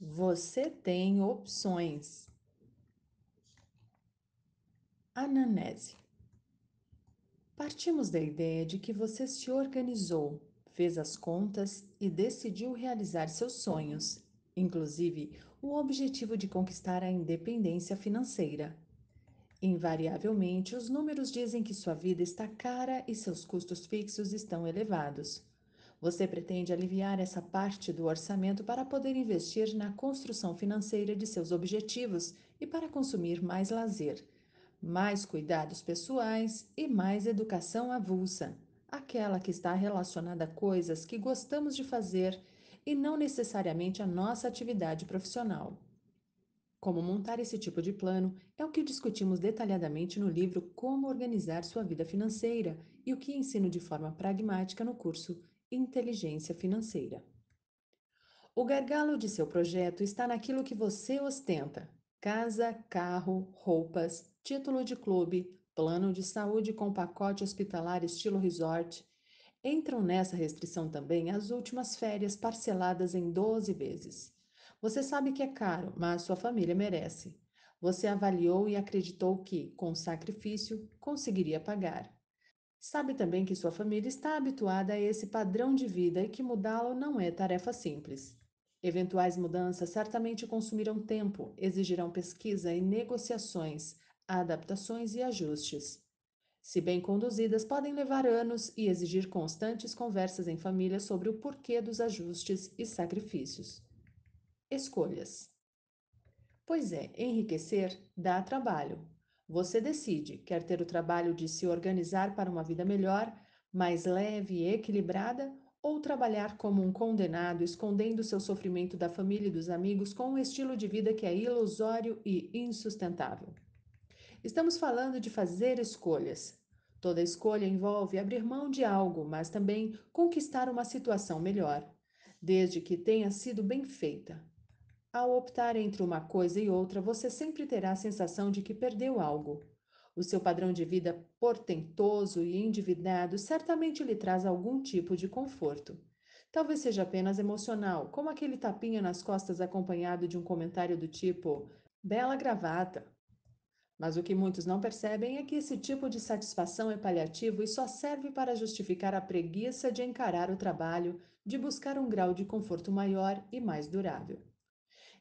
Você tem opções. Anamnese. Partimos da ideia de que você se organizou, fez as contas e decidiu realizar seus sonhos, inclusive o objetivo de conquistar a independência financeira. Invariavelmente, os números dizem que sua vida está cara e seus custos fixos estão elevados. Você pretende aliviar essa parte do orçamento para poder investir na construção financeira de seus objetivos e para consumir mais lazer mais cuidados pessoais e mais educação avulsa, aquela que está relacionada a coisas que gostamos de fazer e não necessariamente a nossa atividade profissional. Como montar esse tipo de plano é o que discutimos detalhadamente no livro Como Organizar Sua Vida Financeira e o que ensino de forma pragmática no curso Inteligência Financeira. O gargalo de seu projeto está naquilo que você ostenta: casa, carro, roupas, título de clube, plano de saúde com pacote hospitalar estilo resort. Entram nessa restrição também as últimas férias parceladas em 12 vezes. Você sabe que é caro, mas sua família merece. Você avaliou e acreditou que, com sacrifício, conseguiria pagar. Sabe também que sua família está habituada a esse padrão de vida e que mudá-lo não é tarefa simples. Eventuais mudanças certamente consumirão tempo, exigirão pesquisa e negociações, adaptações e ajustes. Se bem conduzidas, podem levar anos e exigir constantes conversas em família sobre o porquê dos ajustes e sacrifícios. Escolhas. Pois é, enriquecer dá trabalho. Você decide, quer ter o trabalho de se organizar para uma vida melhor, mais leve e equilibrada, ou trabalhar como um condenado, escondendo seu sofrimento da família e dos amigos com um estilo de vida que é ilusório e insustentável. Estamos falando de fazer escolhas. Toda escolha envolve abrir mão de algo, mas também conquistar uma situação melhor, desde que tenha sido bem feita. Ao optar entre uma coisa e outra, você sempre terá a sensação de que perdeu algo. O seu padrão de vida portentoso e endividado certamente lhe traz algum tipo de conforto. Talvez seja apenas emocional, como aquele tapinha nas costas acompanhado de um comentário do tipo: bela gravata, mas o que muitos não percebem é que esse tipo de satisfação é paliativo e só serve para justificar a preguiça de encarar o trabalho, de buscar um grau de conforto maior e mais durável.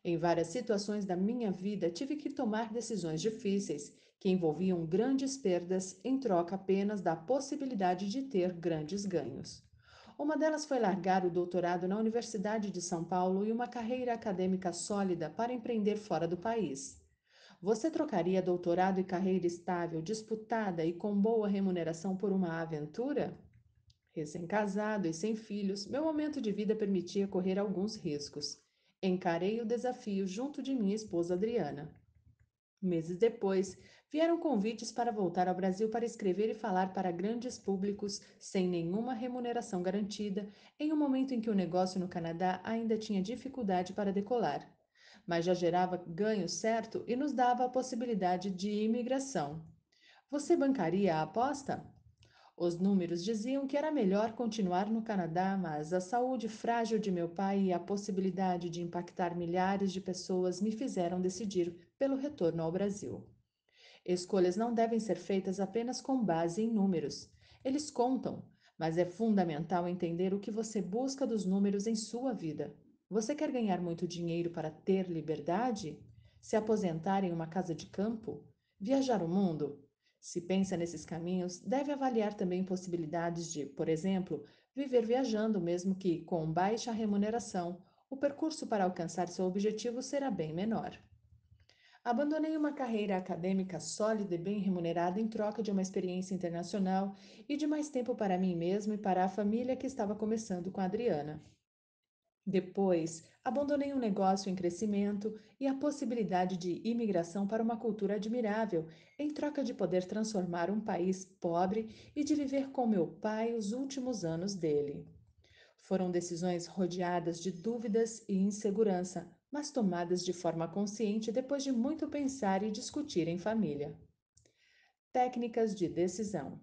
Em várias situações da minha vida, tive que tomar decisões difíceis que envolviam grandes perdas em troca apenas da possibilidade de ter grandes ganhos. Uma delas foi largar o doutorado na Universidade de São Paulo e uma carreira acadêmica sólida para empreender fora do país. Você trocaria doutorado e carreira estável, disputada e com boa remuneração por uma aventura? Recém-casado e sem filhos, meu momento de vida permitia correr alguns riscos. Encarei o desafio junto de minha esposa Adriana. Meses depois, vieram convites para voltar ao Brasil para escrever e falar para grandes públicos sem nenhuma remuneração garantida, em um momento em que o negócio no Canadá ainda tinha dificuldade para decolar mas já gerava ganho certo e nos dava a possibilidade de imigração. Você bancaria a aposta? Os números diziam que era melhor continuar no Canadá, mas a saúde frágil de meu pai e a possibilidade de impactar milhares de pessoas me fizeram decidir pelo retorno ao Brasil. Escolhas não devem ser feitas apenas com base em números. Eles contam, mas é fundamental entender o que você busca dos números em sua vida. Você quer ganhar muito dinheiro para ter liberdade? Se aposentar em uma casa de campo? Viajar o mundo? Se pensa nesses caminhos, deve avaliar também possibilidades de, por exemplo, viver viajando, mesmo que com baixa remuneração. O percurso para alcançar seu objetivo será bem menor. Abandonei uma carreira acadêmica sólida e bem remunerada em troca de uma experiência internacional e de mais tempo para mim mesmo e para a família que estava começando com a Adriana. Depois, abandonei um negócio em crescimento e a possibilidade de imigração para uma cultura admirável, em troca de poder transformar um país pobre e de viver com meu pai os últimos anos dele. Foram decisões rodeadas de dúvidas e insegurança, mas tomadas de forma consciente depois de muito pensar e discutir em família. Técnicas de decisão.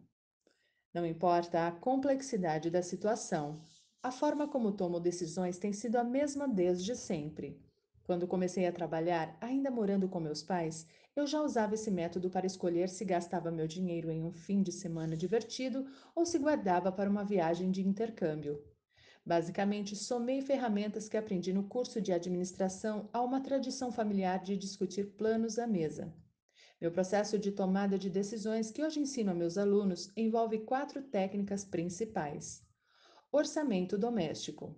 Não importa a complexidade da situação, a forma como tomo decisões tem sido a mesma desde sempre. Quando comecei a trabalhar, ainda morando com meus pais, eu já usava esse método para escolher se gastava meu dinheiro em um fim de semana divertido ou se guardava para uma viagem de intercâmbio. Basicamente, somei ferramentas que aprendi no curso de administração a uma tradição familiar de discutir planos à mesa. Meu processo de tomada de decisões, que hoje ensino a meus alunos, envolve quatro técnicas principais: orçamento doméstico.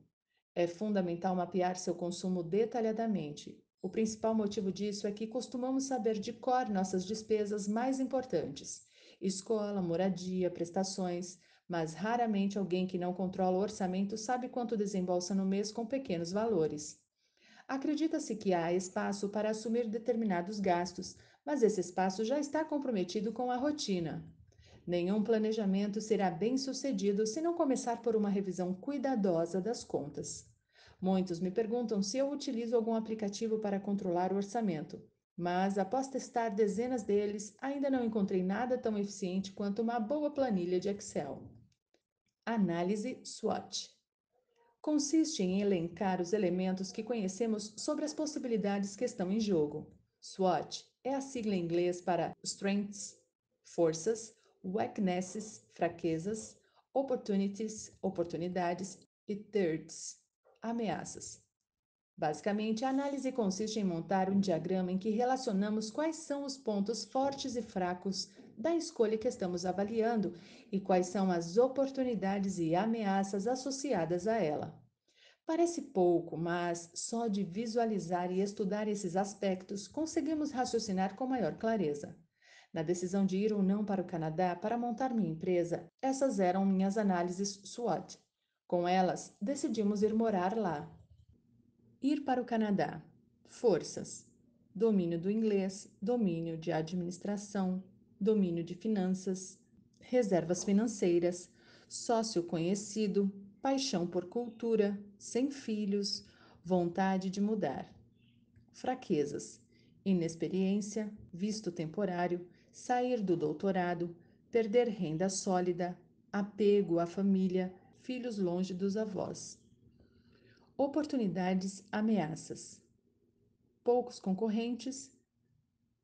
É fundamental mapear seu consumo detalhadamente. O principal motivo disso é que costumamos saber de cor nossas despesas mais importantes: escola, moradia, prestações, mas raramente alguém que não controla o orçamento sabe quanto desembolsa no mês com pequenos valores. Acredita-se que há espaço para assumir determinados gastos, mas esse espaço já está comprometido com a rotina. Nenhum planejamento será bem sucedido se não começar por uma revisão cuidadosa das contas. Muitos me perguntam se eu utilizo algum aplicativo para controlar o orçamento, mas após testar dezenas deles, ainda não encontrei nada tão eficiente quanto uma boa planilha de Excel. Análise SWOT consiste em elencar os elementos que conhecemos sobre as possibilidades que estão em jogo. SWOT é a sigla em inglês para Strengths, forças, weaknesses, fraquezas, opportunities, oportunidades e threats, ameaças. Basicamente, a análise consiste em montar um diagrama em que relacionamos quais são os pontos fortes e fracos da escolha que estamos avaliando e quais são as oportunidades e ameaças associadas a ela. Parece pouco, mas só de visualizar e estudar esses aspectos conseguimos raciocinar com maior clareza. Na decisão de ir ou não para o Canadá para montar minha empresa, essas eram minhas análises SWOT. Com elas, decidimos ir morar lá. Ir para o Canadá. Forças: domínio do inglês, domínio de administração, domínio de finanças, reservas financeiras, sócio conhecido, paixão por cultura, sem filhos, vontade de mudar. Fraquezas: inexperiência, visto temporário, sair do doutorado, perder renda sólida, apego à família, filhos longe dos avós. Oportunidades, ameaças. Poucos concorrentes.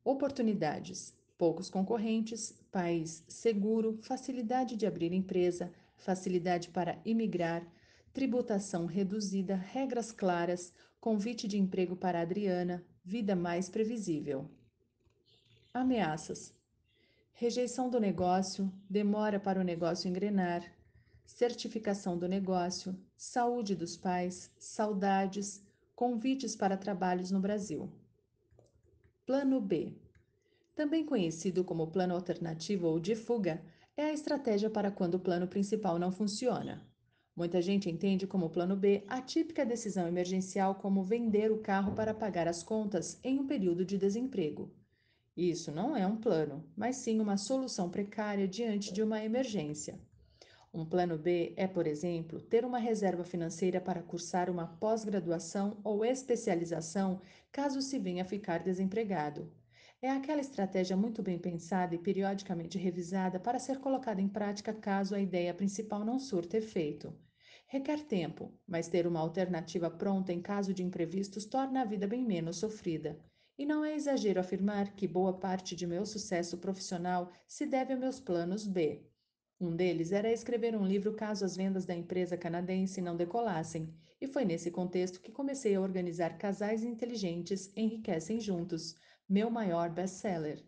Oportunidades: poucos concorrentes, país seguro, facilidade de abrir empresa, facilidade para imigrar, tributação reduzida, regras claras, convite de emprego para Adriana, vida mais previsível. Ameaças: rejeição do negócio, demora para o negócio engrenar, certificação do negócio, saúde dos pais, saudades, convites para trabalhos no Brasil. Plano B. Também conhecido como plano alternativo ou de fuga, é a estratégia para quando o plano principal não funciona. Muita gente entende como plano B a típica decisão emergencial como vender o carro para pagar as contas em um período de desemprego. Isso não é um plano, mas sim uma solução precária diante de uma emergência. Um plano B é, por exemplo, ter uma reserva financeira para cursar uma pós-graduação ou especialização caso se venha a ficar desempregado. É aquela estratégia muito bem pensada e periodicamente revisada para ser colocada em prática caso a ideia principal não surta efeito. Requer tempo, mas ter uma alternativa pronta em caso de imprevistos torna a vida bem menos sofrida. E não é exagero afirmar que boa parte de meu sucesso profissional se deve a meus planos B. Um deles era escrever um livro caso as vendas da empresa canadense não decolassem, e foi nesse contexto que comecei a organizar casais inteligentes enriquecem juntos meu maior best-seller.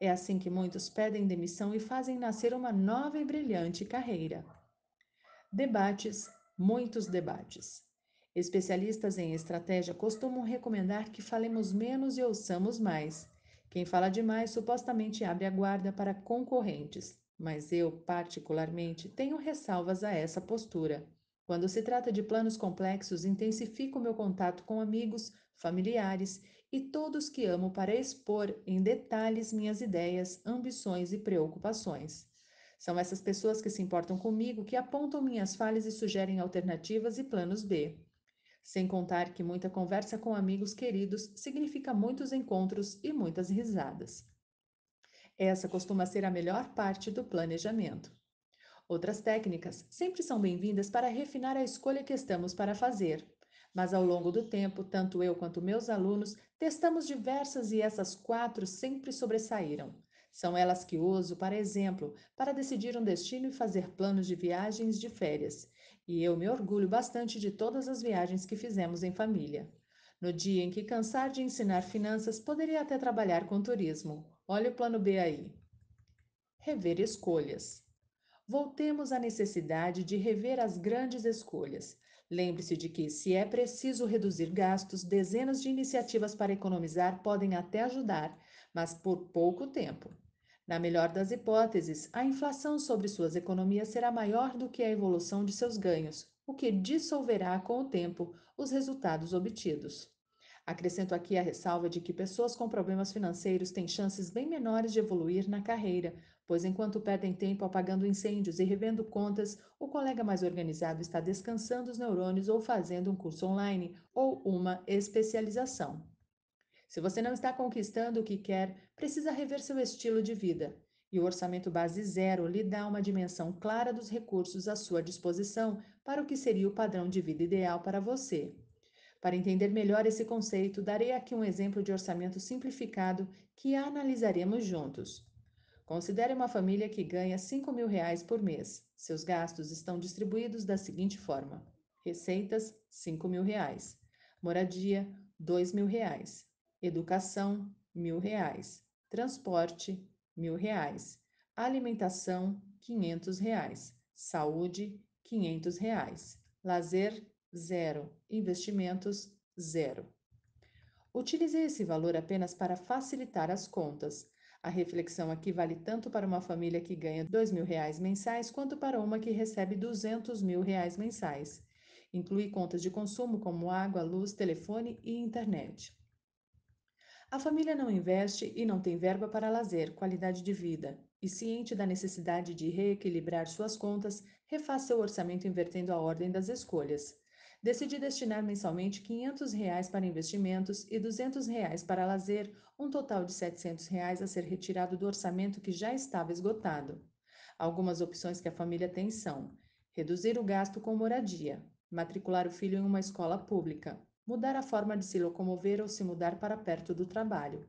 É assim que muitos pedem demissão e fazem nascer uma nova e brilhante carreira. Debates, muitos debates. Especialistas em estratégia costumam recomendar que falemos menos e ouçamos mais. Quem fala demais supostamente abre a guarda para concorrentes, mas eu, particularmente, tenho ressalvas a essa postura. Quando se trata de planos complexos, intensifico meu contato com amigos, familiares e todos que amo para expor em detalhes minhas ideias, ambições e preocupações. São essas pessoas que se importam comigo que apontam minhas falhas e sugerem alternativas e planos B. Sem contar que muita conversa com amigos queridos significa muitos encontros e muitas risadas. Essa costuma ser a melhor parte do planejamento. Outras técnicas sempre são bem-vindas para refinar a escolha que estamos para fazer. Mas ao longo do tempo, tanto eu quanto meus alunos testamos diversas e essas quatro sempre sobressaíram. São elas que uso para exemplo, para decidir um destino e fazer planos de viagens de férias. E eu me orgulho bastante de todas as viagens que fizemos em família. No dia em que cansar de ensinar finanças, poderia até trabalhar com turismo. Olha o plano B aí. Rever escolhas. Voltemos à necessidade de rever as grandes escolhas. Lembre-se de que, se é preciso reduzir gastos, dezenas de iniciativas para economizar podem até ajudar, mas por pouco tempo. Na melhor das hipóteses, a inflação sobre suas economias será maior do que a evolução de seus ganhos, o que dissolverá com o tempo os resultados obtidos. Acrescento aqui a ressalva de que pessoas com problemas financeiros têm chances bem menores de evoluir na carreira, pois enquanto perdem tempo apagando incêndios e revendo contas, o colega mais organizado está descansando os neurônios ou fazendo um curso online ou uma especialização. Se você não está conquistando o que quer, precisa rever seu estilo de vida. E o orçamento base zero lhe dá uma dimensão clara dos recursos à sua disposição para o que seria o padrão de vida ideal para você. Para entender melhor esse conceito, darei aqui um exemplo de orçamento simplificado que analisaremos juntos. Considere uma família que ganha 5 mil reais por mês. Seus gastos estão distribuídos da seguinte forma: receitas, 5 mil reais. Moradia, 2 mil reais. Educação, mil reais. Transporte, mil reais. Alimentação, quinhentos reais. Saúde, quinhentos reais. Lazer, zero. Investimentos, zero. Utilizei esse valor apenas para facilitar as contas. A reflexão aqui vale tanto para uma família que ganha dois mil reais mensais quanto para uma que recebe duzentos mil reais mensais. Inclui contas de consumo como água, luz, telefone e internet. A família não investe e não tem verba para lazer, qualidade de vida. E ciente da necessidade de reequilibrar suas contas, refaz seu orçamento invertendo a ordem das escolhas. Decidi destinar mensalmente 500 reais para investimentos e 200 reais para lazer, um total de 700 reais a ser retirado do orçamento que já estava esgotado. Algumas opções que a família tem são: reduzir o gasto com moradia, matricular o filho em uma escola pública, mudar a forma de se locomover ou se mudar para perto do trabalho.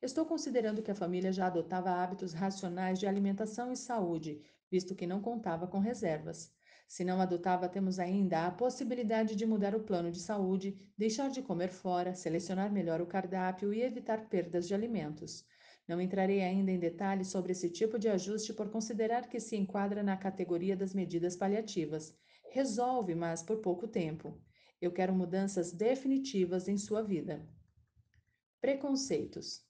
Estou considerando que a família já adotava hábitos racionais de alimentação e saúde, visto que não contava com reservas. Se não adotava, temos ainda a possibilidade de mudar o plano de saúde, deixar de comer fora, selecionar melhor o cardápio e evitar perdas de alimentos. Não entrarei ainda em detalhes sobre esse tipo de ajuste por considerar que se enquadra na categoria das medidas paliativas. Resolve, mas por pouco tempo. Eu quero mudanças definitivas em sua vida. Preconceitos.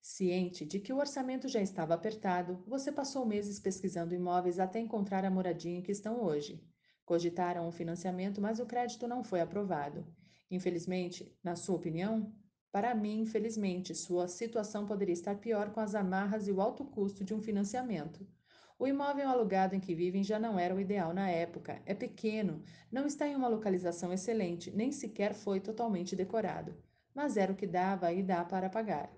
Ciente de que o orçamento já estava apertado, você passou meses pesquisando imóveis até encontrar a moradia em que estão hoje. Cogitaram um financiamento, mas o crédito não foi aprovado. Infelizmente, na sua opinião? Para mim, infelizmente, sua situação poderia estar pior com as amarras e o alto custo de um financiamento. O imóvel alugado em que vivem já não era o ideal na época. É pequeno, não está em uma localização excelente, nem sequer foi totalmente decorado. Mas era o que dava e dá para pagar.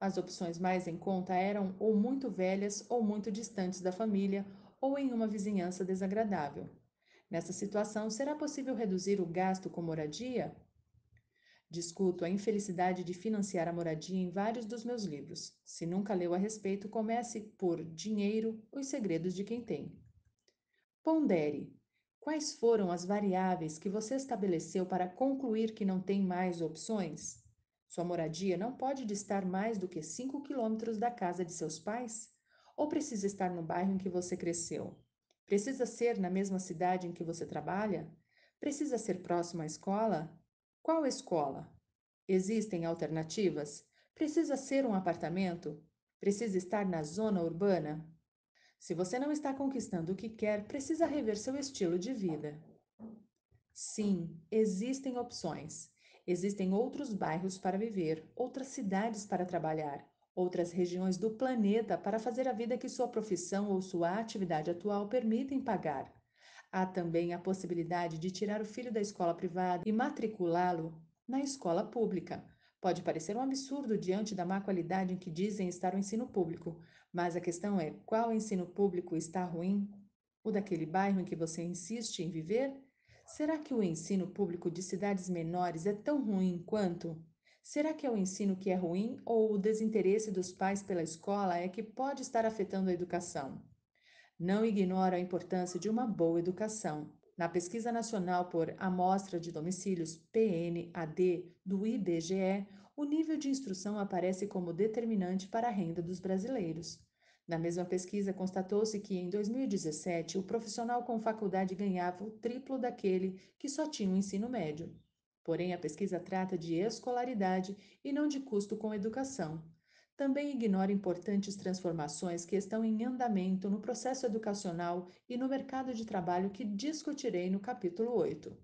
As opções mais em conta eram ou muito velhas ou muito distantes da família ou em uma vizinhança desagradável. Nessa situação, será possível reduzir o gasto com moradia? Discuto a infelicidade de financiar a moradia em vários dos meus livros. Se nunca leu a respeito, comece por Dinheiro: Os Segredos de Quem Tem. Pondere. Quais foram as variáveis que você estabeleceu para concluir que não tem mais opções? Sua moradia não pode distar mais do que 5 quilômetros da casa de seus pais? Ou precisa estar no bairro em que você cresceu? Precisa ser na mesma cidade em que você trabalha? Precisa ser próximo à escola? Qual escola? Existem alternativas? Precisa ser um apartamento? Precisa estar na zona urbana? Se você não está conquistando o que quer, precisa rever seu estilo de vida. Sim, existem opções. Existem outros bairros para viver, outras cidades para trabalhar, outras regiões do planeta para fazer a vida que sua profissão ou sua atividade atual permitem pagar. Há também a possibilidade de tirar o filho da escola privada e matriculá-lo na escola pública. Pode parecer um absurdo diante da má qualidade em que dizem estar o ensino público, mas a questão é: qual ensino público está ruim? O daquele bairro em que você insiste em viver? Será que o ensino público de cidades menores é tão ruim quanto? Será que é o ensino que é ruim ou o desinteresse dos pais pela escola é que pode estar afetando a educação? Não ignoro a importância de uma boa educação. Na Pesquisa Nacional por Amostra de Domicílios, PNAD, do IBGE, o nível de instrução aparece como determinante para a renda dos brasileiros. Na mesma pesquisa, constatou-se que em 2017 o profissional com faculdade ganhava o triplo daquele que só tinha o um ensino médio. Porém, a pesquisa trata de escolaridade e não de custo com educação. Também ignora importantes transformações que estão em andamento no processo educacional e no mercado de trabalho que discutirei no capítulo 8.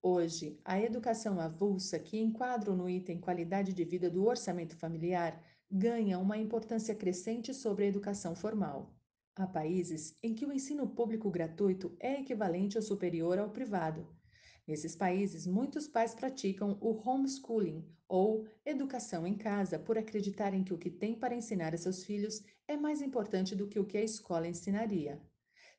Hoje, a educação avulsa, que enquadro no item qualidade de vida do orçamento familiar, ganha uma importância crescente sobre a educação formal. Há países em que o ensino público gratuito é equivalente ou superior ao privado. Nesses países, muitos pais praticam o homeschooling, ou educação em casa, por acreditarem que o que tem para ensinar a seus filhos é mais importante do que o que a escola ensinaria.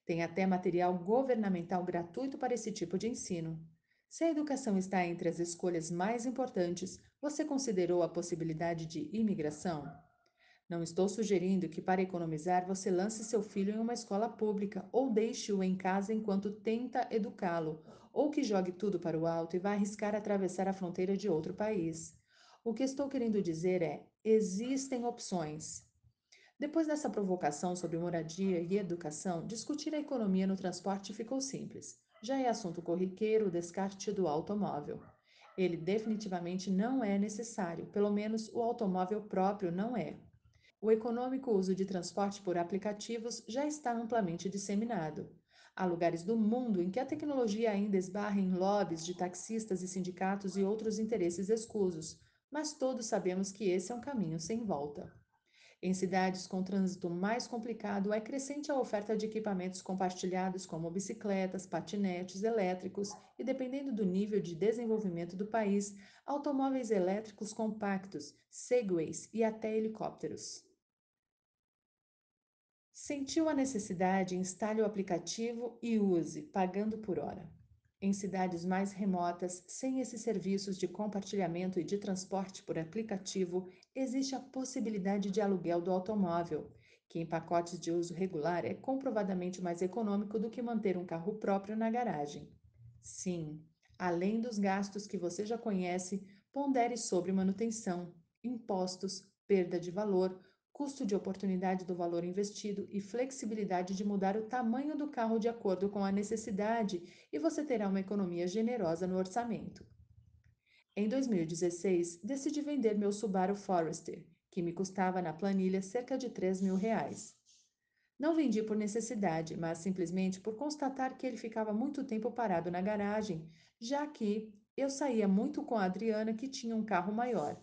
Tem até material governamental gratuito para esse tipo de ensino. Se a educação está entre as escolhas mais importantes, você considerou a possibilidade de imigração? Não estou sugerindo que, para economizar, você lance seu filho em uma escola pública ou deixe-o em casa enquanto tenta educá-lo, ou que jogue tudo para o alto e vá arriscar atravessar a fronteira de outro país. O que estou querendo dizer é: existem opções. Depois dessa provocação sobre moradia e educação, discutir a economia no transporte ficou simples. Já é assunto corriqueiro o descarte do automóvel. Ele definitivamente não é necessário, pelo menos o automóvel próprio não é. O econômico uso de transporte por aplicativos já está amplamente disseminado. Há lugares do mundo em que a tecnologia ainda esbarra em lobbies de taxistas e sindicatos e outros interesses escusos, mas todos sabemos que esse é um caminho sem volta. Em cidades com trânsito mais complicado, é crescente a oferta de equipamentos compartilhados como bicicletas, patinetes elétricos e, dependendo do nível de desenvolvimento do país, automóveis elétricos compactos, segways e até helicópteros. Sentiu a necessidade? Instale o aplicativo e use, pagando por hora. Em cidades mais remotas, sem esses serviços de compartilhamento e de transporte por aplicativo, existe a possibilidade de aluguel do automóvel, que em pacotes de uso regular é comprovadamente mais econômico do que manter um carro próprio na garagem. Sim, além dos gastos que você já conhece, pondere sobre manutenção, impostos, perda de valor, custo de oportunidade do valor investido e flexibilidade de mudar o tamanho do carro de acordo com a necessidade, e você terá uma economia generosa no orçamento. Em 2016, decidi vender meu Subaru Forester, que me custava na planilha cerca de 3 mil reais. Não vendi por necessidade, mas simplesmente por constatar que ele ficava muito tempo parado na garagem, já que eu saía muito com a Adriana, que tinha um carro maior.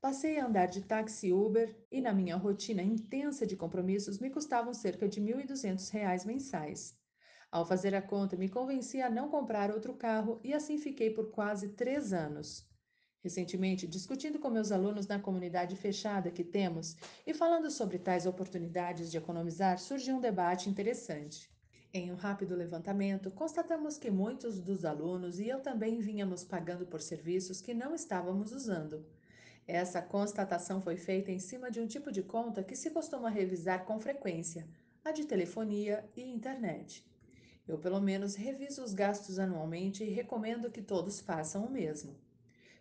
Passei a andar de táxi Uber e, na minha rotina intensa de compromissos, me custavam cerca de R$ 1.200 mensais. Ao fazer a conta, me convenci a não comprar outro carro e assim fiquei por quase três anos. Recentemente, discutindo com meus alunos na comunidade fechada que temos e falando sobre tais oportunidades de economizar, surgiu um debate interessante. Em um rápido levantamento, constatamos que muitos dos alunos e eu também vínhamos pagando por serviços que não estávamos usando. Essa constatação foi feita em cima de um tipo de conta que se costuma revisar com frequência, a de telefonia e internet. Eu, pelo menos, reviso os gastos anualmente e recomendo que todos façam o mesmo.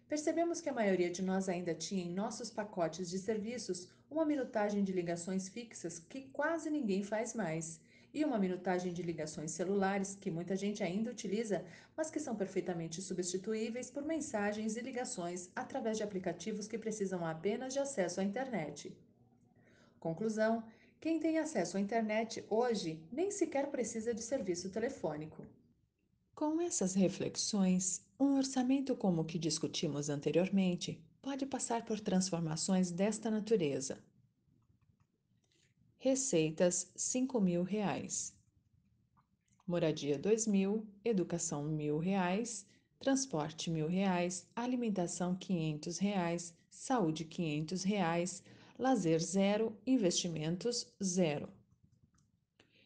Percebemos que a maioria de nós ainda tinha em nossos pacotes de serviços uma minutagem de ligações fixas que quase ninguém faz mais e uma minutagem de ligações celulares, que muita gente ainda utiliza, mas que são perfeitamente substituíveis por mensagens e ligações através de aplicativos que precisam apenas de acesso à internet. Conclusão: quem tem acesso à internet hoje nem sequer precisa de serviço telefônico. Com essas reflexões, um orçamento como o que discutimos anteriormente pode passar por transformações desta natureza. Receitas cinco mil reais. Moradia dois mil, educação mil reais, transporte mil reais, alimentação quinhentos reais, saúde quinhentos reais, lazer zero, investimentos zero.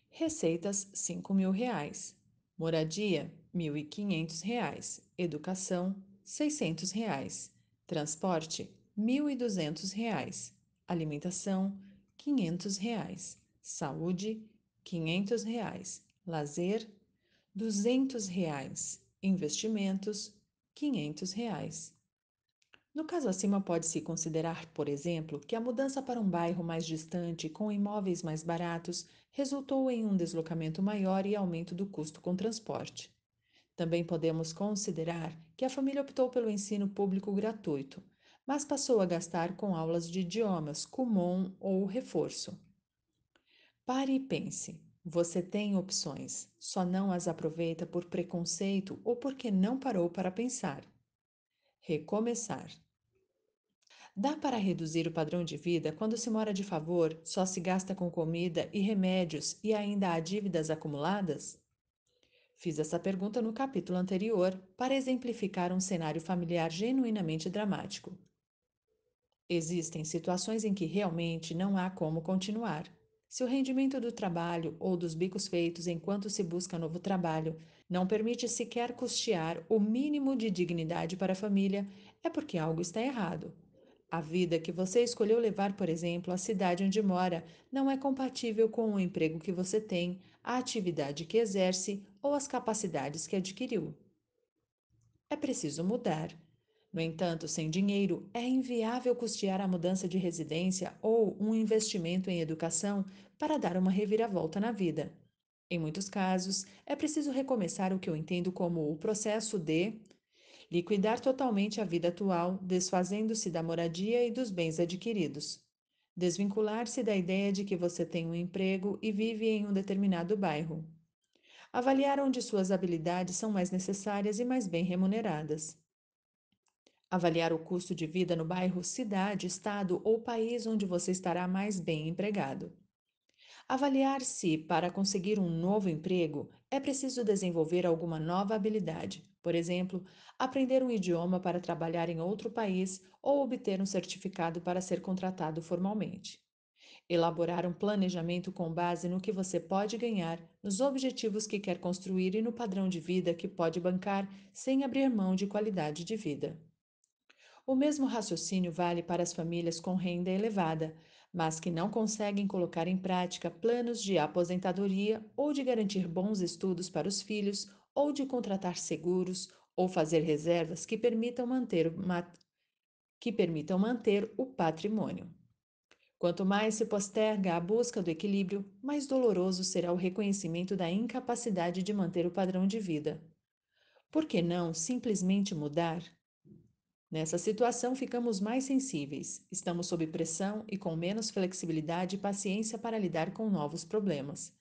Receitas cinco mil reais. Moradia, R$ 1.500. Educação, 600 reais. Transporte, R$ 1.200. Alimentação, R$ 500. Reais. Saúde, 500 reais. Lazer, 200 reais. Investimentos, 500 reais. No caso acima, pode-se considerar, por exemplo, que a mudança para um bairro mais distante, com imóveis mais baratos, resultou em um deslocamento maior e aumento do custo com transporte. Também podemos considerar que a família optou pelo ensino público gratuito, mas passou a gastar com aulas de idiomas, Kumon ou reforço. Pare e pense. Você tem opções, só não as aproveita por preconceito ou porque não parou para pensar. Recomeçar. Dá para reduzir o padrão de vida quando se mora de favor, só se gasta com comida e remédios e ainda há dívidas acumuladas? Fiz essa pergunta no capítulo anterior para exemplificar um cenário familiar genuinamente dramático. Existem situações em que realmente não há como continuar. Se o rendimento do trabalho ou dos bicos feitos enquanto se busca novo trabalho não permite sequer custear o mínimo de dignidade para a família, é porque algo está errado. A vida que você escolheu levar, por exemplo, a cidade onde mora, não é compatível com o emprego que você tem, a atividade que exerce ou as capacidades que adquiriu. É preciso mudar. No entanto, sem dinheiro, é inviável custear a mudança de residência ou um investimento em educação para dar uma reviravolta na vida. Em muitos casos, é preciso recomeçar o que eu entendo como o processo de liquidar totalmente a vida atual, desfazendo-se da moradia e dos bens adquiridos. Desvincular-se da ideia de que você tem um emprego e vive em um determinado bairro. Avaliar onde suas habilidades são mais necessárias e mais bem remuneradas. Avaliar o custo de vida no bairro, cidade, estado ou país onde você estará mais bem empregado. Avaliar se, para conseguir um novo emprego, é preciso desenvolver alguma nova habilidade, por exemplo, aprender um idioma para trabalhar em outro país ou obter um certificado para ser contratado formalmente. Elaborar um planejamento com base no que você pode ganhar, nos objetivos que quer construir e no padrão de vida que pode bancar sem abrir mão de qualidade de vida. O mesmo raciocínio vale para as famílias com renda elevada, mas que não conseguem colocar em prática planos de aposentadoria ou de garantir bons estudos para os filhos, ou de contratar seguros ou fazer reservas que permitam manter, que permitam manter o patrimônio. Quanto mais se posterga a busca do equilíbrio, mais doloroso será o reconhecimento da incapacidade de manter o padrão de vida. Por que não simplesmente mudar? Nessa situação, ficamos mais sensíveis, estamos sob pressão e com menos flexibilidade e paciência para lidar com novos problemas.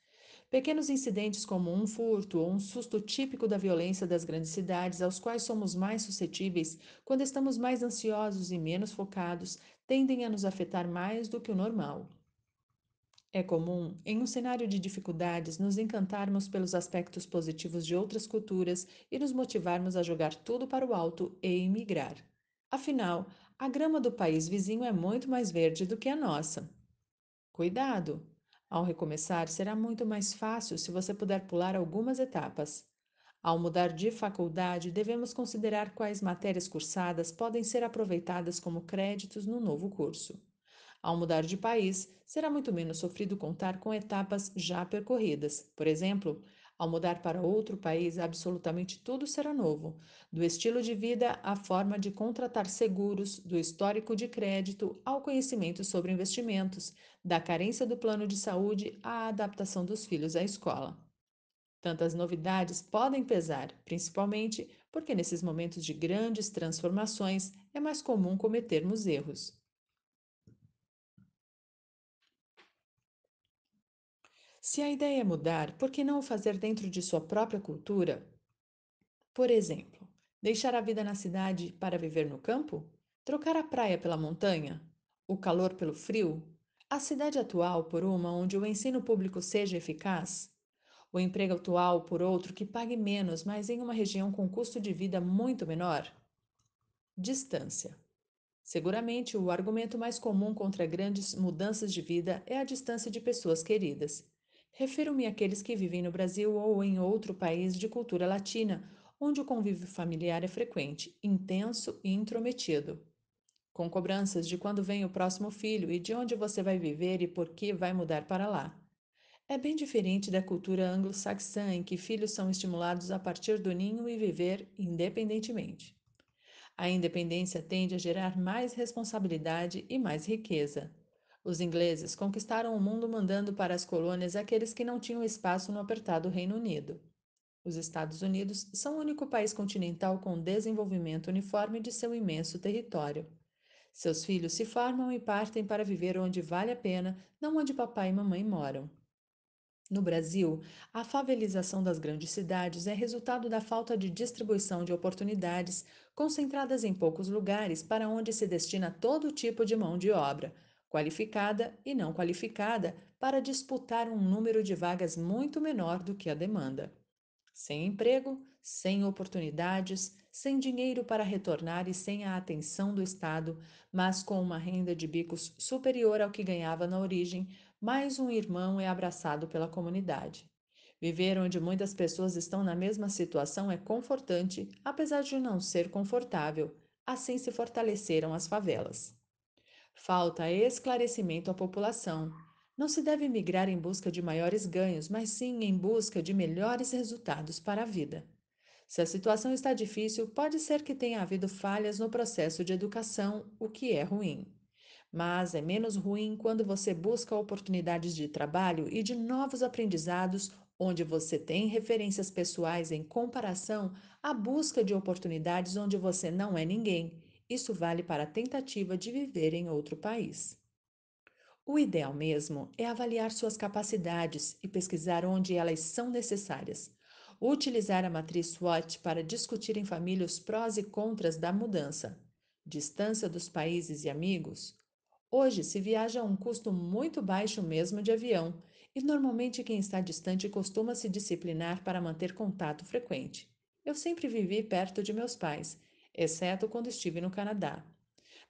Pequenos incidentes como um furto ou um susto típico da violência das grandes cidades, aos quais somos mais suscetíveis quando estamos mais ansiosos e menos focados, tendem a nos afetar mais do que o normal. É comum, em um cenário de dificuldades, nos encantarmos pelos aspectos positivos de outras culturas e nos motivarmos a jogar tudo para o alto e emigrar. Afinal, a grama do país vizinho é muito mais verde do que a nossa. Cuidado! Ao recomeçar, será muito mais fácil se você puder pular algumas etapas. Ao mudar de faculdade, devemos considerar quais matérias cursadas podem ser aproveitadas como créditos no novo curso. Ao mudar de país, será muito menos sofrido contar com etapas já percorridas. Por exemplo, ao mudar para outro país, absolutamente tudo será novo, do estilo de vida à forma de contratar seguros, do histórico de crédito ao conhecimento sobre investimentos, da carência do plano de saúde à adaptação dos filhos à escola. Tantas novidades podem pesar, principalmente porque nesses momentos de grandes transformações é mais comum cometermos erros. Se a ideia é mudar, por que não o fazer dentro de sua própria cultura? Por exemplo, deixar a vida na cidade para viver no campo? Trocar a praia pela montanha? O calor pelo frio? A cidade atual por uma onde o ensino público seja eficaz? O emprego atual por outro que pague menos, mas em uma região com custo de vida muito menor? Distância. Seguramente o argumento mais comum contra grandes mudanças de vida é a distância de pessoas queridas. Refiro-me àqueles que vivem no Brasil ou em outro país de cultura latina, onde o convívio familiar é frequente, intenso e intrometido. Com cobranças de quando vem o próximo filho e de onde você vai viver e por que vai mudar para lá. É bem diferente da cultura anglo-saxã, em que filhos são estimulados a partir do ninho e viver independentemente. A independência tende a gerar mais responsabilidade e mais riqueza. Os ingleses conquistaram o mundo mandando para as colônias aqueles que não tinham espaço no apertado Reino Unido. Os Estados Unidos são o único país continental com desenvolvimento uniforme de seu imenso território. Seus filhos se formam e partem para viver onde vale a pena, não onde papai e mamãe moram. No Brasil, a favelização das grandes cidades é resultado da falta de distribuição de oportunidades concentradas em poucos lugares para onde se destina todo tipo de mão de obra, qualificada e não qualificada, para disputar um número de vagas muito menor do que a demanda. Sem emprego, sem oportunidades, sem dinheiro para retornar e sem a atenção do Estado, mas com uma renda de bicos superior ao que ganhava na origem, mais um irmão é abraçado pela comunidade. Viver onde muitas pessoas estão na mesma situação é confortante, apesar de não ser confortável. Assim se fortaleceram as favelas. Falta esclarecimento à população. Não se deve migrar em busca de maiores ganhos, mas sim em busca de melhores resultados para a vida. Se a situação está difícil, pode ser que tenha havido falhas no processo de educação, o que é ruim mas é menos ruim quando você busca oportunidades de trabalho e de novos aprendizados, onde você tem referências pessoais em comparação à busca de oportunidades onde você não é ninguém. Isso vale para a tentativa de viver em outro país. O ideal mesmo é avaliar suas capacidades e pesquisar onde elas são necessárias. Utilizar a matriz SWOT para discutir em família os prós e contras da mudança. Distância dos países e amigos, Hoje se viaja a um custo muito baixo mesmo de avião, e normalmente quem está distante costuma se disciplinar para manter contato frequente. Eu sempre vivi perto de meus pais, exceto quando estive no Canadá.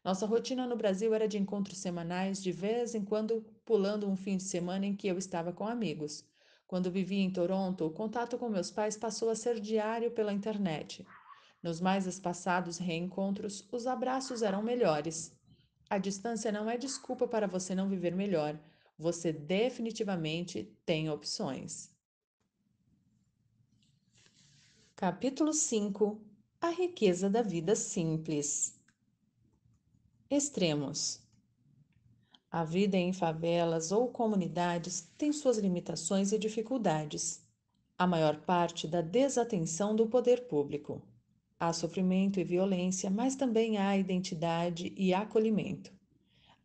Nossa rotina no Brasil era de encontros semanais, de vez em quando pulando um fim de semana em que eu estava com amigos. Quando vivi em Toronto, o contato com meus pais passou a ser diário pela internet. Nos mais espaçados reencontros, os abraços eram melhores. A distância não é desculpa para você não viver melhor. Você definitivamente tem opções. Capítulo 5 A riqueza da vida simples. Extremos. A vida em favelas ou comunidades tem suas limitações e dificuldades. A maior parte da desatenção do poder público. Há sofrimento e violência, mas também há identidade e acolhimento.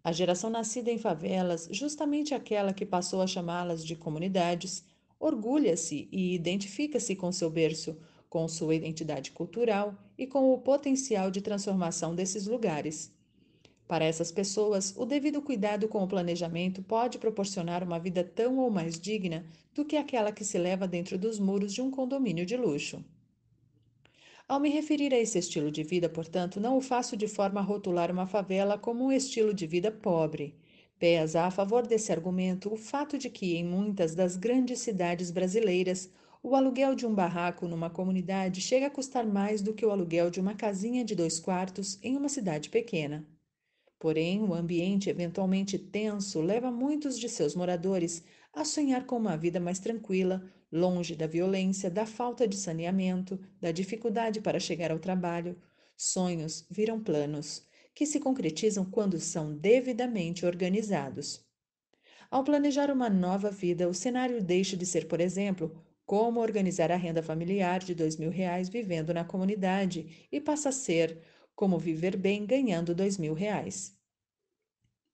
A geração nascida em favelas, justamente aquela que passou a chamá-las de comunidades, orgulha-se e identifica-se com seu berço, com sua identidade cultural e com o potencial de transformação desses lugares. Para essas pessoas, o devido cuidado com o planejamento pode proporcionar uma vida tão ou mais digna do que aquela que se leva dentro dos muros de um condomínio de luxo. Ao me referir a esse estilo de vida, portanto, não o faço de forma a rotular uma favela como um estilo de vida pobre. Pesa a favor desse argumento o fato de que, em muitas das grandes cidades brasileiras, o aluguel de um barraco numa comunidade chega a custar mais do que o aluguel de uma casinha de dois quartos em uma cidade pequena. Porém, o ambiente eventualmente tenso leva muitos de seus moradores a sonhar com uma vida mais tranquila, longe da violência, da falta de saneamento, da dificuldade para chegar ao trabalho. Sonhos viram planos, que se concretizam quando são devidamente organizados. Ao planejar uma nova vida, o cenário deixa de ser, por exemplo, como organizar a renda familiar de mil reais vivendo na comunidade e passa a ser como viver bem ganhando mil reais.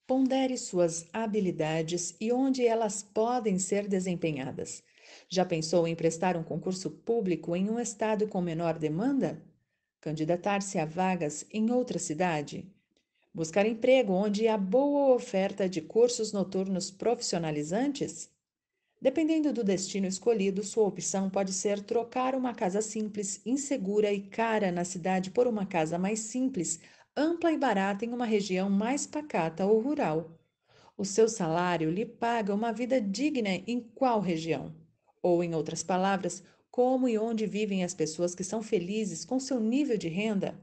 Pondere suas habilidades e onde elas podem ser desempenhadas. Já pensou em prestar um concurso público em um estado com menor demanda? Candidatar-se a vagas em outra cidade? Buscar emprego onde há boa oferta de cursos noturnos profissionalizantes? Dependendo do destino escolhido, sua opção pode ser trocar uma casa simples, insegura e cara na cidade por uma casa mais simples, ampla e barata em uma região mais pacata ou rural. O seu salário lhe paga uma vida digna em qual região? Ou, em outras palavras, como e onde vivem as pessoas que são felizes com seu nível de renda?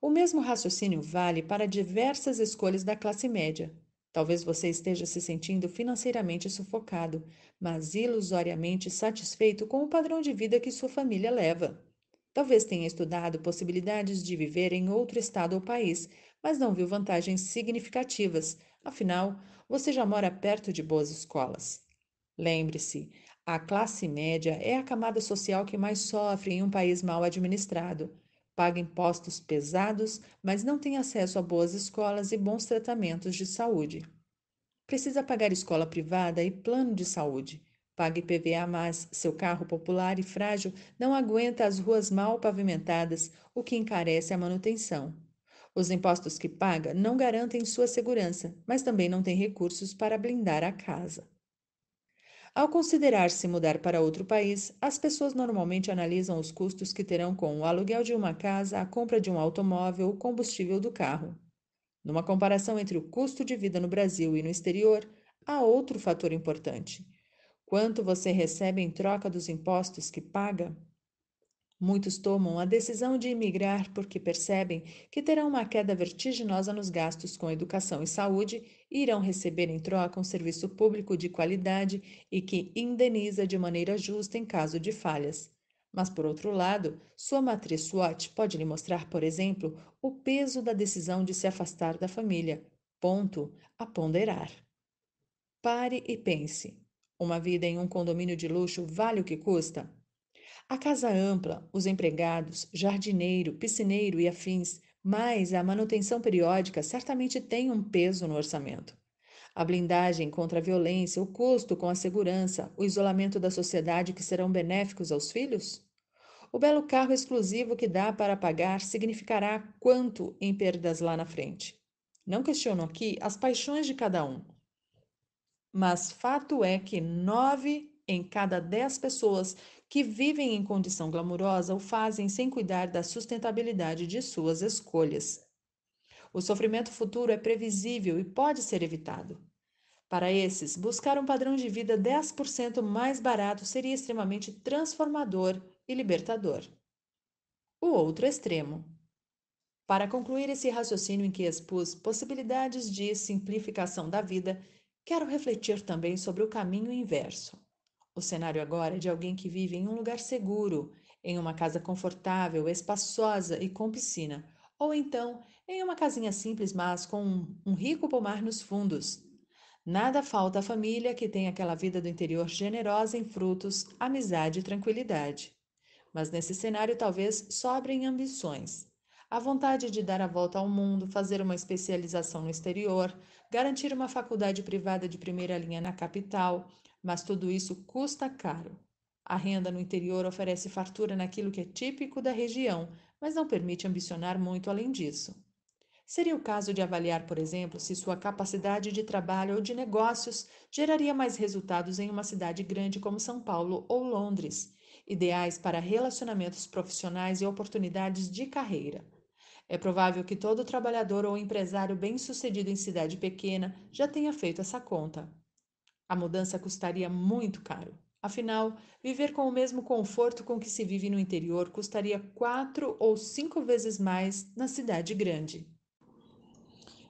O mesmo raciocínio vale para diversas escolhas da classe média. Talvez você esteja se sentindo financeiramente sufocado, mas ilusoriamente satisfeito com o padrão de vida que sua família leva. Talvez tenha estudado possibilidades de viver em outro estado ou país, mas não viu vantagens significativas, afinal, você já mora perto de boas escolas. Lembre-se, a classe média é a camada social que mais sofre em um país mal administrado. Paga impostos pesados, mas não tem acesso a boas escolas e bons tratamentos de saúde. Precisa pagar escola privada e plano de saúde. Paga IPVA, mas seu carro popular e frágil não aguenta as ruas mal pavimentadas, o que encarece a manutenção. Os impostos que paga não garantem sua segurança, mas também não tem recursos para blindar a casa. Ao considerar se mudar para outro país, as pessoas normalmente analisam os custos que terão com o aluguel de uma casa, a compra de um automóvel, o combustível do carro. Numa comparação entre o custo de vida no Brasil e no exterior, há outro fator importante: quanto você recebe em troca dos impostos que paga. Muitos tomam a decisão de imigrar porque percebem que terão uma queda vertiginosa nos gastos com educação e saúde e irão receber em troca um serviço público de qualidade e que indeniza de maneira justa em caso de falhas. Mas, por outro lado, sua matriz SWOT pode lhe mostrar, por exemplo, o peso da decisão de se afastar da família. Ponto a ponderar. Pare e pense: uma vida em um condomínio de luxo vale o que custa? A casa ampla, os empregados, jardineiro, piscineiro e afins, mais a manutenção periódica certamente tem um peso no orçamento. A blindagem contra a violência, o custo com a segurança, o isolamento da sociedade que serão benéficos aos filhos? O belo carro exclusivo que dá para pagar significará quanto em perdas lá na frente? Não questiono aqui as paixões de cada um. Mas fato é que nove em cada dez pessoas que vivem em condição glamurosa o fazem sem cuidar da sustentabilidade de suas escolhas. O sofrimento futuro é previsível e pode ser evitado. Para esses, buscar um padrão de vida 10% mais barato seria extremamente transformador e libertador. O outro extremo. Para concluir esse raciocínio em que expus possibilidades de simplificação da vida, quero refletir também sobre o caminho inverso. O cenário agora é de alguém que vive em um lugar seguro, em uma casa confortável, espaçosa e com piscina, ou então em uma casinha simples, mas com um, rico pomar nos fundos. Nada falta à família que tem aquela vida do interior generosa em frutos, amizade e tranquilidade. Mas nesse cenário talvez sobrem ambições. A vontade de dar a volta ao mundo, fazer uma especialização no exterior, garantir uma faculdade privada de primeira linha na capital, mas tudo isso custa caro. A renda no interior oferece fartura naquilo que é típico da região, mas não permite ambicionar muito além disso. Seria o caso de avaliar, por exemplo, se sua capacidade de trabalho ou de negócios geraria mais resultados em uma cidade grande como São Paulo ou Londres, ideais para relacionamentos profissionais e oportunidades de carreira. É provável que todo trabalhador ou empresário bem-sucedido em cidade pequena já tenha feito essa conta. A mudança custaria muito caro. Afinal, viver com o mesmo conforto com que se vive no interior custaria quatro ou cinco vezes mais na cidade grande.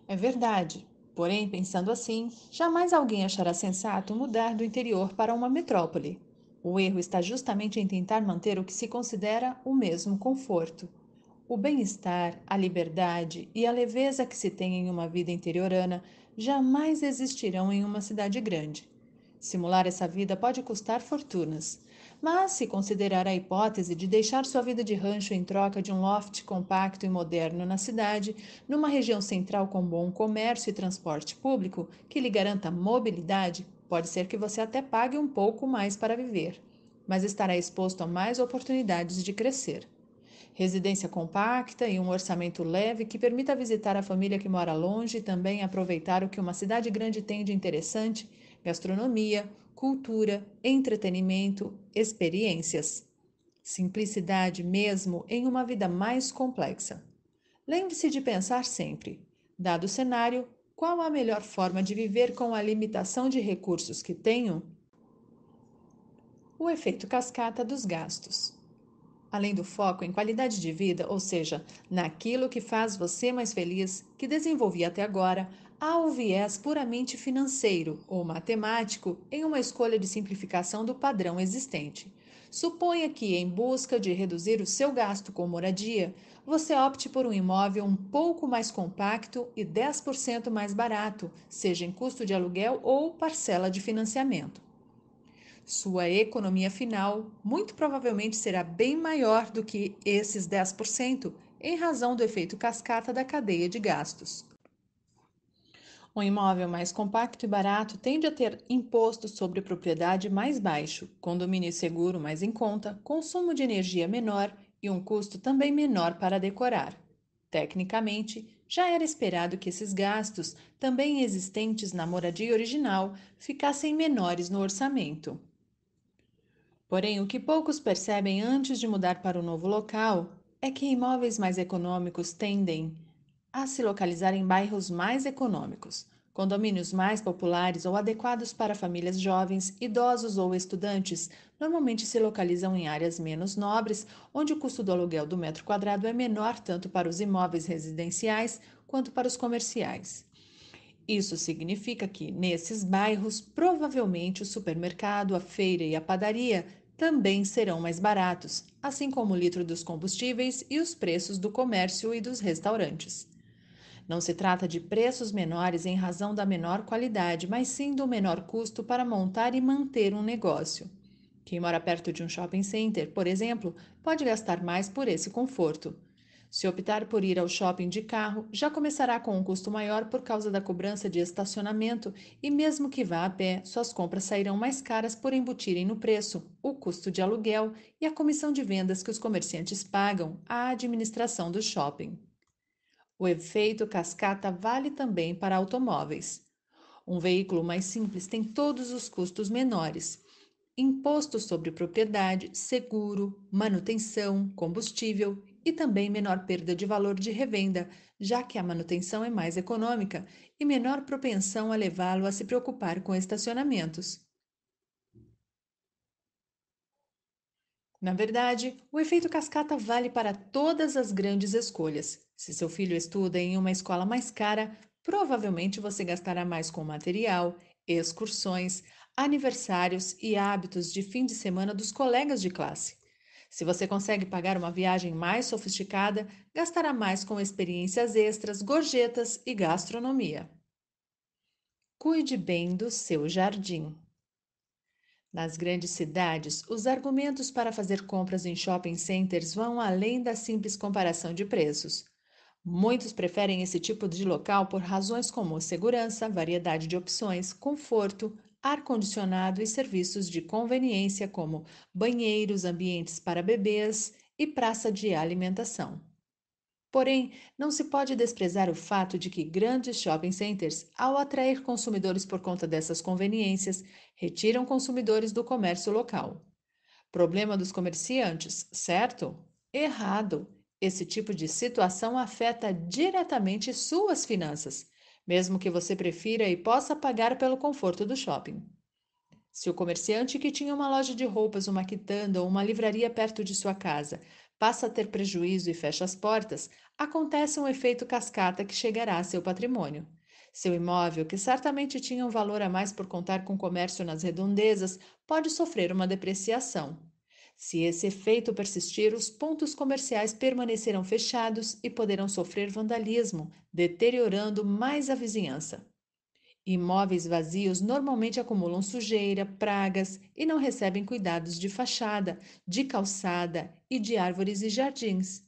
É verdade. Porém, pensando assim, jamais alguém achará sensato mudar do interior para uma metrópole. O erro está justamente em tentar manter o que se considera o mesmo conforto. O bem-estar, a liberdade e a leveza que se tem em uma vida interiorana jamais existirão em uma cidade grande. Simular essa vida pode custar fortunas, mas se considerar a hipótese de deixar sua vida de rancho em troca de um loft compacto e moderno na cidade, numa região central com bom comércio e transporte público que lhe garanta mobilidade, pode ser que você até pague um pouco mais para viver, mas estará exposto a mais oportunidades de crescer. Residência compacta e um orçamento leve que permita visitar a família que mora longe e também aproveitar o que uma cidade grande tem de interessante gastronomia, cultura, entretenimento, experiências. Simplicidade mesmo em uma vida mais complexa. Lembre-se de pensar sempre: dado o cenário, qual a melhor forma de viver com a limitação de recursos que tenho? O efeito cascata dos gastos. Além do foco em qualidade de vida, ou seja, naquilo que faz você mais feliz, que desenvolvi até agora, há o viés puramente financeiro ou matemático em uma escolha de simplificação do padrão existente. Suponha que, em busca de reduzir o seu gasto com moradia, você opte por um imóvel um pouco mais compacto e 10% mais barato, seja em custo de aluguel ou parcela de financiamento. Sua economia final muito provavelmente será bem maior do que esses 10%, em razão do efeito cascata da cadeia de gastos. Um imóvel mais compacto e barato tende a ter imposto sobre propriedade mais baixo, condomínio seguro mais em conta, consumo de energia menor e um custo também menor para decorar. Tecnicamente, já era esperado que esses gastos, também existentes na moradia original, ficassem menores no orçamento. Porém, o que poucos percebem antes de mudar para o novo local é que imóveis mais econômicos tendem a se localizar em bairros mais econômicos, condomínios mais populares ou adequados para famílias jovens, idosos ou estudantes, normalmente se localizam em áreas menos nobres, onde o custo do aluguel do metro quadrado é menor tanto para os imóveis residenciais quanto para os comerciais. Isso significa que, nesses bairros, provavelmente o supermercado, a feira e a padaria também serão mais baratos, assim como o litro dos combustíveis e os preços do comércio e dos restaurantes. Não se trata de preços menores em razão da menor qualidade, mas sim do menor custo para montar e manter um negócio. Quem mora perto de um shopping center, por exemplo, pode gastar mais por esse conforto. Se optar por ir ao shopping de carro, já começará com um custo maior por causa da cobrança de estacionamento e, mesmo que vá a pé, suas compras sairão mais caras por embutirem no preço o custo de aluguel e a comissão de vendas que os comerciantes pagam à administração do shopping. O efeito cascata vale também para automóveis. Um veículo mais simples tem todos os custos menores imposto sobre propriedade, seguro, manutenção, combustível e também menor perda de valor de revenda, já que a manutenção é mais econômica e menor propensão a levá-lo a se preocupar com estacionamentos. Na verdade, o efeito cascata vale para todas as grandes escolhas. Se seu filho estuda em uma escola mais cara, provavelmente você gastará mais com material, excursões, aniversários e hábitos de fim de semana dos colegas de classe. Se você consegue pagar uma viagem mais sofisticada, gastará mais com experiências extras, gorjetas e gastronomia. Cuide bem do seu jardim. Nas grandes cidades, os argumentos para fazer compras em shopping centers vão além da simples comparação de preços. Muitos preferem esse tipo de local por razões como segurança, variedade de opções, conforto, ar-condicionado e serviços de conveniência como banheiros, ambientes para bebês e praça de alimentação. Porém, não se pode desprezar o fato de que grandes shopping centers, ao atrair consumidores por conta dessas conveniências, retiram consumidores do comércio local. Problema dos comerciantes, certo? Errado. Esse tipo de situação afeta diretamente suas finanças mesmo que você prefira e possa pagar pelo conforto do shopping. Se o comerciante que tinha uma loja de roupas, uma quitanda ou uma livraria perto de sua casa passa a ter prejuízo e fecha as portas, acontece um efeito cascata que chegará a seu patrimônio. Seu imóvel, que certamente tinha um valor a mais por contar com comércio nas redondezas, pode sofrer uma depreciação. Se esse efeito persistir, os pontos comerciais permanecerão fechados e poderão sofrer vandalismo, deteriorando mais a vizinhança. Imóveis vazios normalmente acumulam sujeira, pragas e não recebem cuidados de fachada, de calçada e de árvores e jardins.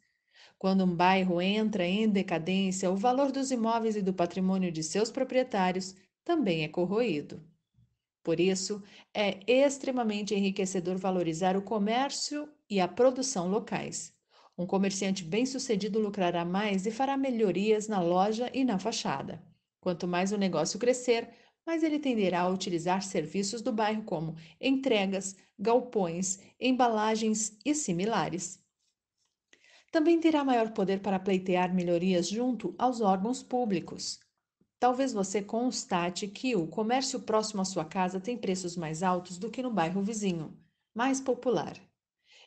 Quando um bairro entra em decadência, o valor dos imóveis e do patrimônio de seus proprietários também é corroído. Por isso, é extremamente enriquecedor valorizar o comércio e a produção locais. Um comerciante bem-sucedido lucrará mais e fará melhorias na loja e na fachada. Quanto mais o negócio crescer, mais ele tenderá a utilizar serviços do bairro como entregas, galpões, embalagens e similares. Também terá maior poder para pleitear melhorias junto aos órgãos públicos. Talvez você constate que o comércio próximo à sua casa tem preços mais altos do que no bairro vizinho, mais popular.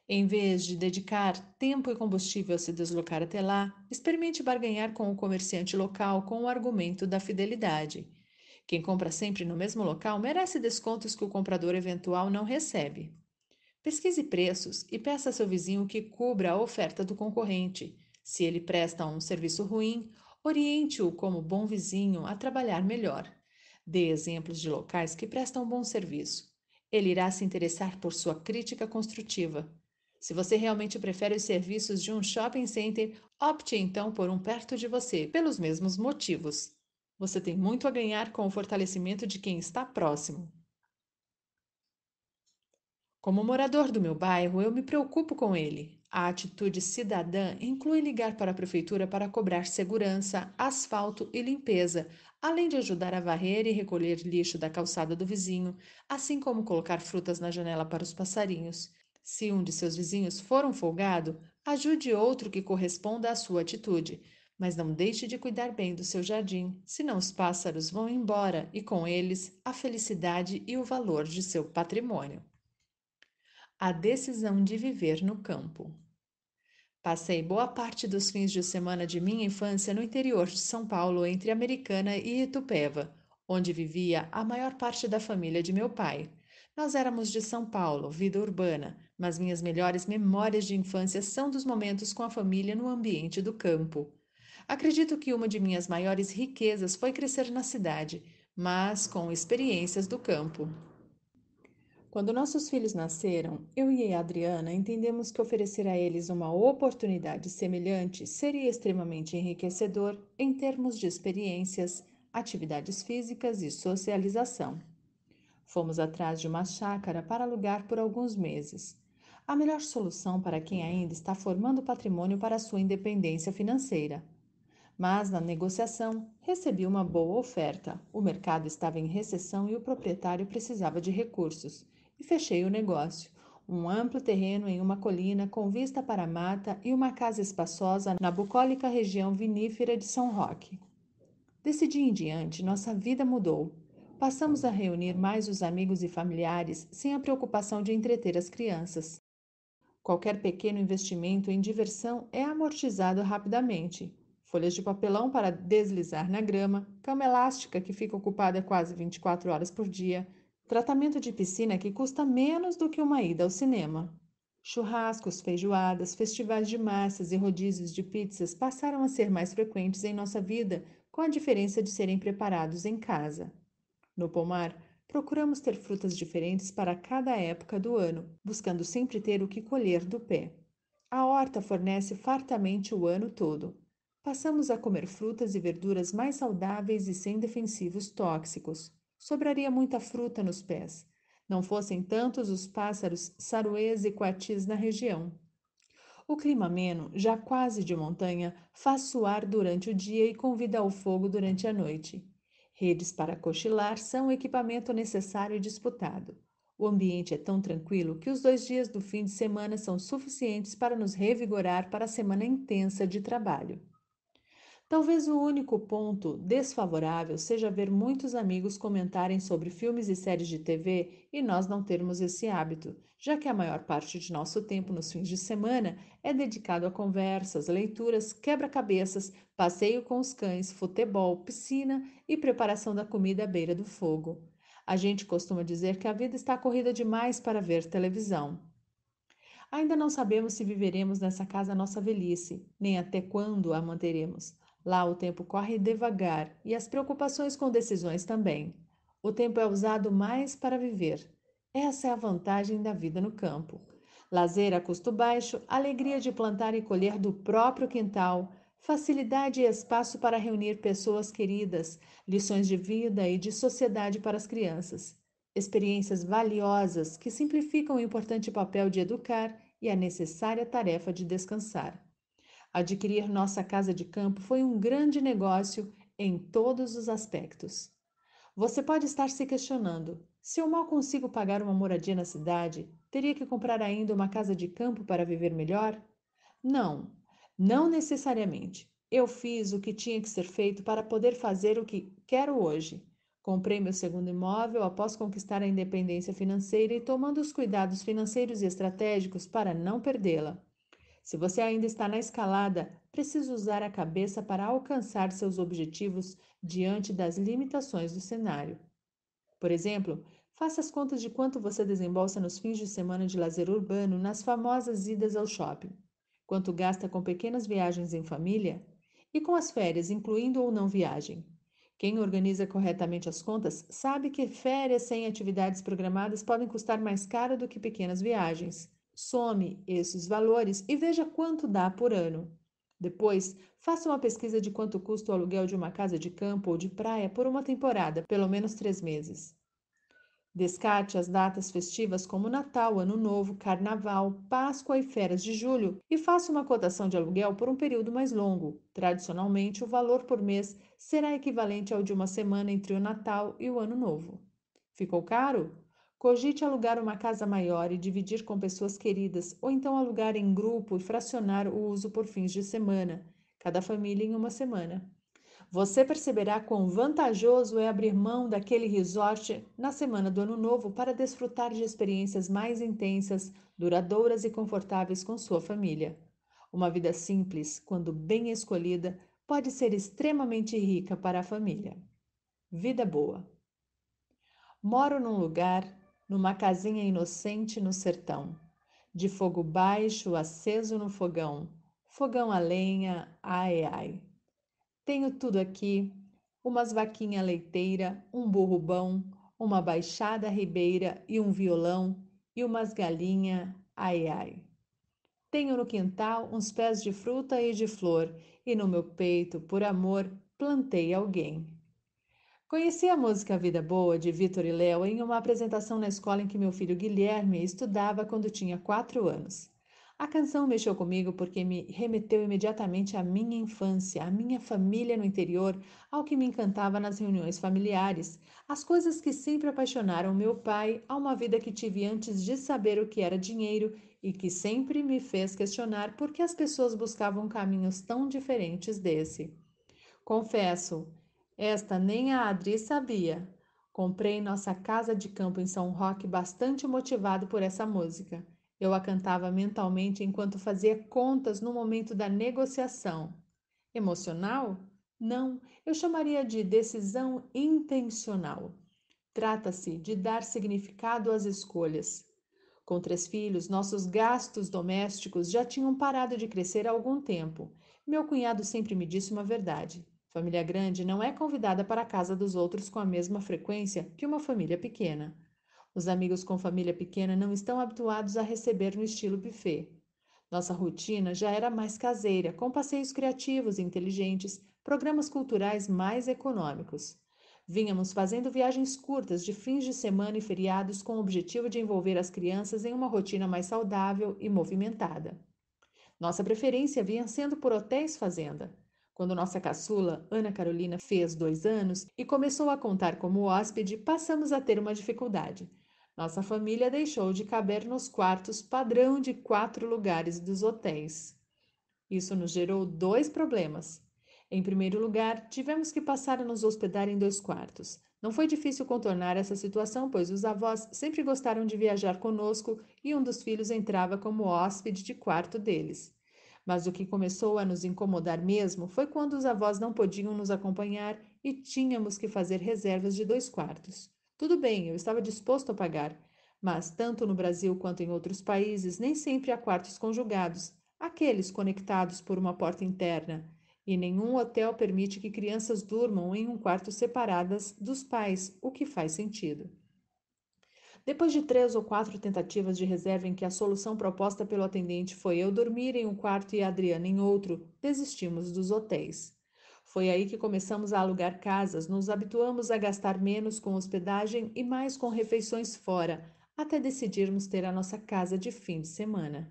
Em vez de dedicar tempo e combustível a se deslocar até lá, experimente barganhar com o comerciante local com o argumento da fidelidade. Quem compra sempre no mesmo local merece descontos que o comprador eventual não recebe. Pesquise preços e peça a seu vizinho que cubra a oferta do concorrente. Se ele presta um serviço ruim, oriente-o como bom vizinho a trabalhar melhor. Dê exemplos de locais que prestam bom serviço. Ele irá se interessar por sua crítica construtiva. Se você realmente prefere os serviços de um shopping center, opte então por um perto de você, pelos mesmos motivos. Você tem muito a ganhar com o fortalecimento de quem está próximo. Como morador do meu bairro, eu me preocupo com ele. A atitude cidadã inclui ligar para a prefeitura para cobrar segurança, asfalto e limpeza, além de ajudar a varrer e recolher lixo da calçada do vizinho, assim como colocar frutas na janela para os passarinhos. Se um de seus vizinhos for um folgado, ajude outro que corresponda à sua atitude, mas não deixe de cuidar bem do seu jardim, senão os pássaros vão embora e com eles a felicidade e o valor de seu patrimônio. A decisão de viver no campo. Passei boa parte dos fins de semana de minha infância no interior de São Paulo, entre Americana e Itupeva, onde vivia a maior parte da família de meu pai. Nós éramos de São Paulo, vida urbana, mas minhas melhores memórias de infância são dos momentos com a família no ambiente do campo. Acredito que uma de minhas maiores riquezas foi crescer na cidade, mas com experiências do campo. Quando nossos filhos nasceram, eu e a Adriana entendemos que oferecer a eles uma oportunidade semelhante seria extremamente enriquecedor em termos de experiências, atividades físicas e socialização. Fomos atrás de uma chácara para alugar por alguns meses. A melhor solução para quem ainda está formando patrimônio para sua independência financeira. Mas na negociação recebi uma boa oferta. O mercado estava em recessão e o proprietário precisava de recursos. E fechei o negócio. Um amplo terreno em uma colina com vista para a mata e uma casa espaçosa na bucólica região vinífera de São Roque. Desse dia em diante, nossa vida mudou. Passamos a reunir mais os amigos e familiares sem a preocupação de entreter as crianças. Qualquer pequeno investimento em diversão é amortizado rapidamente. Folhas de papelão para deslizar na grama, cama elástica que fica ocupada quase 24 horas por dia, tratamento de piscina que custa menos do que uma ida ao cinema. Churrascos, feijoadas, festivais de massas e rodízios de pizzas passaram a ser mais frequentes em nossa vida, com a diferença de serem preparados em casa. No pomar, procuramos ter frutas diferentes para cada época do ano, buscando sempre ter o que colher do pé. A horta fornece fartamente o ano todo. Passamos a comer frutas e verduras mais saudáveis e sem defensivos tóxicos. Sobraria muita fruta nos pés, não fossem tantos os pássaros saruês e coatis na região. O clima ameno, já quase de montanha, faz suar durante o dia e convida ao fogo durante a noite. Redes para cochilar são o equipamento necessário e disputado. O ambiente é tão tranquilo que os dois dias do fim de semana são suficientes para nos revigorar para a semana intensa de trabalho. Talvez o único ponto desfavorável seja ver muitos amigos comentarem sobre filmes e séries de TV e nós não termos esse hábito, já que a maior parte de nosso tempo nos fins de semana é dedicado a conversas, leituras, quebra-cabeças, passeio com os cães, futebol, piscina e preparação da comida à beira do fogo. A gente costuma dizer que a vida está corrida demais para ver televisão. Ainda não sabemos se viveremos nessa casa nossa velhice, nem até quando a manteremos. Lá o tempo corre devagar e as preocupações com decisões também. O tempo é usado mais para viver. Essa é a vantagem da vida no campo. Lazer a custo baixo, alegria de plantar e colher do próprio quintal, facilidade e espaço para reunir pessoas queridas, lições de vida e de sociedade para as crianças, experiências valiosas que simplificam o importante papel de educar e a necessária tarefa de descansar. Adquirir nossa casa de campo foi um grande negócio em todos os aspectos. Você pode estar se questionando: se eu mal consigo pagar uma moradia na cidade, teria que comprar ainda uma casa de campo para viver melhor? Não, não necessariamente. Eu fiz o que tinha que ser feito para poder fazer o que quero hoje. Comprei meu segundo imóvel após conquistar a independência financeira e tomando os cuidados financeiros e estratégicos para não perdê-la. Se você ainda está na escalada, precisa usar a cabeça para alcançar seus objetivos diante das limitações do cenário. Por exemplo, faça as contas de quanto você desembolsa nos fins de semana de lazer urbano nas famosas idas ao shopping, quanto gasta com pequenas viagens em família e com as férias, incluindo ou não viagem. Quem organiza corretamente as contas sabe que férias sem atividades programadas podem custar mais caro do que pequenas viagens. Some esses valores e veja quanto dá por ano. Depois, faça uma pesquisa de quanto custa o aluguel de uma casa de campo ou de praia por uma temporada, pelo menos três meses. Descarte as datas festivas como Natal, Ano Novo, Carnaval, Páscoa e férias de julho e faça uma cotação de aluguel por um período mais longo. Tradicionalmente, o valor por mês será equivalente ao de uma semana entre o Natal e o Ano Novo. Ficou caro? Cogite alugar uma casa maior e dividir com pessoas queridas, ou então alugar em grupo e fracionar o uso por fins de semana, cada família em uma semana. Você perceberá quão vantajoso é abrir mão daquele resort na semana do Ano Novo para desfrutar de experiências mais intensas, duradouras e confortáveis com sua família. Uma vida simples, quando bem escolhida, pode ser extremamente rica para a família. Vida boa. Moro num lugar, numa casinha inocente no sertão, de fogo baixo aceso no fogão, fogão a lenha, ai ai. Tenho tudo aqui: umas vaquinha leiteira, um burro bom, uma baixada ribeira e um violão e umas galinha, ai ai. Tenho no quintal uns pés de fruta e de flor, e no meu peito, por amor, plantei alguém. Conheci a música Vida Boa de Vitor e Léo em uma apresentação na escola em que meu filho Guilherme estudava quando tinha quatro anos. A canção mexeu comigo porque me remeteu imediatamente à minha infância, à minha família no interior, ao que me encantava nas reuniões familiares, às coisas que sempre apaixonaram meu pai, a uma vida que tive antes de saber o que era dinheiro e que sempre me fez questionar por que as pessoas buscavam caminhos tão diferentes desse. Confesso, esta nem a Adri sabia. Comprei nossa casa de campo em São Roque bastante motivado por essa música. Eu a cantava mentalmente enquanto fazia contas no momento da negociação. Emocional? Não, eu chamaria de decisão intencional. Trata-se de dar significado às escolhas. Com três filhos, nossos gastos domésticos já tinham parado de crescer há algum tempo. Meu cunhado sempre me disse uma verdade. Família grande não é convidada para a casa dos outros com a mesma frequência que uma família pequena. Os amigos com família pequena não estão habituados a receber no estilo buffet. Nossa rotina já era mais caseira, com passeios criativos e inteligentes, programas culturais mais econômicos. Vínhamos fazendo viagens curtas de fins de semana e feriados com o objetivo de envolver as crianças em uma rotina mais saudável e movimentada. Nossa preferência vinha sendo por hotéis fazenda. Quando nossa caçula, Ana Carolina, fez dois anos e começou a contar como hóspede, passamos a ter uma dificuldade. Nossa família deixou de caber nos quartos padrão de quatro lugares dos hotéis. Isso nos gerou dois problemas. Em primeiro lugar, tivemos que passar a nos hospedar em dois quartos. Não foi difícil contornar essa situação, pois os avós sempre gostaram de viajar conosco e um dos filhos entrava como hóspede de quarto deles. Mas o que começou a nos incomodar mesmo foi quando os avós não podiam nos acompanhar e tínhamos que fazer reservas de dois quartos. Tudo bem, eu estava disposto a pagar, mas tanto no Brasil quanto em outros países nem sempre há quartos conjugados, aqueles conectados por uma porta interna, e nenhum hotel permite que crianças durmam em um quarto separadas dos pais, o que faz sentido. Depois de três ou quatro tentativas de reserva em que a solução proposta pelo atendente foi eu dormir em um quarto e Adriana em outro, desistimos dos hotéis. Foi aí que começamos a alugar casas, nos habituamos a gastar menos com hospedagem e mais com refeições fora, até decidirmos ter a nossa casa de fim de semana.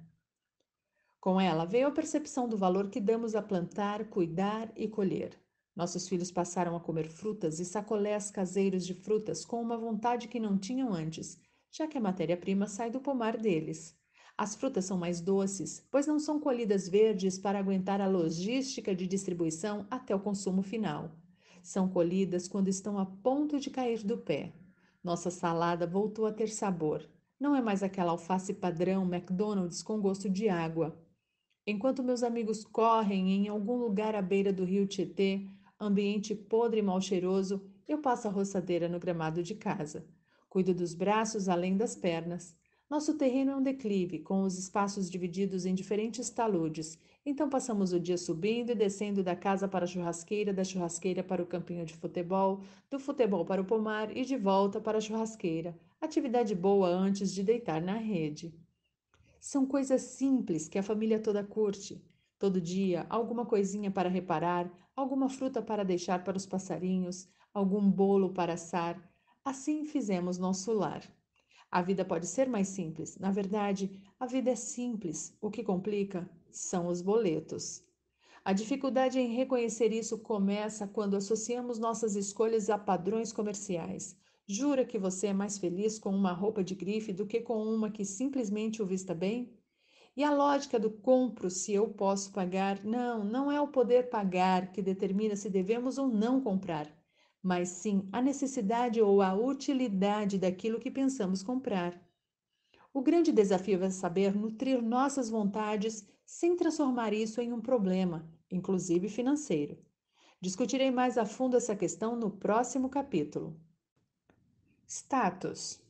Com ela veio a percepção do valor que damos a plantar, cuidar e colher. Nossos filhos passaram a comer frutas e sacolés caseiros de frutas com uma vontade que não tinham antes, já que a matéria-prima sai do pomar deles. As frutas são mais doces, pois não são colhidas verdes para aguentar a logística de distribuição até o consumo final. São colhidas quando estão a ponto de cair do pé. Nossa salada voltou a ter sabor. Não é mais aquela alface padrão McDonald's com gosto de água. Enquanto meus amigos correm em algum lugar à beira do rio Tietê, ambiente podre e mal cheiroso, eu passo a roçadeira no gramado de casa. Cuido dos braços além das pernas. Nosso terreno é um declive, com os espaços divididos em diferentes taludes, então passamos o dia subindo e descendo da casa para a churrasqueira, da churrasqueira para o campinho de futebol, do futebol para o pomar e de volta para a churrasqueira. Atividade boa antes de deitar na rede. São coisas simples que a família toda curte. Todo dia, alguma coisinha para reparar, alguma fruta para deixar para os passarinhos, algum bolo para assar. Assim fizemos nosso lar. A vida pode ser mais simples. Na verdade, a vida é simples. O que complica são os boletos. A dificuldade em reconhecer isso começa quando associamos nossas escolhas a padrões comerciais. Jura que você é mais feliz com uma roupa de grife do que com uma que simplesmente o vista bem? E a lógica do compro se eu posso pagar? Não, não é o poder pagar que determina se devemos ou não comprar mas sim a necessidade ou a utilidade daquilo que pensamos comprar. O grande desafio é saber nutrir nossas vontades sem transformar isso em um problema, inclusive financeiro. Discutirei mais a fundo essa questão no próximo capítulo. Status: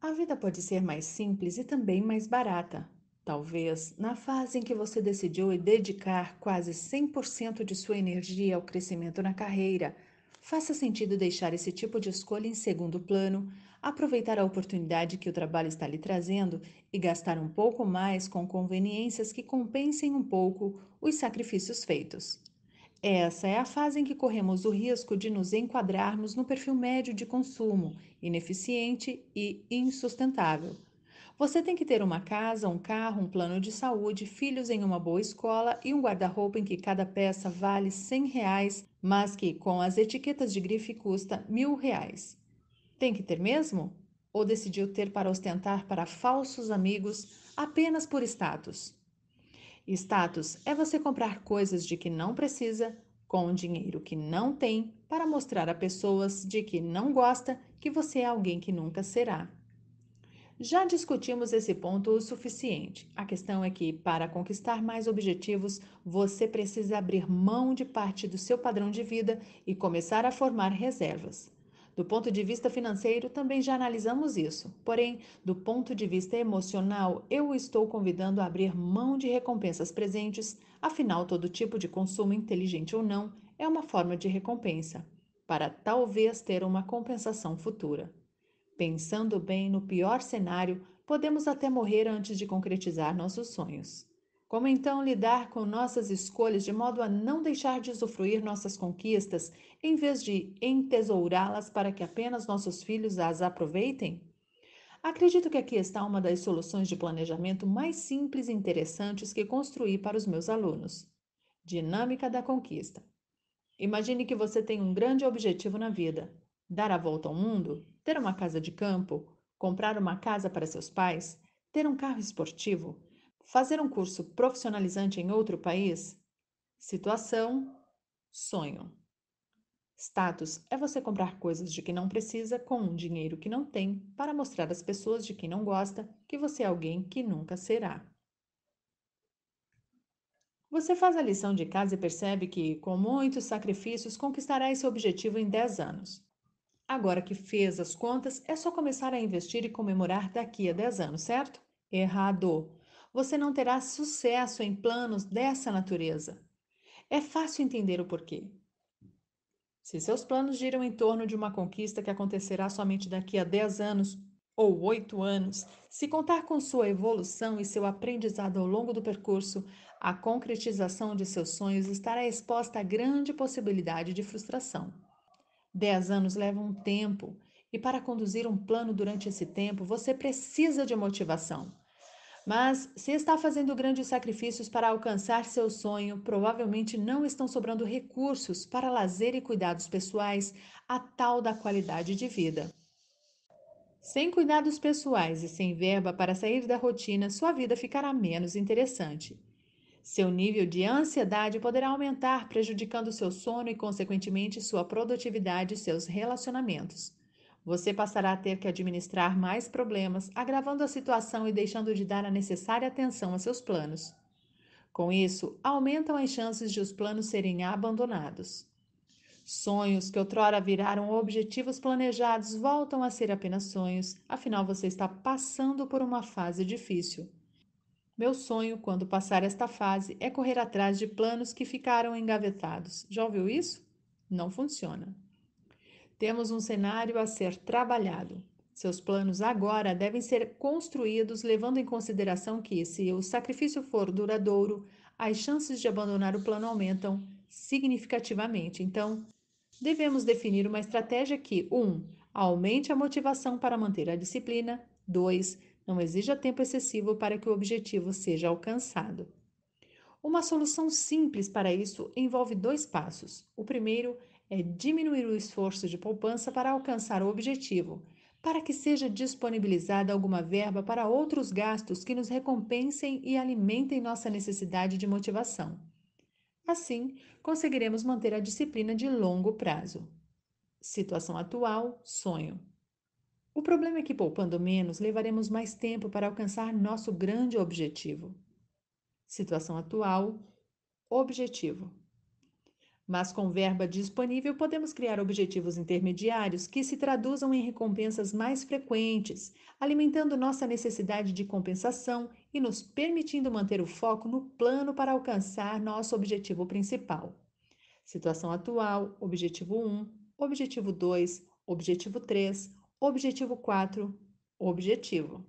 A vida pode ser mais simples e também mais barata. Talvez na fase em que você decidiu dedicar quase 100% de sua energia ao crescimento na carreira, faça sentido deixar esse tipo de escolha em segundo plano, aproveitar a oportunidade que o trabalho está lhe trazendo e gastar um pouco mais com conveniências que compensem um pouco os sacrifícios feitos. Essa é a fase em que corremos o risco de nos enquadrarmos no perfil médio de consumo, ineficiente e insustentável você tem que ter uma casa, um carro, um plano de saúde, filhos em uma boa escola e um guarda-roupa em que cada peça vale 100 reais, mas que com as etiquetas de grife custa mil reais. Tem que ter mesmo? Ou decidiu ter para ostentar para falsos amigos apenas por status? Status é você comprar coisas de que não precisa com dinheiro que não tem para mostrar a pessoas de que não gosta que você é alguém que nunca será. Já discutimos esse ponto o suficiente. A questão é que, para conquistar mais objetivos, você precisa abrir mão de parte do seu padrão de vida e começar a formar reservas. Do ponto de vista financeiro, também já analisamos isso. Porém, do ponto de vista emocional, eu estou convidando a abrir mão de recompensas presentes, afinal, todo tipo de consumo, inteligente ou não, é uma forma de recompensa, para talvez ter uma compensação futura. Pensando bem no pior cenário, podemos até morrer antes de concretizar nossos sonhos. Como então lidar com nossas escolhas de modo a não deixar de usufruir nossas conquistas, em vez de entesourá-las para que apenas nossos filhos as aproveitem? Acredito que aqui está uma das soluções de planejamento mais simples e interessantes que construí para os meus alunos. Dinâmica da conquista. Imagine que você tem um grande objetivo na vida: dar a volta ao mundo ter uma casa de campo, comprar uma casa para seus pais, ter um carro esportivo, fazer um curso profissionalizante em outro país? Situação: sonho. Status é você comprar coisas de que não precisa com um dinheiro que não tem para mostrar às pessoas de quem não gosta que você é alguém que nunca será. Você faz a lição de casa e percebe que, com muitos sacrifícios, conquistará esse objetivo em 10 anos. Agora que fez as contas, é só começar a investir e comemorar daqui a 10 anos, certo? Errado! Você não terá sucesso em planos dessa natureza. É fácil entender o porquê. Se seus planos giram em torno de uma conquista que acontecerá somente daqui a 10 anos ou 8 anos, se contar com sua evolução e seu aprendizado ao longo do percurso, a concretização de seus sonhos estará exposta a grande possibilidade de frustração. Dez anos levam um tempo e para conduzir um plano durante esse tempo você precisa de motivação. Mas se está fazendo grandes sacrifícios para alcançar seu sonho, provavelmente não estão sobrando recursos para lazer e cuidados pessoais, a tal da qualidade de vida. Sem cuidados pessoais e sem verba para sair da rotina, sua vida ficará menos interessante. Seu nível de ansiedade poderá aumentar, prejudicando seu sono e, consequentemente, sua produtividade e seus relacionamentos. Você passará a ter que administrar mais problemas, agravando a situação e deixando de dar a necessária atenção a seus planos. Com isso, aumentam as chances de os planos serem abandonados. Sonhos que outrora viraram objetivos planejados voltam a ser apenas sonhos, afinal você está passando por uma fase difícil. Meu sonho, quando passar esta fase, é correr atrás de planos que ficaram engavetados. Já ouviu isso? Não funciona. Temos um cenário a ser trabalhado. Seus planos agora devem ser construídos levando em consideração que, se o sacrifício for duradouro, as chances de abandonar o plano aumentam significativamente. Então, devemos definir uma estratégia que 1. Um, aumente a motivação para manter a disciplina. 2 não exija tempo excessivo para que o objetivo seja alcançado. Uma solução simples para isso envolve dois passos. O primeiro é diminuir o esforço de poupança para alcançar o objetivo, para que seja disponibilizada alguma verba para outros gastos que nos recompensem e alimentem nossa necessidade de motivação. Assim, conseguiremos manter a disciplina de longo prazo. Situação atual: sonho. O problema é que, poupando menos, levaremos mais tempo para alcançar nosso grande objetivo. Situação atual: objetivo. Mas com verba disponível, podemos criar objetivos intermediários que se traduzam em recompensas mais frequentes, alimentando nossa necessidade de compensação e nos permitindo manter o foco no plano para alcançar nosso objetivo principal. Situação atual: objetivo 1, objetivo 2, objetivo 3, Objetivo 4. Objetivo.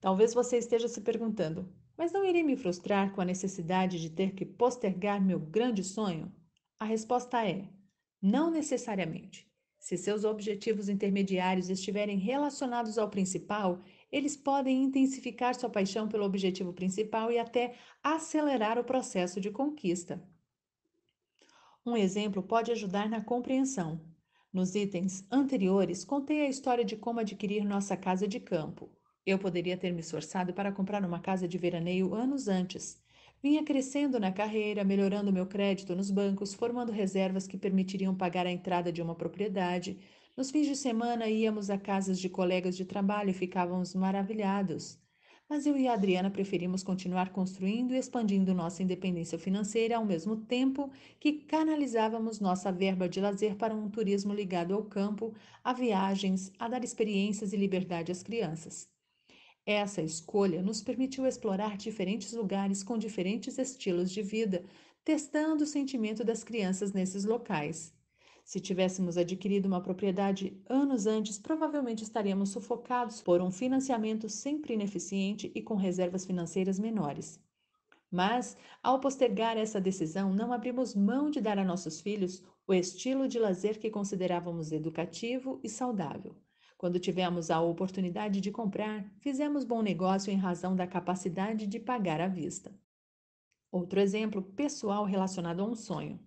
Talvez você esteja se perguntando, mas não irei me frustrar com a necessidade de ter que postergar meu grande sonho? A resposta é: não necessariamente. Se seus objetivos intermediários estiverem relacionados ao principal, eles podem intensificar sua paixão pelo objetivo principal e até acelerar o processo de conquista. Um exemplo pode ajudar na compreensão. Nos itens anteriores, contei a história de como adquirir nossa casa de campo. Eu poderia ter me esforçado para comprar uma casa de veraneio anos antes. Vinha crescendo na carreira, melhorando meu crédito nos bancos, formando reservas que permitiriam pagar a entrada de uma propriedade. Nos fins de semana íamos a casas de colegas de trabalho e ficávamos maravilhados mas eu e a Adriana preferimos continuar construindo e expandindo nossa independência financeira ao mesmo tempo que canalizávamos nossa verba de lazer para um turismo ligado ao campo, a viagens, a dar experiências e liberdade às crianças. Essa escolha nos permitiu explorar diferentes lugares com diferentes estilos de vida, testando o sentimento das crianças nesses locais. Se tivéssemos adquirido uma propriedade anos antes, provavelmente estaríamos sufocados por um financiamento sempre ineficiente e com reservas financeiras menores. Mas, ao postergar essa decisão, não abrimos mão de dar a nossos filhos o estilo de lazer que considerávamos educativo e saudável. Quando tivemos a oportunidade de comprar, fizemos bom negócio em razão da capacidade de pagar à vista. Outro exemplo pessoal relacionado a um sonho.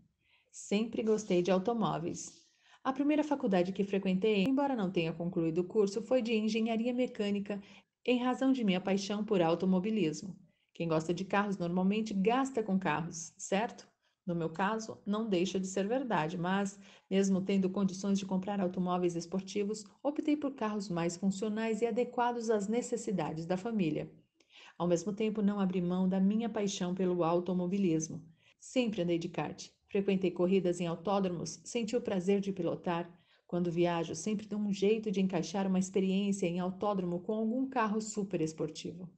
Sempre gostei de automóveis. A primeira faculdade que frequentei, embora não tenha concluído o curso, foi de engenharia mecânica, em razão de minha paixão por automobilismo. Quem gosta de carros normalmente gasta com carros, certo? No meu caso, não deixa de ser verdade, mas, mesmo tendo condições de comprar automóveis esportivos, optei por carros mais funcionais e adequados às necessidades da família. Ao mesmo tempo, não abri mão da minha paixão pelo automobilismo. Sempre andei de kart, Frequentei corridas em autódromos, senti o prazer de pilotar. Quando viajo, sempre dou um jeito de encaixar uma experiência em autódromo com algum carro super esportivo.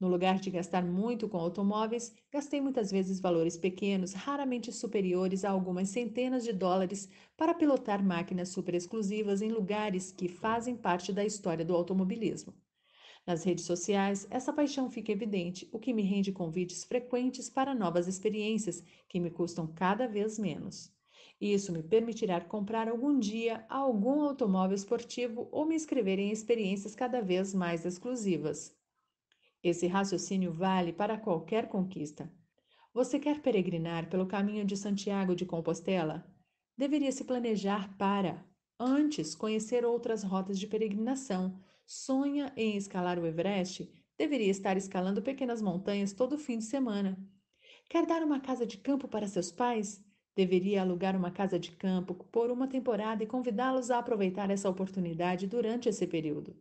No lugar de gastar muito com automóveis, gastei muitas vezes valores pequenos, raramente superiores a algumas centenas de dólares, para pilotar máquinas super exclusivas em lugares que fazem parte da história do automobilismo. Nas redes sociais, essa paixão fica evidente, o que me rende convites frequentes para novas experiências que me custam cada vez menos. Isso me permitirá comprar algum dia algum automóvel esportivo ou me inscrever em experiências cada vez mais exclusivas. Esse raciocínio vale para qualquer conquista. Você quer peregrinar pelo caminho de Santiago de Compostela? Deveria se planejar para Antes, conhecer outras rotas de peregrinação. Sonha em escalar o Everest? Deveria estar escalando pequenas montanhas todo fim de semana. Quer dar uma casa de campo para seus pais? Deveria alugar uma casa de campo por uma temporada e convidá-los a aproveitar essa oportunidade durante esse período.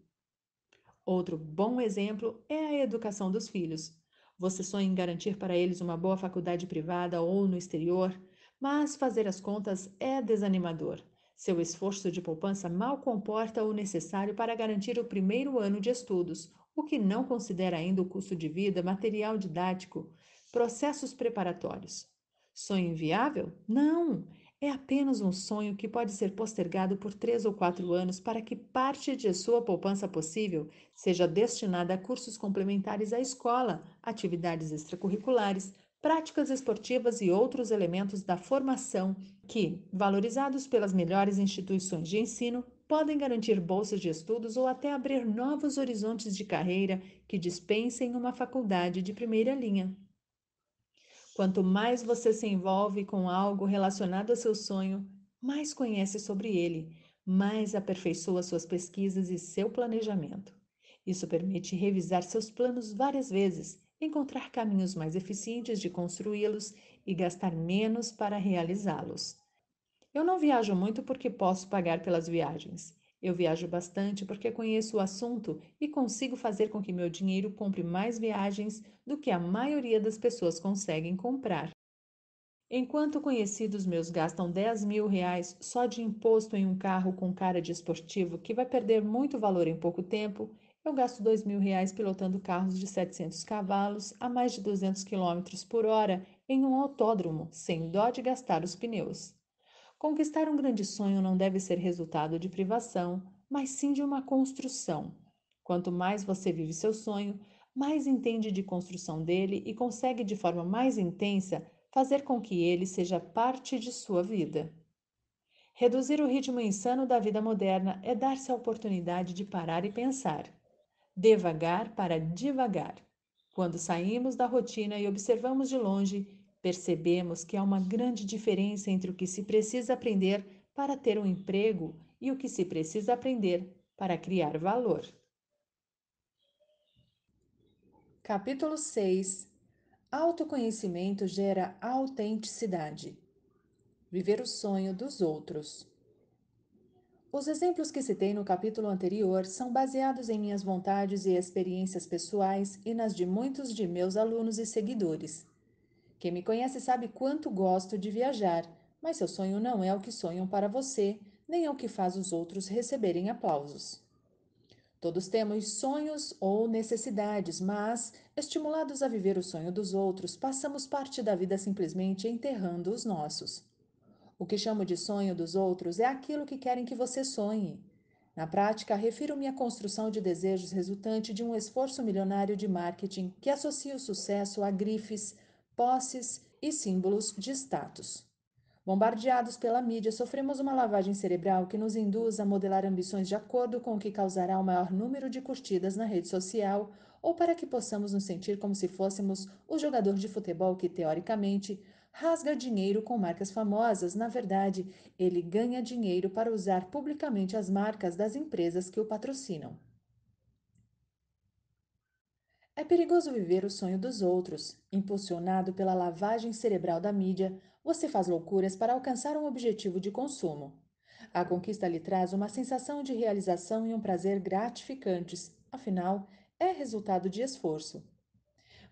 Outro bom exemplo é a educação dos filhos. Você sonha em garantir para eles uma boa faculdade privada ou no exterior, mas fazer as contas é desanimador. Seu esforço de poupança mal comporta o necessário para garantir o primeiro ano de estudos, o que não considera ainda o custo de vida, material didático, processos preparatórios. Sonho inviável? Não! É apenas um sonho que pode ser postergado por três ou quatro anos para que parte de sua poupança possível seja destinada a cursos complementares à escola, atividades extracurriculares, práticas esportivas e outros elementos da formação que, valorizados pelas melhores instituições de ensino, podem garantir bolsas de estudos ou até abrir novos horizontes de carreira que dispensem uma faculdade de primeira linha. Quanto mais você se envolve com algo relacionado a seu sonho, mais conhece sobre ele, mais aperfeiçoa suas pesquisas e seu planejamento. Isso permite revisar seus planos várias vezes encontrar caminhos mais eficientes de construí-los e gastar menos para realizá-los. Eu não viajo muito porque posso pagar pelas viagens. Eu viajo bastante porque conheço o assunto e consigo fazer com que meu dinheiro compre mais viagens do que a maioria das pessoas conseguem comprar. Enquanto conhecidos meus gastam 10 mil reais só de imposto em um carro com cara de esportivo que vai perder muito valor em pouco tempo, eu gasto dois mil reais pilotando carros de 700 cavalos a mais de 200 km por hora em um autódromo, sem dó de gastar os pneus. Conquistar um grande sonho não deve ser resultado de privação, mas sim de uma construção. Quanto mais você vive seu sonho, mais entende de construção dele e consegue de forma mais intensa fazer com que ele seja parte de sua vida. Reduzir o ritmo insano da vida moderna é dar-se a oportunidade de parar e pensar devagar para devagar. Quando saímos da rotina e observamos de longe, percebemos que há uma grande diferença entre o que se precisa aprender para ter um emprego e o que se precisa aprender para criar valor. Capítulo 6 Autoconhecimento gera autenticidade. Viver o sonho dos outros. Os exemplos que citei no capítulo anterior são baseados em minhas vontades e experiências pessoais e nas de muitos de meus alunos e seguidores. Quem me conhece sabe quanto gosto de viajar, mas seu sonho não é o que sonham para você, nem é o que faz os outros receberem aplausos. Todos temos sonhos ou necessidades, mas, estimulados a viver o sonho dos outros, passamos parte da vida simplesmente enterrando os nossos. O que chamo de sonho dos outros é aquilo que querem que você sonhe. Na prática, refiro-me à construção de desejos resultante de um esforço milionário de marketing que associa o sucesso a grifes, posses e símbolos de status. Bombardeados pela mídia, sofremos uma lavagem cerebral que nos induz a modelar ambições de acordo com o que causará o maior número de curtidas na rede social ou para que possamos nos sentir como se fôssemos o jogador de futebol que, teoricamente, rasga dinheiro com marcas famosas. Na verdade, ele ganha dinheiro para usar publicamente as marcas das empresas que o patrocinam. É perigoso viver o sonho dos outros. Impulsionado pela lavagem cerebral da mídia, você faz loucuras para alcançar um objetivo de consumo. A conquista lhe traz uma sensação de realização e um prazer gratificantes, afinal, é resultado de esforço.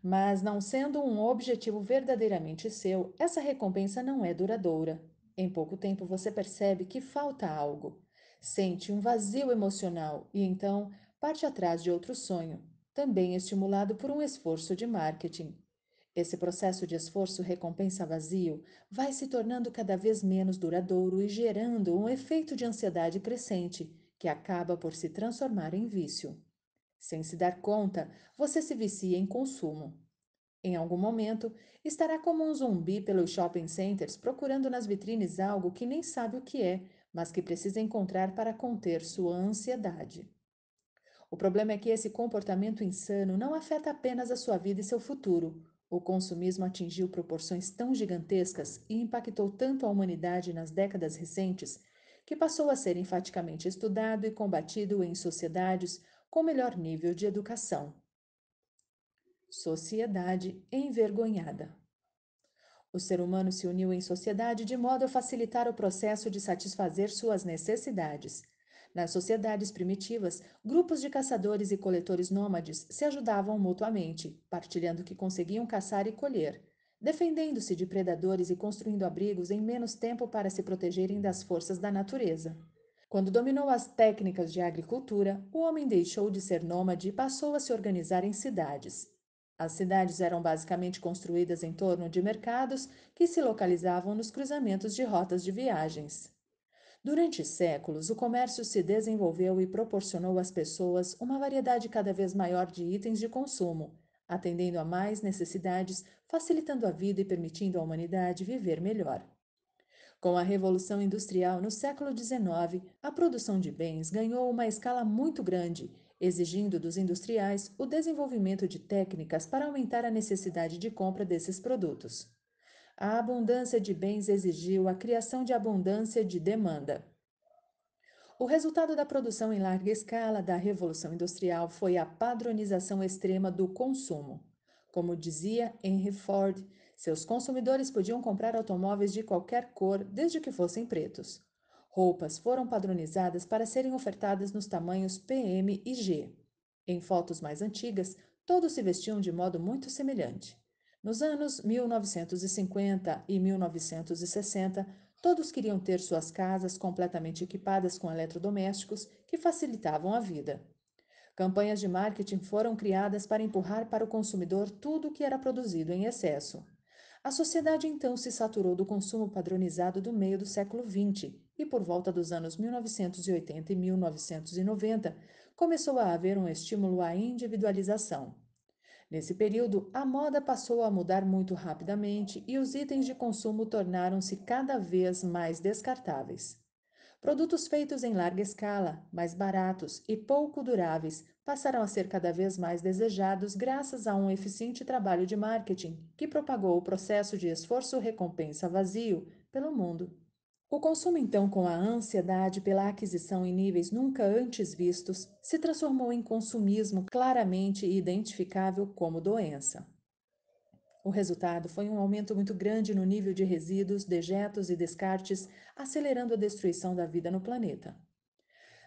Mas, não sendo um objetivo verdadeiramente seu, essa recompensa não é duradoura. Em pouco tempo você percebe que falta algo, sente um vazio emocional e então parte atrás de outro sonho, também estimulado por um esforço de marketing. Esse processo de esforço recompensa vazio vai se tornando cada vez menos duradouro e gerando um efeito de ansiedade crescente, que acaba por se transformar em vício. Sem se dar conta, você se vicia em consumo. Em algum momento, estará como um zumbi pelos shopping centers procurando nas vitrines algo que nem sabe o que é, mas que precisa encontrar para conter sua ansiedade. O problema é que esse comportamento insano não afeta apenas a sua vida e seu futuro. O consumismo atingiu proporções tão gigantescas e impactou tanto a humanidade nas décadas recentes que passou a ser enfaticamente estudado e combatido em sociedades com melhor nível de educação. Sociedade envergonhada. O ser humano se uniu em sociedade de modo a facilitar o processo de satisfazer suas necessidades. Nas sociedades primitivas, grupos de caçadores e coletores nômades se ajudavam mutuamente, partilhando o que conseguiam caçar e colher, defendendo-se de predadores e construindo abrigos em menos tempo para se protegerem das forças da natureza. Quando dominou as técnicas de agricultura, o homem deixou de ser nômade e passou a se organizar em cidades. As cidades eram basicamente construídas em torno de mercados que se localizavam nos cruzamentos de rotas de viagens. Durante séculos, o comércio se desenvolveu e proporcionou às pessoas uma variedade cada vez maior de itens de consumo, atendendo a mais necessidades, facilitando a vida e permitindo à humanidade viver melhor. Com a Revolução Industrial no século XIX, a produção de bens ganhou uma escala muito grande, exigindo dos industriais o desenvolvimento de técnicas para aumentar a necessidade de compra desses produtos. A abundância de bens exigiu a criação de abundância de demanda. O resultado da produção em larga escala da Revolução Industrial foi a padronização extrema do consumo. Como dizia Henry Ford, seus consumidores podiam comprar automóveis de qualquer cor, desde que fossem pretos. Roupas foram padronizadas para serem ofertadas nos tamanhos PM e G. Em fotos mais antigas, todos se vestiam de modo muito semelhante. Nos anos 1950 e 1960, todos queriam ter suas casas completamente equipadas com eletrodomésticos que facilitavam a vida. Campanhas de marketing foram criadas para empurrar para o consumidor tudo o que era produzido em excesso. A sociedade então se saturou do consumo padronizado do meio do século XX e, por volta dos anos 1980 e 1990, começou a haver um estímulo à individualização. Nesse período, a moda passou a mudar muito rapidamente e os itens de consumo tornaram-se cada vez mais descartáveis. Produtos feitos em larga escala, mais baratos e pouco duráveis passaram a ser cada vez mais desejados graças a um eficiente trabalho de marketing que propagou o processo de esforço-recompensa vazio pelo mundo. O consumo, então, com a ansiedade pela aquisição em níveis nunca antes vistos, se transformou em consumismo claramente identificável como doença. O resultado foi um aumento muito grande no nível de resíduos, dejetos e descartes, acelerando a destruição da vida no planeta.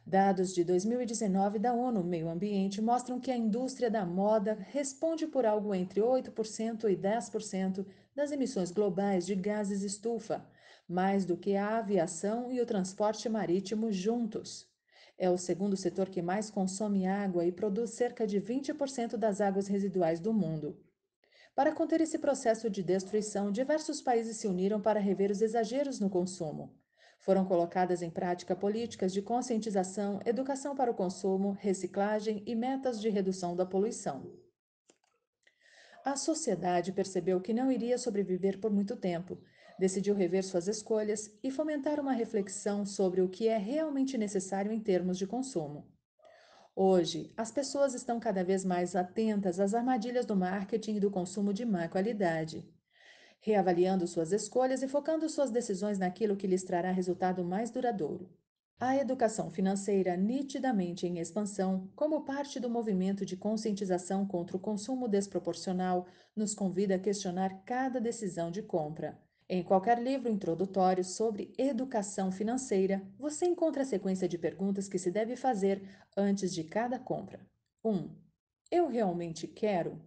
Dados de 2019 da ONU Meio Ambiente mostram que a indústria da moda responde por algo entre 8% e 10% das emissões globais de gases estufa, mais do que a aviação e o transporte marítimo juntos. É o segundo setor que mais consome água e produz cerca de 20% das águas residuais do mundo. Para conter esse processo de destruição, diversos países se uniram para rever os exageros no consumo. Foram colocadas em prática políticas de conscientização, educação para o consumo, reciclagem e metas de redução da poluição. A sociedade percebeu que não iria sobreviver por muito tempo, decidiu rever suas escolhas e fomentar uma reflexão sobre o que é realmente necessário em termos de consumo. Hoje, as pessoas estão cada vez mais atentas às armadilhas do marketing e do consumo de má qualidade, reavaliando suas escolhas e focando suas decisões naquilo que lhes trará resultado mais duradouro. A educação financeira, nitidamente em expansão, como parte do movimento de conscientização contra o consumo desproporcional, nos convida a questionar cada decisão de compra. Em qualquer livro introdutório sobre educação financeira, você encontra a sequência de perguntas que se deve fazer antes de cada compra. 1. Um, eu realmente quero?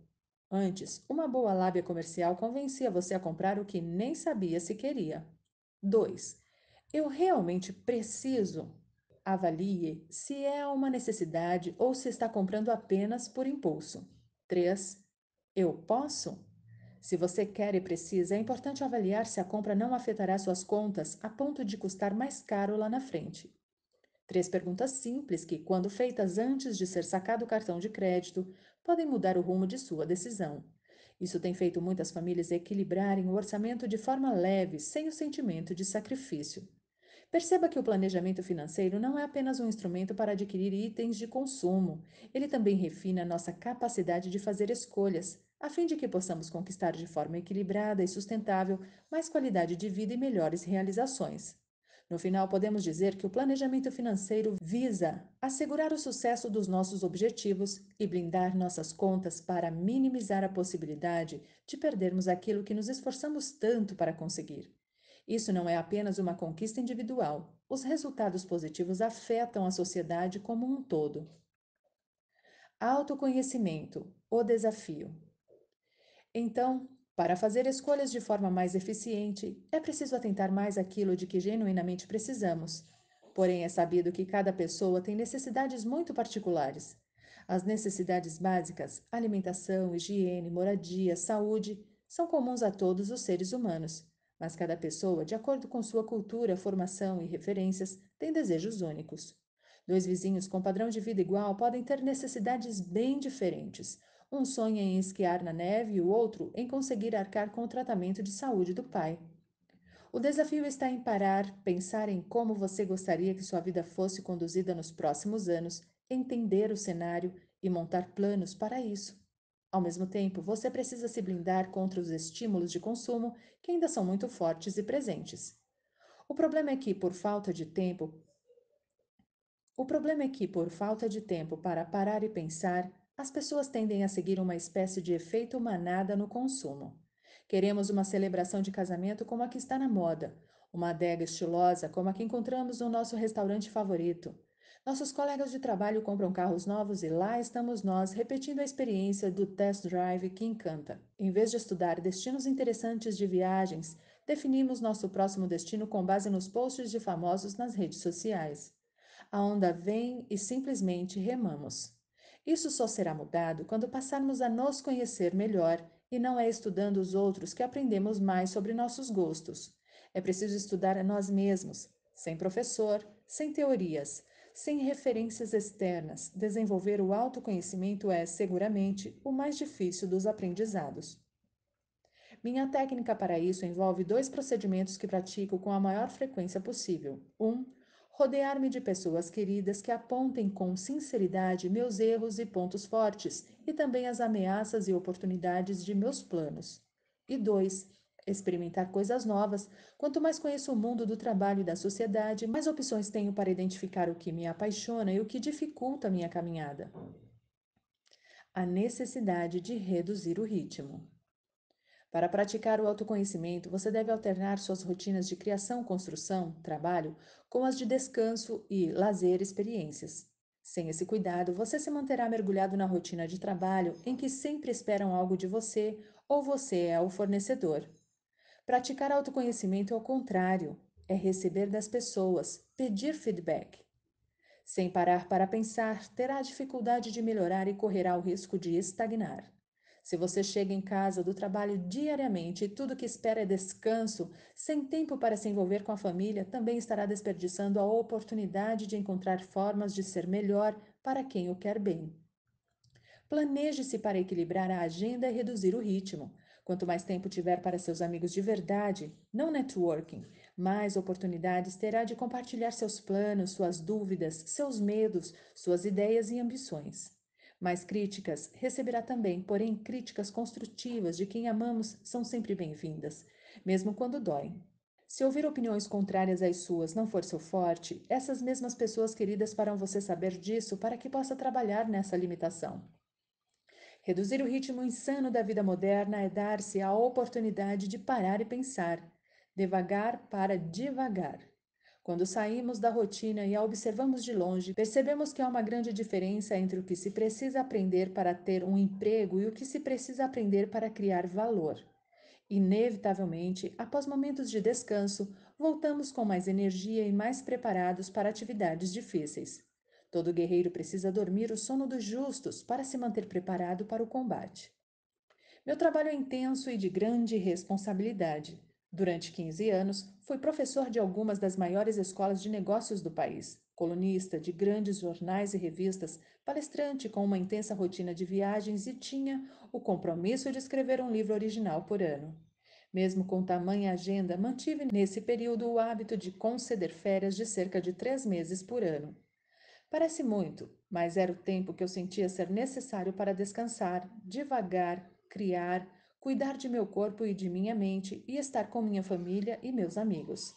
Antes, uma boa lábia comercial convencia você a comprar o que nem sabia se queria. 2. Eu realmente preciso? Avalie se é uma necessidade ou se está comprando apenas por impulso. 3. Eu posso? Se você quer e precisa, é importante avaliar se a compra não afetará suas contas a ponto de custar mais caro lá na frente. Três perguntas simples que, quando feitas antes de ser sacado o cartão de crédito, podem mudar o rumo de sua decisão. Isso tem feito muitas famílias equilibrarem o orçamento de forma leve, sem o sentimento de sacrifício. Perceba que o planejamento financeiro não é apenas um instrumento para adquirir itens de consumo, ele também refina nossa capacidade de fazer escolhas, a fim de que possamos conquistar de forma equilibrada e sustentável mais qualidade de vida e melhores realizações. No final, podemos dizer que o planejamento financeiro visa assegurar o sucesso dos nossos objetivos e blindar nossas contas para minimizar a possibilidade de perdermos aquilo que nos esforçamos tanto para conseguir. Isso não é apenas uma conquista individual, os resultados positivos afetam a sociedade como um todo. Autoconhecimento o desafio. Então, para fazer escolhas de forma mais eficiente, é preciso atentar mais àquilo de que genuinamente precisamos. Porém, é sabido que cada pessoa tem necessidades muito particulares. As necessidades básicas, alimentação, higiene, moradia, saúde, são comuns a todos os seres humanos, mas cada pessoa, de acordo com sua cultura, formação e referências, tem desejos únicos. Dois vizinhos com padrão de vida igual podem ter necessidades bem diferentes, um sonha em esquiar na neve e o outro em conseguir arcar com o tratamento de saúde do pai. O desafio está em parar, pensar em como você gostaria que sua vida fosse conduzida nos próximos anos, entender o cenário e montar planos para isso. Ao mesmo tempo, você precisa se blindar contra os estímulos de consumo que ainda são muito fortes e presentes. O problema é que, por falta de tempo, o problema é que, por falta de tempo para parar e pensar, as pessoas tendem a seguir uma espécie de efeito manada no consumo. Queremos uma celebração de casamento como a que está na moda, uma adega estilosa como a que encontramos no nosso restaurante favorito. Nossos colegas de trabalho compram carros novos e lá estamos nós repetindo a experiência do test drive que encanta. Em vez de estudar destinos interessantes de viagens, definimos nosso próximo destino com base nos posts de famosos nas redes sociais. A onda vem e simplesmente remamos. Isso só será mudado quando passarmos a nos conhecer melhor e não é estudando os outros que aprendemos mais sobre nossos gostos. É preciso estudar a nós mesmos, sem professor, sem teorias, sem referências externas. Desenvolver o autoconhecimento é, seguramente, o mais difícil dos aprendizados. Minha técnica para isso envolve dois procedimentos que pratico com a maior frequência possível. Um, rodear-me de pessoas queridas que apontem com sinceridade meus erros e pontos fortes e também as ameaças e oportunidades de meus planos. E dois, experimentar coisas novas. Quanto mais conheço o mundo do trabalho e da sociedade, mais opções tenho para identificar o que me apaixona e o que dificulta minha caminhada. A necessidade de reduzir o ritmo. Para praticar o autoconhecimento, você deve alternar suas rotinas de criação, construção, trabalho com as de descanso e lazer experiências. Sem esse cuidado, você se manterá mergulhado na rotina de trabalho em que sempre esperam algo de você ou você é o fornecedor. Praticar autoconhecimento é o contrário, é receber das pessoas, pedir feedback. Sem parar para pensar, terá dificuldade de melhorar e correrá o risco de estagnar. Se você chega em casa do trabalho diariamente e tudo que espera é descanso, sem tempo para se envolver com a família, também estará desperdiçando a oportunidade de encontrar formas de ser melhor para quem o quer bem. Planeje-se para equilibrar a agenda e reduzir o ritmo. Quanto mais tempo tiver para seus amigos de verdade, não networking, mais oportunidades terá de compartilhar seus planos, suas dúvidas, seus medos, suas ideias e ambições. Mais críticas receberá também, porém, críticas construtivas de quem amamos são sempre bem-vindas, mesmo quando doem. Se ouvir opiniões contrárias às suas não for seu forte, essas mesmas pessoas queridas farão você saber disso para que possa trabalhar nessa limitação. Reduzir o ritmo insano da vida moderna é dar-se a oportunidade de parar e pensar, devagar para devagar. Quando saímos da rotina e a observamos de longe, percebemos que há uma grande diferença entre o que se precisa aprender para ter um emprego e o que se precisa aprender para criar valor. Inevitavelmente, após momentos de descanso, voltamos com mais energia e mais preparados para atividades difíceis. Todo guerreiro precisa dormir o sono dos justos para se manter preparado para o combate. Meu trabalho é intenso e de grande responsabilidade. Durante 15 anos, fui professor de algumas das maiores escolas de negócios do país, colunista de grandes jornais e revistas, palestrante com uma intensa rotina de viagens e tinha o compromisso de escrever um livro original por ano. Mesmo com tamanha agenda, mantive nesse período o hábito de conceder férias de cerca de três meses por ano. Parece muito, mas era o tempo que eu sentia ser necessário para descansar, devagar, criar, cuidar de meu corpo e de minha mente e estar com minha família e meus amigos.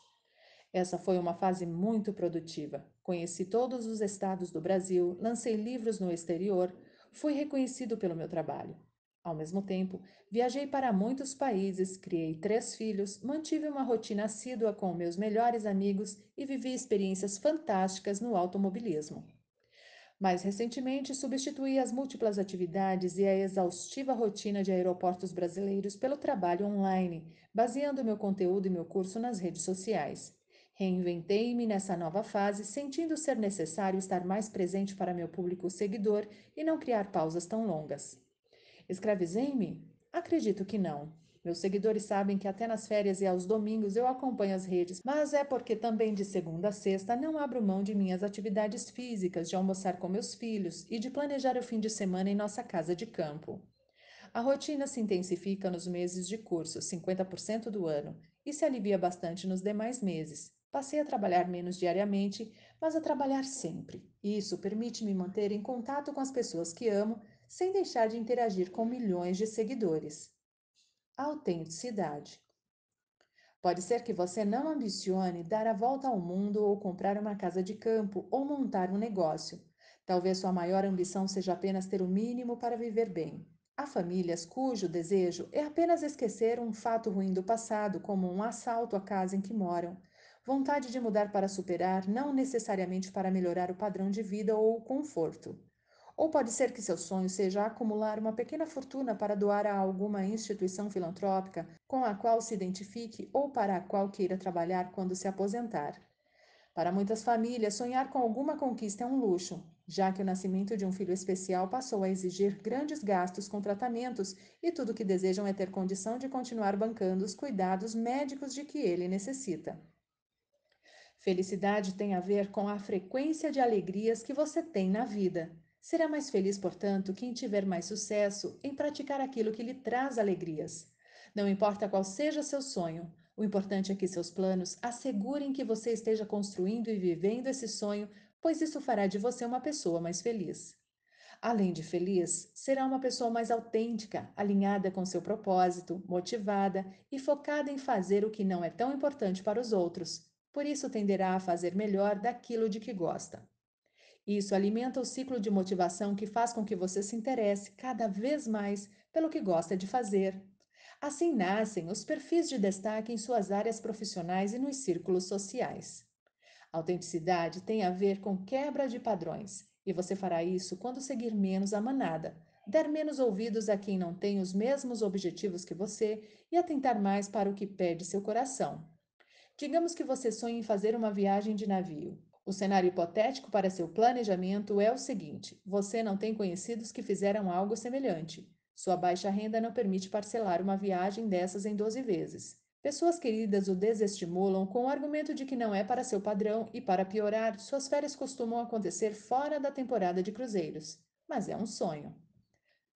Essa foi uma fase muito produtiva. Conheci todos os estados do Brasil, lancei livros no exterior, fui reconhecido pelo meu trabalho. Ao mesmo tempo, viajei para muitos países, criei três filhos, mantive uma rotina assídua com meus melhores amigos e vivi experiências fantásticas no automobilismo. Mais recentemente, substituí as múltiplas atividades e a exaustiva rotina de aeroportos brasileiros pelo trabalho online, baseando meu conteúdo e meu curso nas redes sociais. Reinventei-me nessa nova fase, sentindo ser necessário estar mais presente para meu público seguidor e não criar pausas tão longas. Escravizei-me? Acredito que não. Meus seguidores sabem que até nas férias e aos domingos eu acompanho as redes, mas é porque também de segunda a sexta não abro mão de minhas atividades físicas, de almoçar com meus filhos e de planejar o fim de semana em nossa casa de campo. A rotina se intensifica nos meses de curso, 50% do ano, e se alivia bastante nos demais meses. Passei a trabalhar menos diariamente, mas a trabalhar sempre. Isso permite-me manter em contato com as pessoas que amo, sem deixar de interagir com milhões de seguidores. Autenticidade. Pode ser que você não ambicione dar a volta ao mundo ou comprar uma casa de campo ou montar um negócio. Talvez sua maior ambição seja apenas ter o mínimo para viver bem. Há famílias cujo desejo é apenas esquecer um fato ruim do passado, como um assalto à casa em que moram, Vontade de mudar para superar, não necessariamente para melhorar o padrão de vida ou o conforto. Ou pode ser que seu sonho seja acumular uma pequena fortuna para doar a alguma instituição filantrópica com a qual se identifique ou para a qual queira trabalhar quando se aposentar. Para muitas famílias, sonhar com alguma conquista é um luxo, já que o nascimento de um filho especial passou a exigir grandes gastos com tratamentos e tudo o que desejam é ter condição de continuar bancando os cuidados médicos de que ele necessita. Felicidade tem a ver com a frequência de alegrias que você tem na vida. Será mais feliz, portanto, quem tiver mais sucesso em praticar aquilo que lhe traz alegrias. Não importa qual seja seu sonho, o importante é que seus planos assegurem que você esteja construindo e vivendo esse sonho, pois isso fará de você uma pessoa mais feliz. Além de feliz, será uma pessoa mais autêntica, alinhada com seu propósito, motivada e focada em fazer o que não é tão importante para os outros, por isso tenderá a fazer melhor daquilo de que gosta. Isso alimenta o ciclo de motivação que faz com que você se interesse cada vez mais pelo que gosta de fazer. Assim nascem os perfis de destaque em suas áreas profissionais e nos círculos sociais. Autenticidade tem a ver com quebra de padrões, e você fará isso quando seguir menos a manada, der menos ouvidos a quem não tem os mesmos objetivos que você e atentar mais para o que pede seu coração. Digamos que você sonhe em fazer uma viagem de navio. O cenário hipotético para seu planejamento é o seguinte: você não tem conhecidos que fizeram algo semelhante. Sua baixa renda não permite parcelar uma viagem dessas em 12 vezes. Pessoas queridas o desestimulam com o argumento de que não é para seu padrão e, para piorar, suas férias costumam acontecer fora da temporada de cruzeiros. Mas é um sonho.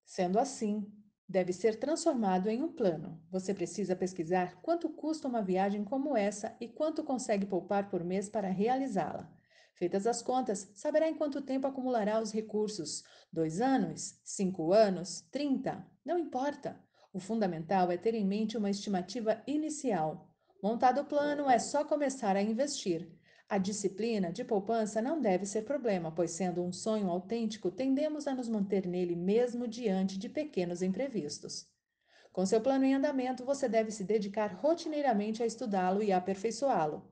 Sendo assim, deve ser transformado em um plano. Você precisa pesquisar quanto custa uma viagem como essa e quanto consegue poupar por mês para realizá-la. Feitas as contas, saberá em quanto tempo acumulará os recursos: dois anos, cinco anos, trinta, não importa. O fundamental é ter em mente uma estimativa inicial. Montado o plano, é só começar a investir. A disciplina de poupança não deve ser problema, pois, sendo um sonho autêntico, tendemos a nos manter nele mesmo diante de pequenos imprevistos. Com seu plano em andamento, você deve se dedicar rotineiramente a estudá-lo e aperfeiçoá-lo.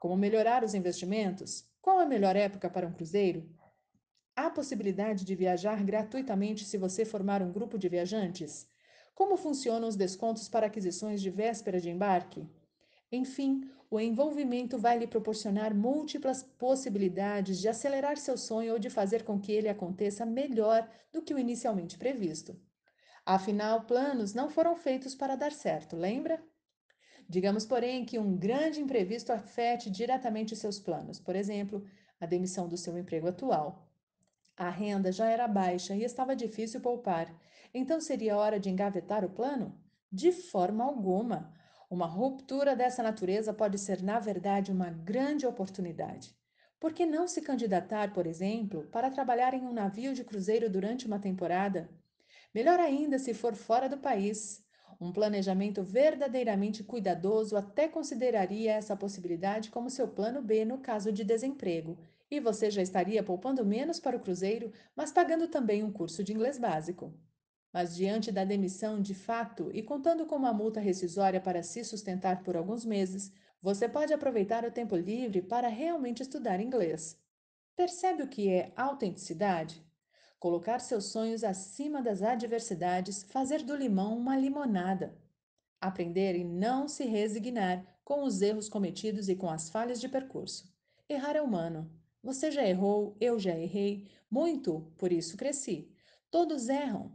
Como melhorar os investimentos? Qual a melhor época para um cruzeiro? Há possibilidade de viajar gratuitamente se você formar um grupo de viajantes? Como funcionam os descontos para aquisições de véspera de embarque? Enfim, o envolvimento vai lhe proporcionar múltiplas possibilidades de acelerar seu sonho ou de fazer com que ele aconteça melhor do que o inicialmente previsto. Afinal, planos não foram feitos para dar certo, lembra? Digamos, porém, que um grande imprevisto afete diretamente seus planos, por exemplo, a demissão do seu emprego atual. A renda já era baixa e estava difícil poupar. Então seria hora de engavetar o plano? De forma alguma. Uma ruptura dessa natureza pode ser, na verdade, uma grande oportunidade. Por que não se candidatar, por exemplo, para trabalhar em um navio de cruzeiro durante uma temporada? Melhor ainda se for fora do país. Um planejamento verdadeiramente cuidadoso até consideraria essa possibilidade como seu plano B no caso de desemprego, e você já estaria poupando menos para o cruzeiro, mas pagando também um curso de inglês básico. Mas diante da demissão de fato e contando com uma multa rescisória para se sustentar por alguns meses, você pode aproveitar o tempo livre para realmente estudar inglês. Percebe o que é autenticidade? Colocar seus sonhos acima das adversidades, fazer do limão uma limonada. Aprender e não se resignar com os erros cometidos e com as falhas de percurso. Errar é humano. Você já errou, eu já errei, muito, por isso cresci. Todos erram.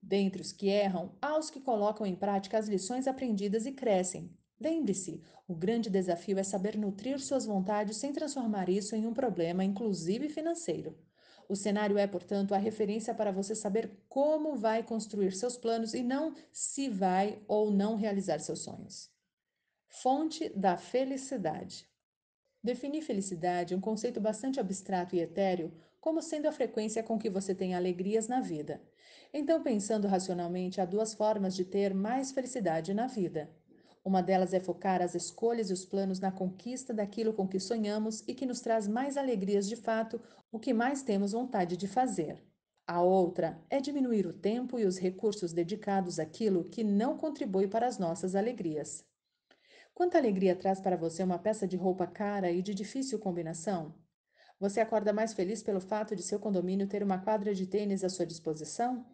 Dentre os que erram, há os que colocam em prática as lições aprendidas e crescem. Lembre-se, o grande desafio é saber nutrir suas vontades sem transformar isso em um problema, inclusive financeiro. O cenário é, portanto, a referência para você saber como vai construir seus planos e não se vai ou não realizar seus sonhos. Fonte da felicidade. Definir felicidade é um conceito bastante abstrato e etéreo, como sendo a frequência com que você tem alegrias na vida. Então, pensando racionalmente, há duas formas de ter mais felicidade na vida. Uma delas é focar as escolhas e os planos na conquista daquilo com que sonhamos e que nos traz mais alegrias de fato, o que mais temos vontade de fazer. A outra é diminuir o tempo e os recursos dedicados àquilo que não contribui para as nossas alegrias. Quanta alegria traz para você uma peça de roupa cara e de difícil combinação? Você acorda mais feliz pelo fato de seu condomínio ter uma quadra de tênis à sua disposição?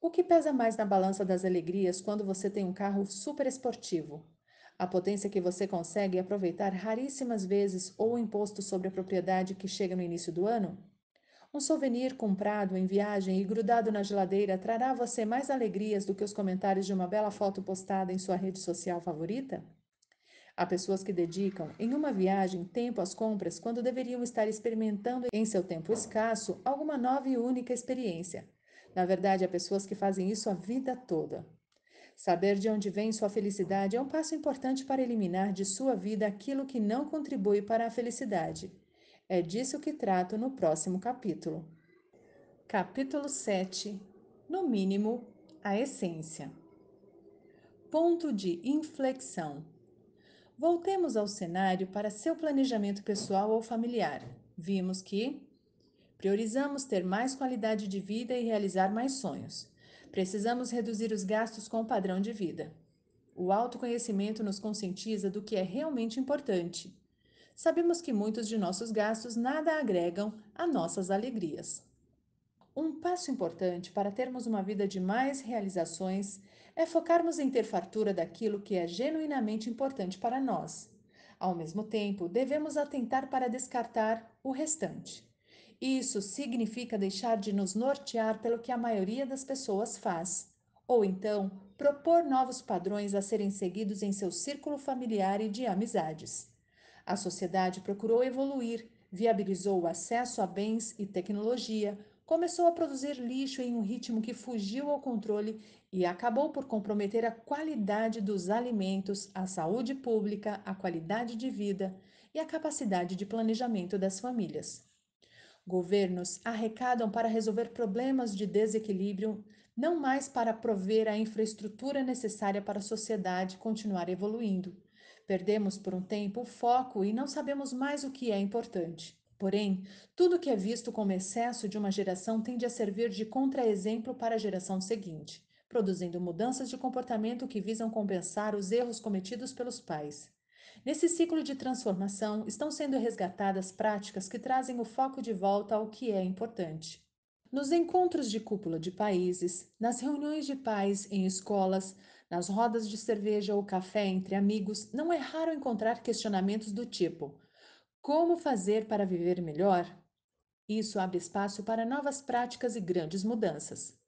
O que pesa mais na balança das alegrias quando você tem um carro super esportivo? A potência que você consegue aproveitar raríssimas vezes ou o imposto sobre a propriedade que chega no início do ano? Um souvenir comprado em viagem e grudado na geladeira trará a você mais alegrias do que os comentários de uma bela foto postada em sua rede social favorita? Há pessoas que dedicam, em uma viagem, tempo às compras quando deveriam estar experimentando, em seu tempo escasso, alguma nova e única experiência. Na verdade, há pessoas que fazem isso a vida toda. Saber de onde vem sua felicidade é um passo importante para eliminar de sua vida aquilo que não contribui para a felicidade. É disso que trato no próximo capítulo. Capítulo 7 No mínimo, a essência. Ponto de inflexão. Voltemos ao cenário para seu planejamento pessoal ou familiar. Vimos que Priorizamos ter mais qualidade de vida e realizar mais sonhos. Precisamos reduzir os gastos com o padrão de vida. O autoconhecimento nos conscientiza do que é realmente importante. Sabemos que muitos de nossos gastos nada agregam a nossas alegrias. Um passo importante para termos uma vida de mais realizações é focarmos em ter fartura daquilo que é genuinamente importante para nós. Ao mesmo tempo, devemos atentar para descartar o restante. Isso significa deixar de nos nortear pelo que a maioria das pessoas faz, ou então propor novos padrões a serem seguidos em seu círculo familiar e de amizades. A sociedade procurou evoluir, viabilizou o acesso a bens e tecnologia, começou a produzir lixo em um ritmo que fugiu ao controle e acabou por comprometer a qualidade dos alimentos, a saúde pública, a qualidade de vida e a capacidade de planejamento das famílias. Governos arrecadam para resolver problemas de desequilíbrio, não mais para prover a infraestrutura necessária para a sociedade continuar evoluindo. Perdemos por um tempo o foco e não sabemos mais o que é importante. Porém, tudo que é visto como excesso de uma geração tende a servir de contraexemplo para a geração seguinte, produzindo mudanças de comportamento que visam compensar os erros cometidos pelos pais. Nesse ciclo de transformação, estão sendo resgatadas práticas que trazem o foco de volta ao que é importante. Nos encontros de cúpula de países, nas reuniões de pais em escolas, nas rodas de cerveja ou café entre amigos, não é raro encontrar questionamentos do tipo: como fazer para viver melhor? Isso abre espaço para novas práticas e grandes mudanças.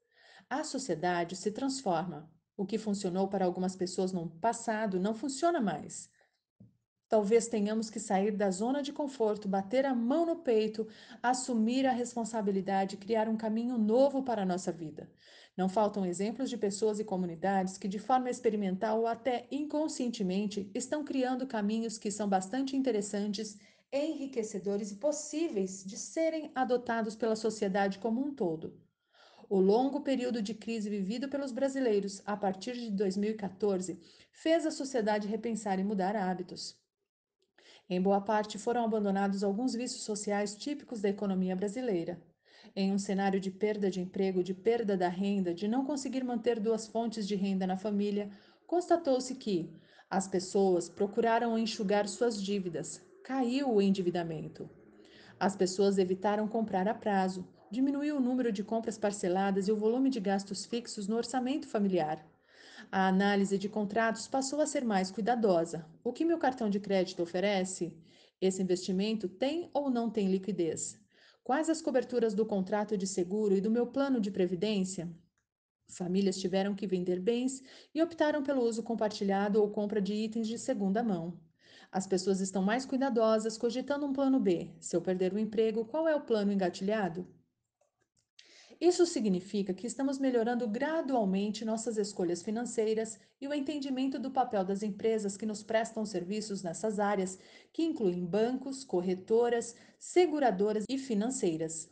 A sociedade se transforma. O que funcionou para algumas pessoas no passado não funciona mais. Talvez tenhamos que sair da zona de conforto, bater a mão no peito, assumir a responsabilidade e criar um caminho novo para a nossa vida. Não faltam exemplos de pessoas e comunidades que, de forma experimental ou até inconscientemente, estão criando caminhos que são bastante interessantes, enriquecedores e possíveis de serem adotados pela sociedade como um todo. O longo período de crise vivido pelos brasileiros a partir de 2014 fez a sociedade repensar e mudar hábitos. Em boa parte foram abandonados alguns vícios sociais típicos da economia brasileira. Em um cenário de perda de emprego, de perda da renda, de não conseguir manter duas fontes de renda na família, constatou-se que as pessoas procuraram enxugar suas dívidas, caiu o endividamento. As pessoas evitaram comprar a prazo, diminuiu o número de compras parceladas e o volume de gastos fixos no orçamento familiar. A análise de contratos passou a ser mais cuidadosa. O que meu cartão de crédito oferece? Esse investimento tem ou não tem liquidez? Quais as coberturas do contrato de seguro e do meu plano de previdência? Famílias tiveram que vender bens e optaram pelo uso compartilhado ou compra de itens de segunda mão. As pessoas estão mais cuidadosas, cogitando um plano B. Se eu perder o emprego, qual é o plano engatilhado? Isso significa que estamos melhorando gradualmente nossas escolhas financeiras e o entendimento do papel das empresas que nos prestam serviços nessas áreas, que incluem bancos, corretoras, seguradoras e financeiras.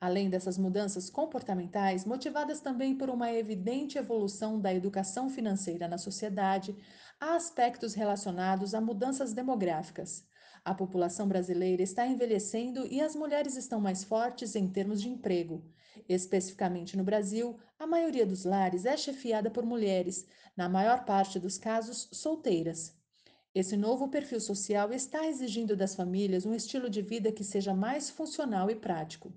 Além dessas mudanças comportamentais, motivadas também por uma evidente evolução da educação financeira na sociedade, há aspectos relacionados a mudanças demográficas. A população brasileira está envelhecendo e as mulheres estão mais fortes em termos de emprego. Especificamente no Brasil, a maioria dos lares é chefiada por mulheres, na maior parte dos casos, solteiras. Esse novo perfil social está exigindo das famílias um estilo de vida que seja mais funcional e prático.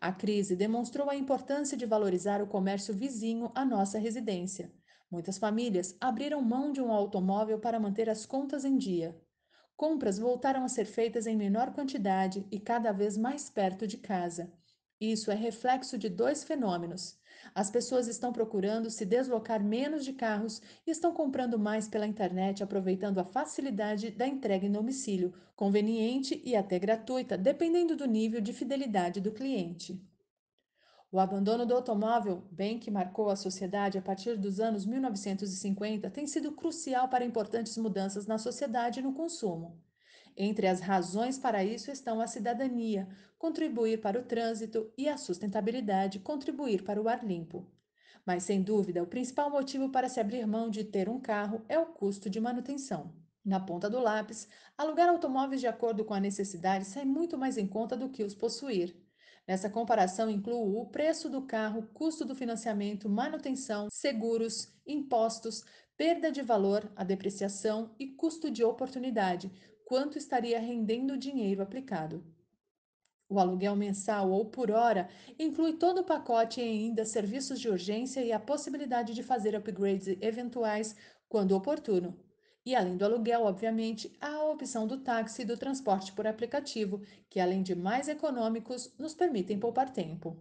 A crise demonstrou a importância de valorizar o comércio vizinho à nossa residência. Muitas famílias abriram mão de um automóvel para manter as contas em dia. Compras voltaram a ser feitas em menor quantidade e cada vez mais perto de casa. Isso é reflexo de dois fenômenos. As pessoas estão procurando se deslocar menos de carros e estão comprando mais pela internet, aproveitando a facilidade da entrega em domicílio, conveniente e até gratuita, dependendo do nível de fidelidade do cliente. O abandono do automóvel, bem que marcou a sociedade a partir dos anos 1950, tem sido crucial para importantes mudanças na sociedade e no consumo. Entre as razões para isso estão a cidadania, contribuir para o trânsito, e a sustentabilidade, contribuir para o ar limpo. Mas, sem dúvida, o principal motivo para se abrir mão de ter um carro é o custo de manutenção. Na ponta do lápis, alugar automóveis de acordo com a necessidade sai muito mais em conta do que os possuir. Nessa comparação, incluo o preço do carro, custo do financiamento, manutenção, seguros, impostos, perda de valor, a depreciação e custo de oportunidade, quanto estaria rendendo o dinheiro aplicado. O aluguel mensal ou por hora inclui todo o pacote e ainda serviços de urgência e a possibilidade de fazer upgrades eventuais quando oportuno. E além do aluguel, obviamente, há a opção do táxi e do transporte por aplicativo, que além de mais econômicos, nos permitem poupar tempo.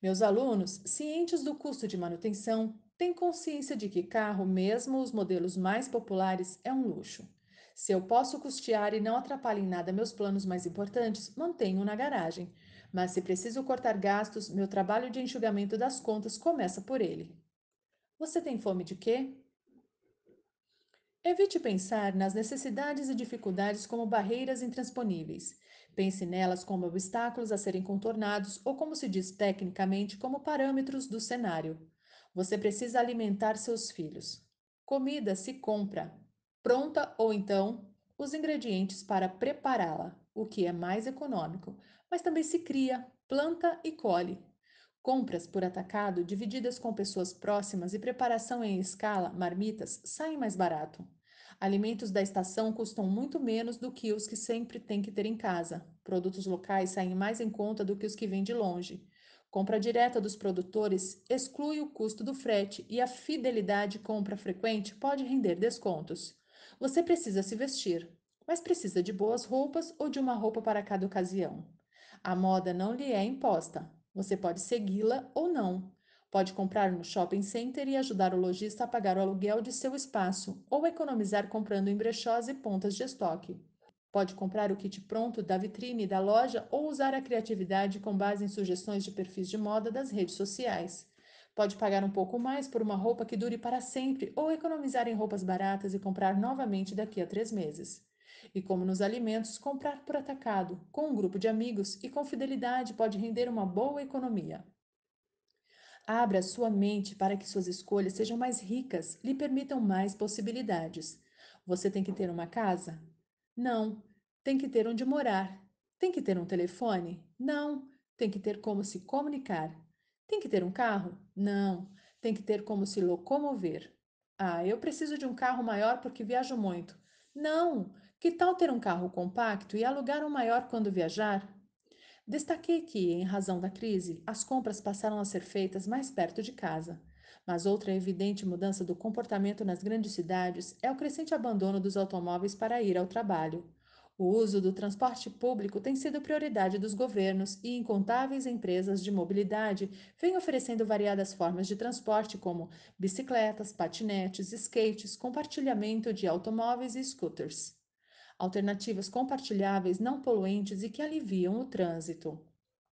Meus alunos, cientes do custo de manutenção, têm consciência de que carro, mesmo os modelos mais populares, é um luxo. Se eu posso custear e não atrapalha em nada meus planos mais importantes, mantenho na garagem. Mas se preciso cortar gastos, meu trabalho de enxugamento das contas começa por ele. Você tem fome de quê? Evite pensar nas necessidades e dificuldades como barreiras intransponíveis. Pense nelas como obstáculos a serem contornados ou, como se diz tecnicamente, como parâmetros do cenário. Você precisa alimentar seus filhos. Comida se compra, pronta ou então os ingredientes para prepará-la, o que é mais econômico, mas também se cria, planta e colhe. Compras por atacado, divididas com pessoas próximas e preparação em escala, marmitas, saem mais barato. Alimentos da estação custam muito menos do que os que sempre tem que ter em casa. Produtos locais saem mais em conta do que os que vêm de longe. Compra direta dos produtores exclui o custo do frete e a fidelidade compra frequente pode render descontos. Você precisa se vestir, mas precisa de boas roupas ou de uma roupa para cada ocasião. A moda não lhe é imposta. Você pode segui-la ou não. Pode comprar no shopping center e ajudar o lojista a pagar o aluguel de seu espaço, ou economizar comprando em brechós e pontas de estoque. Pode comprar o kit pronto da vitrine da loja ou usar a criatividade com base em sugestões de perfis de moda das redes sociais. Pode pagar um pouco mais por uma roupa que dure para sempre ou economizar em roupas baratas e comprar novamente daqui a três meses. E como nos alimentos, comprar por atacado, com um grupo de amigos e com fidelidade pode render uma boa economia. Abra sua mente para que suas escolhas sejam mais ricas, lhe permitam mais possibilidades. Você tem que ter uma casa? Não. Tem que ter onde morar. Tem que ter um telefone? Não. Tem que ter como se comunicar. Tem que ter um carro? Não. Tem que ter como se locomover. Ah, eu preciso de um carro maior porque viajo muito. Não. Que tal ter um carro compacto e alugar um maior quando viajar? Destaquei que, em razão da crise, as compras passaram a ser feitas mais perto de casa. Mas outra evidente mudança do comportamento nas grandes cidades é o crescente abandono dos automóveis para ir ao trabalho. O uso do transporte público tem sido prioridade dos governos e incontáveis empresas de mobilidade vêm oferecendo variadas formas de transporte, como bicicletas, patinetes, skates, compartilhamento de automóveis e scooters alternativas compartilháveis não poluentes e que aliviam o trânsito.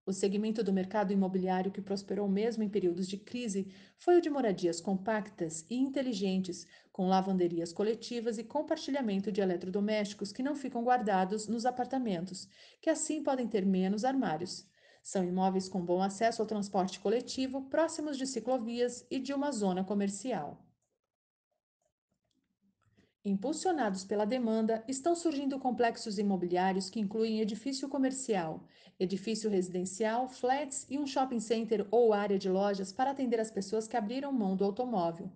O segmento do mercado imobiliário que prosperou mesmo em períodos de crise foi o de moradias compactas e inteligentes, com lavanderias coletivas e compartilhamento de eletrodomésticos que não ficam guardados nos apartamentos, que assim podem ter menos armários. São imóveis com bom acesso ao transporte coletivo, próximos de ciclovias e de uma zona comercial. Impulsionados pela demanda, estão surgindo complexos imobiliários que incluem edifício comercial, edifício residencial, flats e um shopping center ou área de lojas para atender as pessoas que abriram mão do automóvel.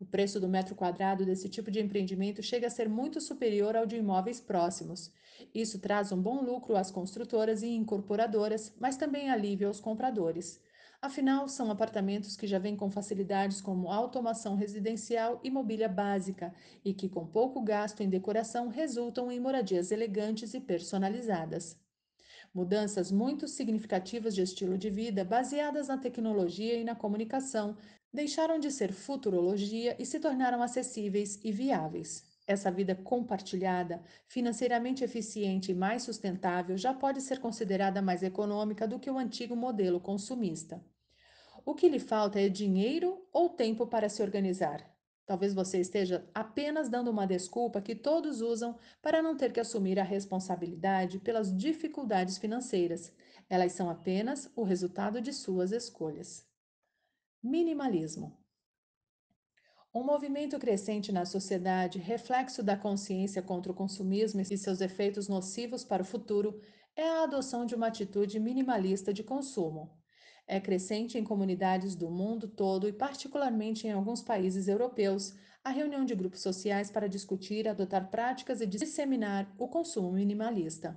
O preço do metro quadrado desse tipo de empreendimento chega a ser muito superior ao de imóveis próximos. Isso traz um bom lucro às construtoras e incorporadoras, mas também alívio aos compradores. Afinal, são apartamentos que já vêm com facilidades como automação residencial e mobília básica e que, com pouco gasto em decoração, resultam em moradias elegantes e personalizadas. Mudanças muito significativas de estilo de vida, baseadas na tecnologia e na comunicação, deixaram de ser futurologia e se tornaram acessíveis e viáveis. Essa vida compartilhada, financeiramente eficiente e mais sustentável já pode ser considerada mais econômica do que o antigo modelo consumista. O que lhe falta é dinheiro ou tempo para se organizar? Talvez você esteja apenas dando uma desculpa que todos usam para não ter que assumir a responsabilidade pelas dificuldades financeiras. Elas são apenas o resultado de suas escolhas. Minimalismo. Um movimento crescente na sociedade, reflexo da consciência contra o consumismo e seus efeitos nocivos para o futuro, é a adoção de uma atitude minimalista de consumo. É crescente em comunidades do mundo todo e, particularmente em alguns países europeus, a reunião de grupos sociais para discutir, adotar práticas e disseminar o consumo minimalista.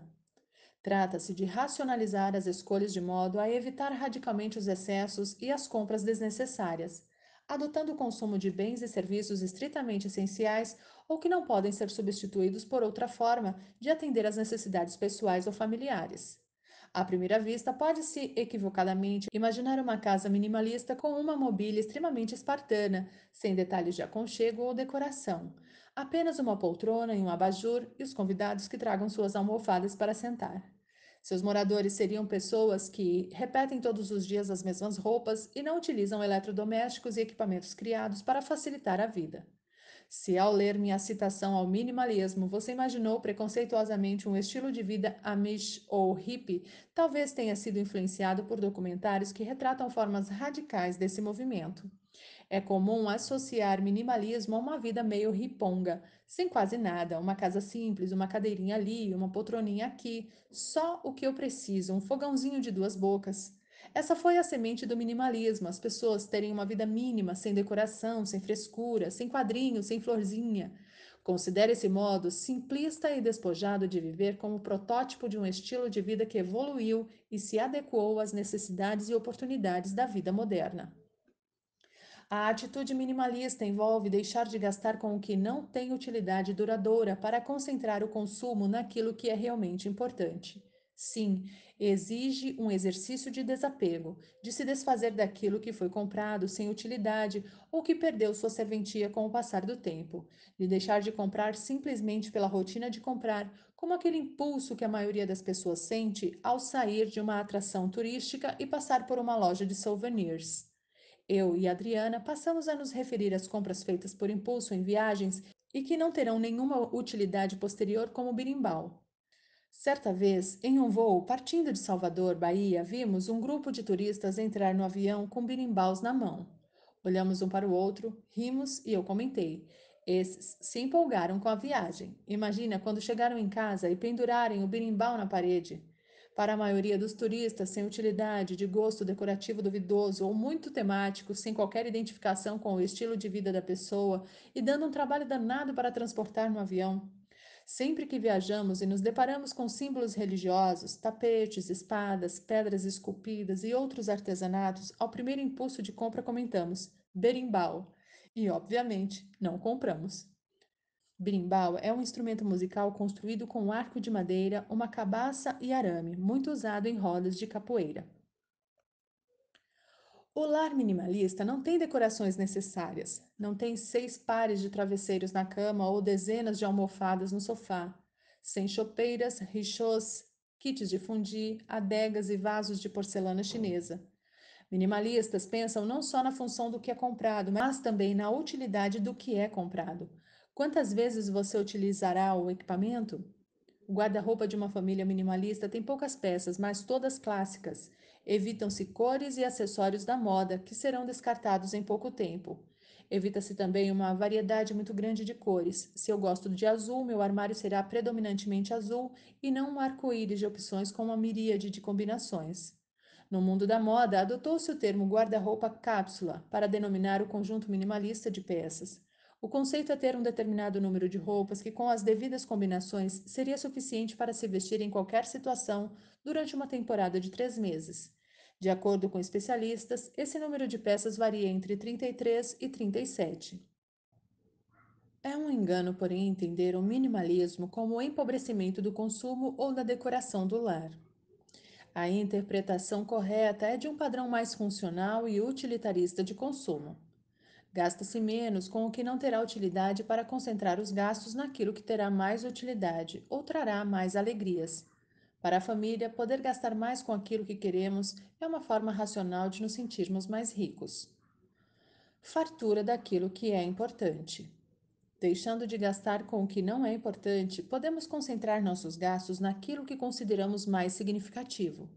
Trata-se de racionalizar as escolhas de modo a evitar radicalmente os excessos e as compras desnecessárias adotando o consumo de bens e serviços estritamente essenciais ou que não podem ser substituídos por outra forma de atender às necessidades pessoais ou familiares. À primeira vista, pode-se equivocadamente imaginar uma casa minimalista com uma mobília extremamente espartana, sem detalhes de aconchego ou decoração. Apenas uma poltrona e um abajur e os convidados que tragam suas almofadas para sentar. Seus moradores seriam pessoas que repetem todos os dias as mesmas roupas e não utilizam eletrodomésticos e equipamentos criados para facilitar a vida. Se ao ler minha citação ao minimalismo você imaginou preconceituosamente um estilo de vida amish ou hippie, talvez tenha sido influenciado por documentários que retratam formas radicais desse movimento. É comum associar minimalismo a uma vida meio riponga, sem quase nada, uma casa simples, uma cadeirinha ali, uma poltroninha aqui, só o que eu preciso, um fogãozinho de duas bocas. Essa foi a semente do minimalismo, as pessoas terem uma vida mínima, sem decoração, sem frescura, sem quadrinhos, sem florzinha. Considere esse modo simplista e despojado de viver como protótipo de um estilo de vida que evoluiu e se adequou às necessidades e oportunidades da vida moderna. A atitude minimalista envolve deixar de gastar com o que não tem utilidade duradoura para concentrar o consumo naquilo que é realmente importante. Sim, exige um exercício de desapego, de se desfazer daquilo que foi comprado sem utilidade ou que perdeu sua serventia com o passar do tempo, de deixar de comprar simplesmente pela rotina de comprar, como aquele impulso que a maioria das pessoas sente ao sair de uma atração turística e passar por uma loja de souvenirs. Eu e Adriana passamos a nos referir às compras feitas por impulso em viagens e que não terão nenhuma utilidade posterior como birimbau. Certa vez, em um voo partindo de Salvador, Bahia, vimos um grupo de turistas entrar no avião com birimbaus na mão. Olhamos um para o outro, rimos e eu comentei: esses se empolgaram com a viagem. Imagina quando chegaram em casa e pendurarem o birimbau na parede. Para a maioria dos turistas sem utilidade, de gosto decorativo duvidoso ou muito temático, sem qualquer identificação com o estilo de vida da pessoa e dando um trabalho danado para transportar no avião. Sempre que viajamos e nos deparamos com símbolos religiosos, tapetes, espadas, pedras esculpidas e outros artesanatos, ao primeiro impulso de compra comentamos berimbau e, obviamente, não compramos. Berimbau é um instrumento musical construído com arco de madeira, uma cabaça e arame, muito usado em rodas de capoeira. O lar minimalista não tem decorações necessárias, não tem seis pares de travesseiros na cama ou dezenas de almofadas no sofá, sem chopeiras, richôs, kits de fundir, adegas e vasos de porcelana chinesa. Minimalistas pensam não só na função do que é comprado, mas também na utilidade do que é comprado. Quantas vezes você utilizará o equipamento? O guarda-roupa de uma família minimalista tem poucas peças, mas todas clássicas Evitam-se cores e acessórios da moda, que serão descartados em pouco tempo. Evita-se também uma variedade muito grande de cores. Se eu gosto de azul, meu armário será predominantemente azul e não um arco-íris de opções com uma miríade de combinações. No mundo da moda, adotou-se o termo guarda-roupa cápsula para denominar o conjunto minimalista de peças. O conceito é ter um determinado número de roupas que, com as devidas combinações, seria suficiente para se vestir em qualquer situação durante uma temporada de três meses. De acordo com especialistas, esse número de peças varia entre 33 e 37. É um engano, porém, entender o minimalismo como o empobrecimento do consumo ou da decoração do lar. A interpretação correta é de um padrão mais funcional e utilitarista de consumo. Gasta-se menos com o que não terá utilidade para concentrar os gastos naquilo que terá mais utilidade ou trará mais alegrias. Para a família, poder gastar mais com aquilo que queremos é uma forma racional de nos sentirmos mais ricos. Fartura daquilo que é importante. Deixando de gastar com o que não é importante, podemos concentrar nossos gastos naquilo que consideramos mais significativo.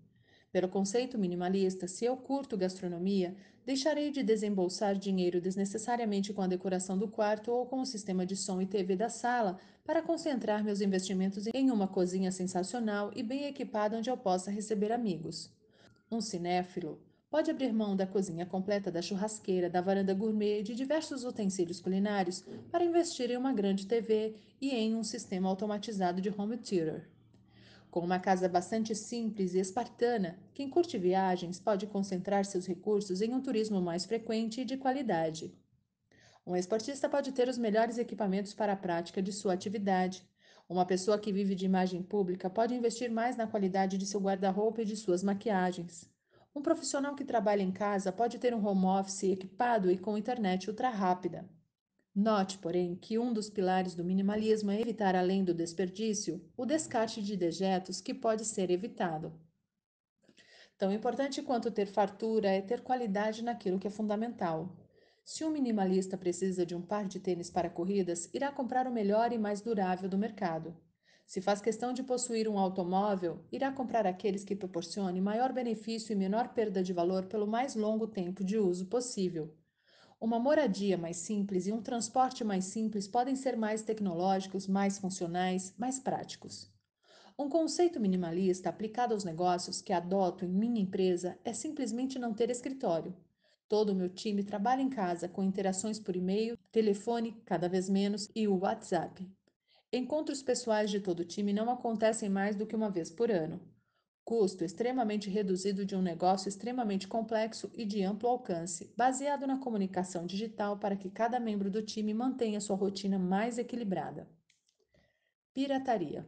Pelo conceito minimalista, se eu curto gastronomia, deixarei de desembolsar dinheiro desnecessariamente com a decoração do quarto ou com o sistema de som e TV da sala para concentrar meus investimentos em uma cozinha sensacional e bem equipada onde eu possa receber amigos. Um cinéfilo pode abrir mão da cozinha completa, da churrasqueira, da varanda gourmet e de diversos utensílios culinários para investir em uma grande TV e em um sistema automatizado de home theater. Com uma casa bastante simples e espartana, quem curte viagens pode concentrar seus recursos em um turismo mais frequente e de qualidade. Um esportista pode ter os melhores equipamentos para a prática de sua atividade. Uma pessoa que vive de imagem pública pode investir mais na qualidade de seu guarda-roupa e de suas maquiagens. Um profissional que trabalha em casa pode ter um home office equipado e com internet ultra rápida. Note, porém, que um dos pilares do minimalismo é evitar, além do desperdício, o descarte de dejetos que pode ser evitado. Tão importante quanto ter fartura é ter qualidade naquilo que é fundamental. Se um minimalista precisa de um par de tênis para corridas, irá comprar o melhor e mais durável do mercado. Se faz questão de possuir um automóvel, irá comprar aqueles que proporcionem maior benefício e menor perda de valor pelo mais longo tempo de uso possível. Uma moradia mais simples e um transporte mais simples podem ser mais tecnológicos, mais funcionais, mais práticos. Um conceito minimalista aplicado aos negócios que adoto em minha empresa é simplesmente não ter escritório. Todo o meu time trabalha em casa com interações por e-mail, telefone, cada vez menos, e o WhatsApp. Encontros pessoais de todo o time não acontecem mais do que uma vez por ano custo extremamente reduzido de um negócio extremamente complexo e de amplo alcance, baseado na comunicação digital para que cada membro do time mantenha sua rotina mais equilibrada. Pirataria.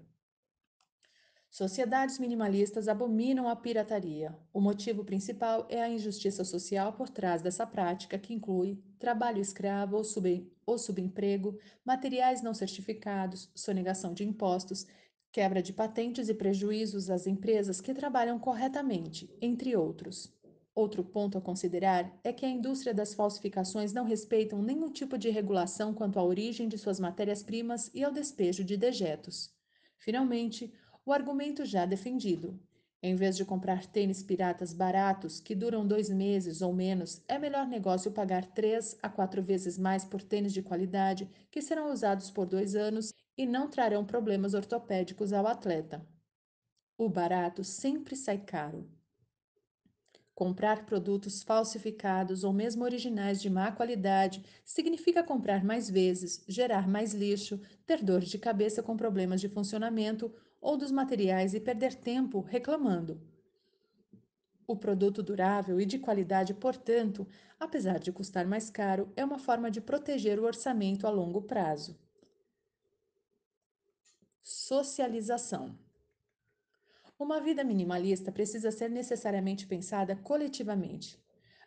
Sociedades minimalistas abominam a pirataria. O motivo principal é a injustiça social por trás dessa prática, que inclui trabalho escravo ou, sub, ou subemprego, materiais não certificados, sonegação de impostos quebra de patentes e prejuízos às empresas que trabalham corretamente, entre outros. Outro ponto a considerar é que a indústria das falsificações não respeitam nenhum tipo de regulação quanto à origem de suas matérias-primas e ao despejo de dejetos. Finalmente, o argumento já defendido. Em vez de comprar tênis piratas baratos que duram dois meses ou menos, é melhor negócio pagar três a quatro vezes mais por tênis de qualidade que serão usados por dois anos e não trarão problemas ortopédicos ao atleta. O barato sempre sai caro. Comprar produtos falsificados ou mesmo originais de má qualidade significa comprar mais vezes, gerar mais lixo, ter dor de cabeça com problemas de funcionamento ou dos materiais e perder tempo reclamando. O produto durável e de qualidade, portanto, apesar de custar mais caro, é uma forma de proteger o orçamento a longo prazo. Socialização. Uma vida minimalista precisa ser necessariamente pensada coletivamente.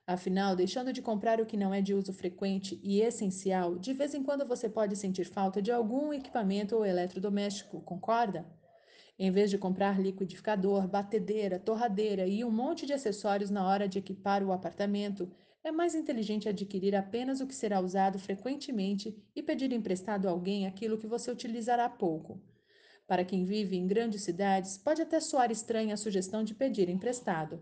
Afinal, deixando de comprar o que não é de uso frequente e essencial, de vez em quando você pode sentir falta de algum equipamento ou eletrodoméstico, concorda? Em vez de comprar liquidificador, batedeira, torradeira e um monte de acessórios na hora de equipar o apartamento, é mais inteligente adquirir apenas o que será usado frequentemente e pedir emprestado a alguém aquilo que você utilizará pouco. Para quem vive em grandes cidades, pode até soar estranha a sugestão de pedir emprestado.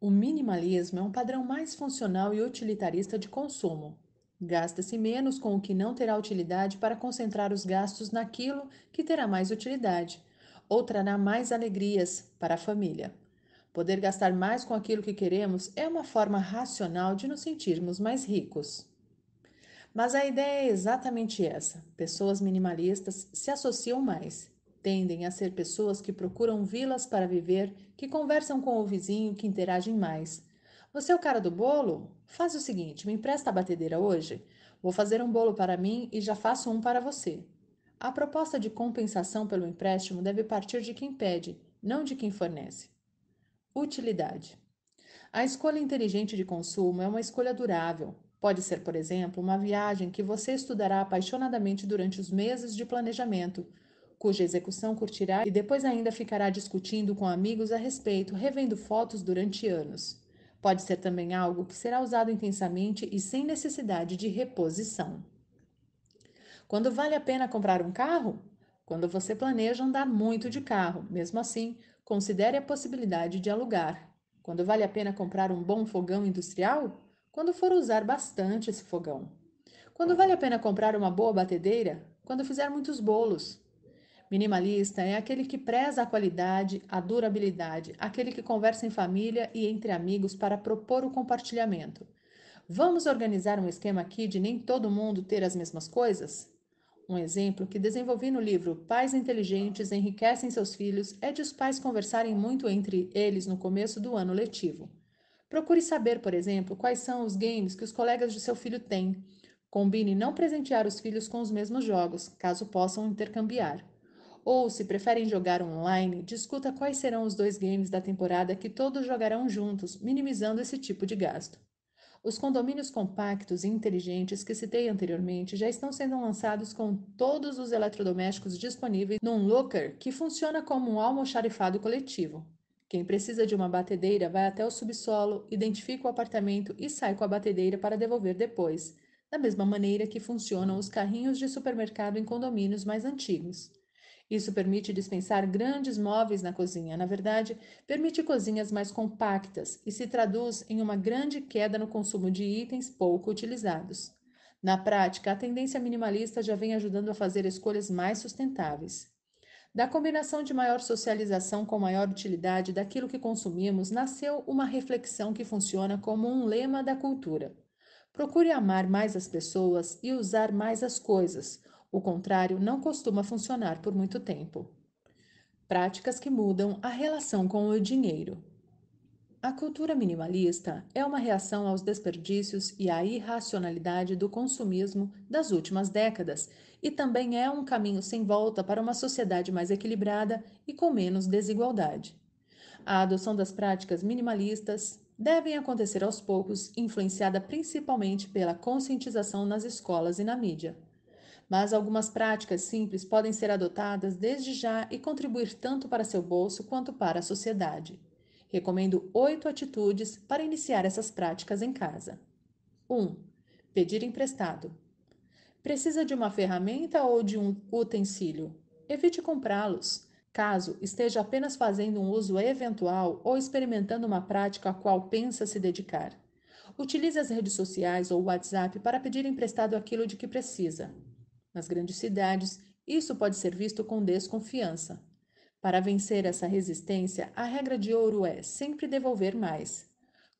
O minimalismo é um padrão mais funcional e utilitarista de consumo. Gasta-se menos com o que não terá utilidade para concentrar os gastos naquilo que terá mais utilidade, ou trará mais alegrias para a família. Poder gastar mais com aquilo que queremos é uma forma racional de nos sentirmos mais ricos. Mas a ideia é exatamente essa: pessoas minimalistas se associam mais. Tendem a ser pessoas que procuram vilas para viver, que conversam com o vizinho, que interagem mais. Você é o cara do bolo? Faz o seguinte: me empresta a batedeira hoje? Vou fazer um bolo para mim e já faço um para você. A proposta de compensação pelo empréstimo deve partir de quem pede, não de quem fornece. Utilidade. A escolha inteligente de consumo é uma escolha durável, Pode ser, por exemplo, uma viagem que você estudará apaixonadamente durante os meses de planejamento, cuja execução curtirá e depois ainda ficará discutindo com amigos a respeito, revendo fotos durante anos. Pode ser também algo que será usado intensamente e sem necessidade de reposição. Quando vale a pena comprar um carro? Quando você planeja andar muito de carro. Mesmo assim, considere a possibilidade de alugar. Quando vale a pena comprar um bom fogão industrial? quando for usar bastante esse fogão. Quando vale a pena comprar uma boa batedeira? Quando fizer muitos bolos. Minimalista é aquele que preza a qualidade, a durabilidade, aquele que conversa em família e entre amigos para propor o compartilhamento. Vamos organizar um esquema aqui de nem todo mundo ter as mesmas coisas? Um exemplo que desenvolvi no livro Pais Inteligentes Enriquecem Seus Filhos é de os pais conversarem muito entre eles no começo do ano letivo. Procure saber, por exemplo, quais são os games que os colegas de seu filho têm. Combine não presentear os filhos com os mesmos jogos, caso possam intercambiar. Ou, se preferem jogar online, discuta quais serão os dois games da temporada que todos jogarão juntos, minimizando esse tipo de gasto. Os condomínios compactos e inteligentes que citei anteriormente já estão sendo lançados com todos os eletrodomésticos disponíveis num locker que funciona como um almoxarifado coletivo. Quem precisa de uma batedeira vai até o subsolo, identifica o apartamento e sai com a batedeira para devolver depois, da mesma maneira que funcionam os carrinhos de supermercado em condomínios mais antigos. Isso permite dispensar grandes móveis na cozinha, na verdade, permite cozinhas mais compactas e se traduz em uma grande queda no consumo de itens pouco utilizados. Na prática, a tendência minimalista já vem ajudando a fazer escolhas mais sustentáveis. Da combinação de maior socialização com maior utilidade daquilo que consumimos, nasceu uma reflexão que funciona como um lema da cultura. Procure amar mais as pessoas e usar mais as coisas. O contrário não costuma funcionar por muito tempo. Práticas que mudam a relação com o dinheiro. A cultura minimalista é uma reação aos desperdícios e à irracionalidade do consumismo das últimas décadas e também é um caminho sem volta para uma sociedade mais equilibrada e com menos desigualdade. A adoção das práticas minimalistas devem acontecer aos poucos, influenciada principalmente pela conscientização nas escolas e na mídia. Mas algumas práticas simples podem ser adotadas desde já e contribuir tanto para seu bolso quanto para a sociedade. Recomendo oito atitudes para iniciar essas práticas em casa. 1. Um, pedir emprestado. Precisa de uma ferramenta ou de um utensílio? Evite comprá-los, caso esteja apenas fazendo um uso eventual ou experimentando uma prática a qual pensa se dedicar. Utilize as redes sociais ou o WhatsApp para pedir emprestado aquilo de que precisa. Nas grandes cidades, isso pode ser visto com desconfiança. Para vencer essa resistência, a regra de ouro é sempre devolver mais,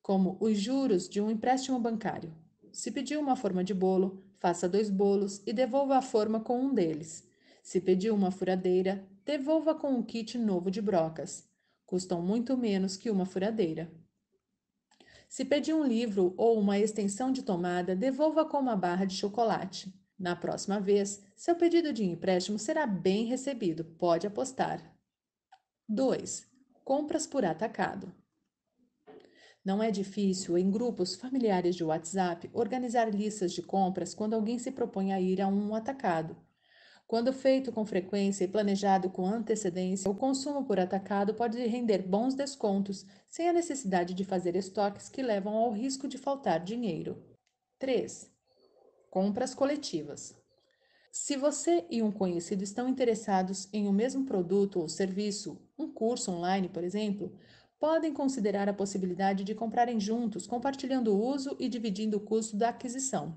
como os juros de um empréstimo bancário. Se pediu uma forma de bolo, faça dois bolos e devolva a forma com um deles. Se pediu uma furadeira, devolva com um kit novo de brocas. Custam muito menos que uma furadeira. Se pedir um livro ou uma extensão de tomada, devolva com uma barra de chocolate. Na próxima vez, seu pedido de empréstimo será bem recebido, pode apostar. 2. Compras por atacado. Não é difícil, em grupos familiares de WhatsApp, organizar listas de compras quando alguém se propõe a ir a um atacado. Quando feito com frequência e planejado com antecedência, o consumo por atacado pode render bons descontos, sem a necessidade de fazer estoques que levam ao risco de faltar dinheiro. 3. Compras coletivas. Se você e um conhecido estão interessados em um mesmo produto ou serviço, um curso online, por exemplo, podem considerar a possibilidade de comprarem juntos, compartilhando o uso e dividindo o custo da aquisição.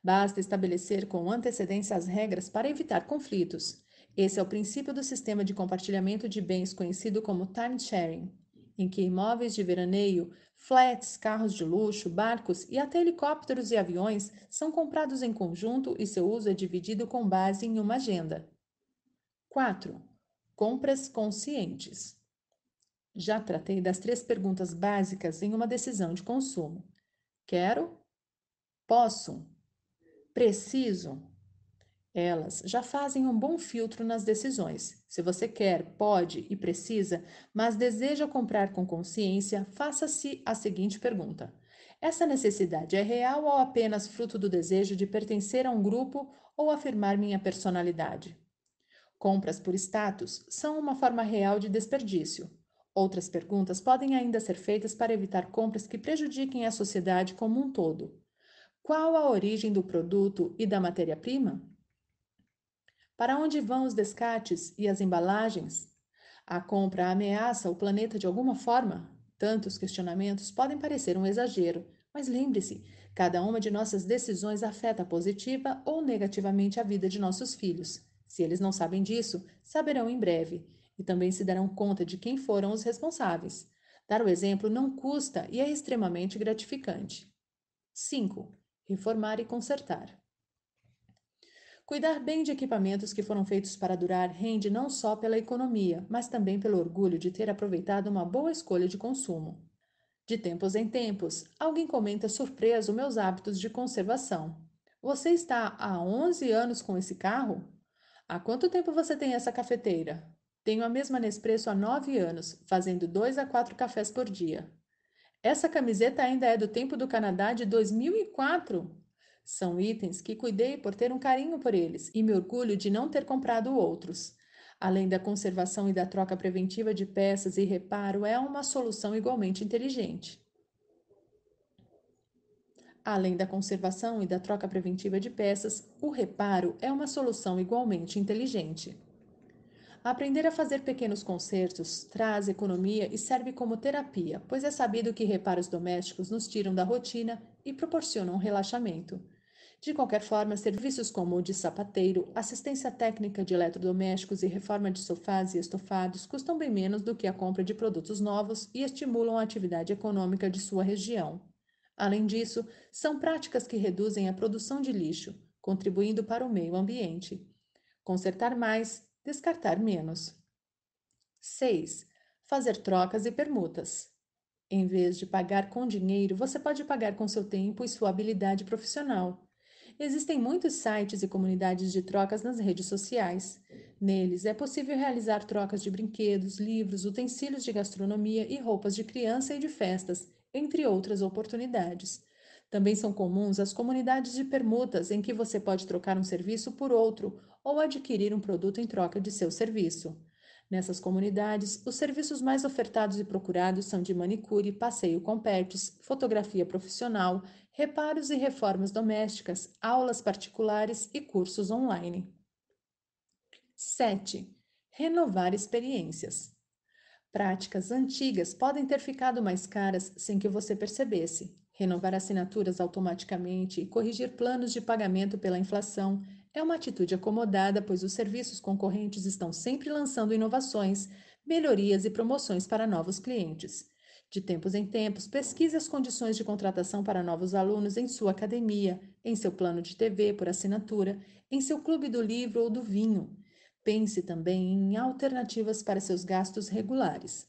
Basta estabelecer com antecedência as regras para evitar conflitos. Esse é o princípio do sistema de compartilhamento de bens conhecido como time sharing, em que imóveis de veraneio, flats, carros de luxo, barcos e até helicópteros e aviões são comprados em conjunto e seu uso é dividido com base em uma agenda. 4. Compras conscientes. Já tratei das três perguntas básicas em uma decisão de consumo. Quero? Posso? Preciso? Elas já fazem um bom filtro nas decisões. Se você quer, pode e precisa, mas deseja comprar com consciência, faça-se a seguinte pergunta: Essa necessidade é real ou apenas fruto do desejo de pertencer a um grupo ou afirmar minha personalidade? Compras por status são uma forma real de desperdício. Outras perguntas podem ainda ser feitas para evitar compras que prejudiquem a sociedade como um todo. Qual a origem do produto e da matéria-prima? Para onde vão os descartes e as embalagens? A compra ameaça o planeta de alguma forma? Tantos questionamentos podem parecer um exagero, mas lembre-se, cada uma de nossas decisões afeta positiva ou negativamente a vida de nossos filhos. Se eles não sabem disso, saberão em breve e também se darão conta de quem foram os responsáveis. Dar o exemplo não custa e é extremamente gratificante. 5. Reformar e consertar. Cuidar bem de equipamentos que foram feitos para durar rende não só pela economia, mas também pelo orgulho de ter aproveitado uma boa escolha de consumo. De tempos em tempos, alguém comenta surpreso meus hábitos de conservação. Você está há 11 anos com esse carro? Há quanto tempo você tem essa cafeteira? Tenho a mesma Nespresso há nove anos, fazendo dois a quatro cafés por dia. Essa camiseta ainda é do tempo do Canadá de 2004. São itens que cuidei por ter um carinho por eles e me orgulho de não ter comprado outros. Além da conservação e da troca preventiva de peças e reparo, é uma solução igualmente inteligente. Além da conservação e da troca preventiva de peças, o reparo é uma solução igualmente inteligente. Aprender a fazer pequenos concertos traz economia e serve como terapia, pois é sabido que reparos domésticos nos tiram da rotina e proporcionam relaxamento. De qualquer forma, serviços como o de sapateiro, assistência técnica de eletrodomésticos e reforma de sofás e estofados custam bem menos do que a compra de produtos novos e estimulam a atividade econômica de sua região. Além disso, são práticas que reduzem a produção de lixo, contribuindo para o meio ambiente. Consertar mais descartar menos. 6. Fazer trocas e permutas. Em vez de pagar com dinheiro, você pode pagar com seu tempo e sua habilidade profissional. Existem muitos sites e comunidades de trocas nas redes sociais. Neles é possível realizar trocas de brinquedos, livros, utensílios de gastronomia e roupas de criança e de festas, entre outras oportunidades. Também são comuns as comunidades de permutas, em que você pode trocar um serviço por outro ou adquirir um produto em troca de seu serviço. Nessas comunidades, os serviços mais ofertados e procurados são de manicure, passeio com pets, fotografia profissional, reparos e reformas domésticas, aulas particulares e cursos online. 7. Renovar experiências. Práticas antigas podem ter ficado mais caras sem que você percebesse. Renovar assinaturas automaticamente e corrigir planos de pagamento pela inflação é uma atitude acomodada, pois os serviços concorrentes estão sempre lançando inovações, melhorias e promoções para novos clientes. De tempos em tempos, pesquise as condições de contratação para novos alunos em sua academia, em seu plano de TV por assinatura, em seu clube do livro ou do vinho. Pense também em alternativas para seus gastos regulares.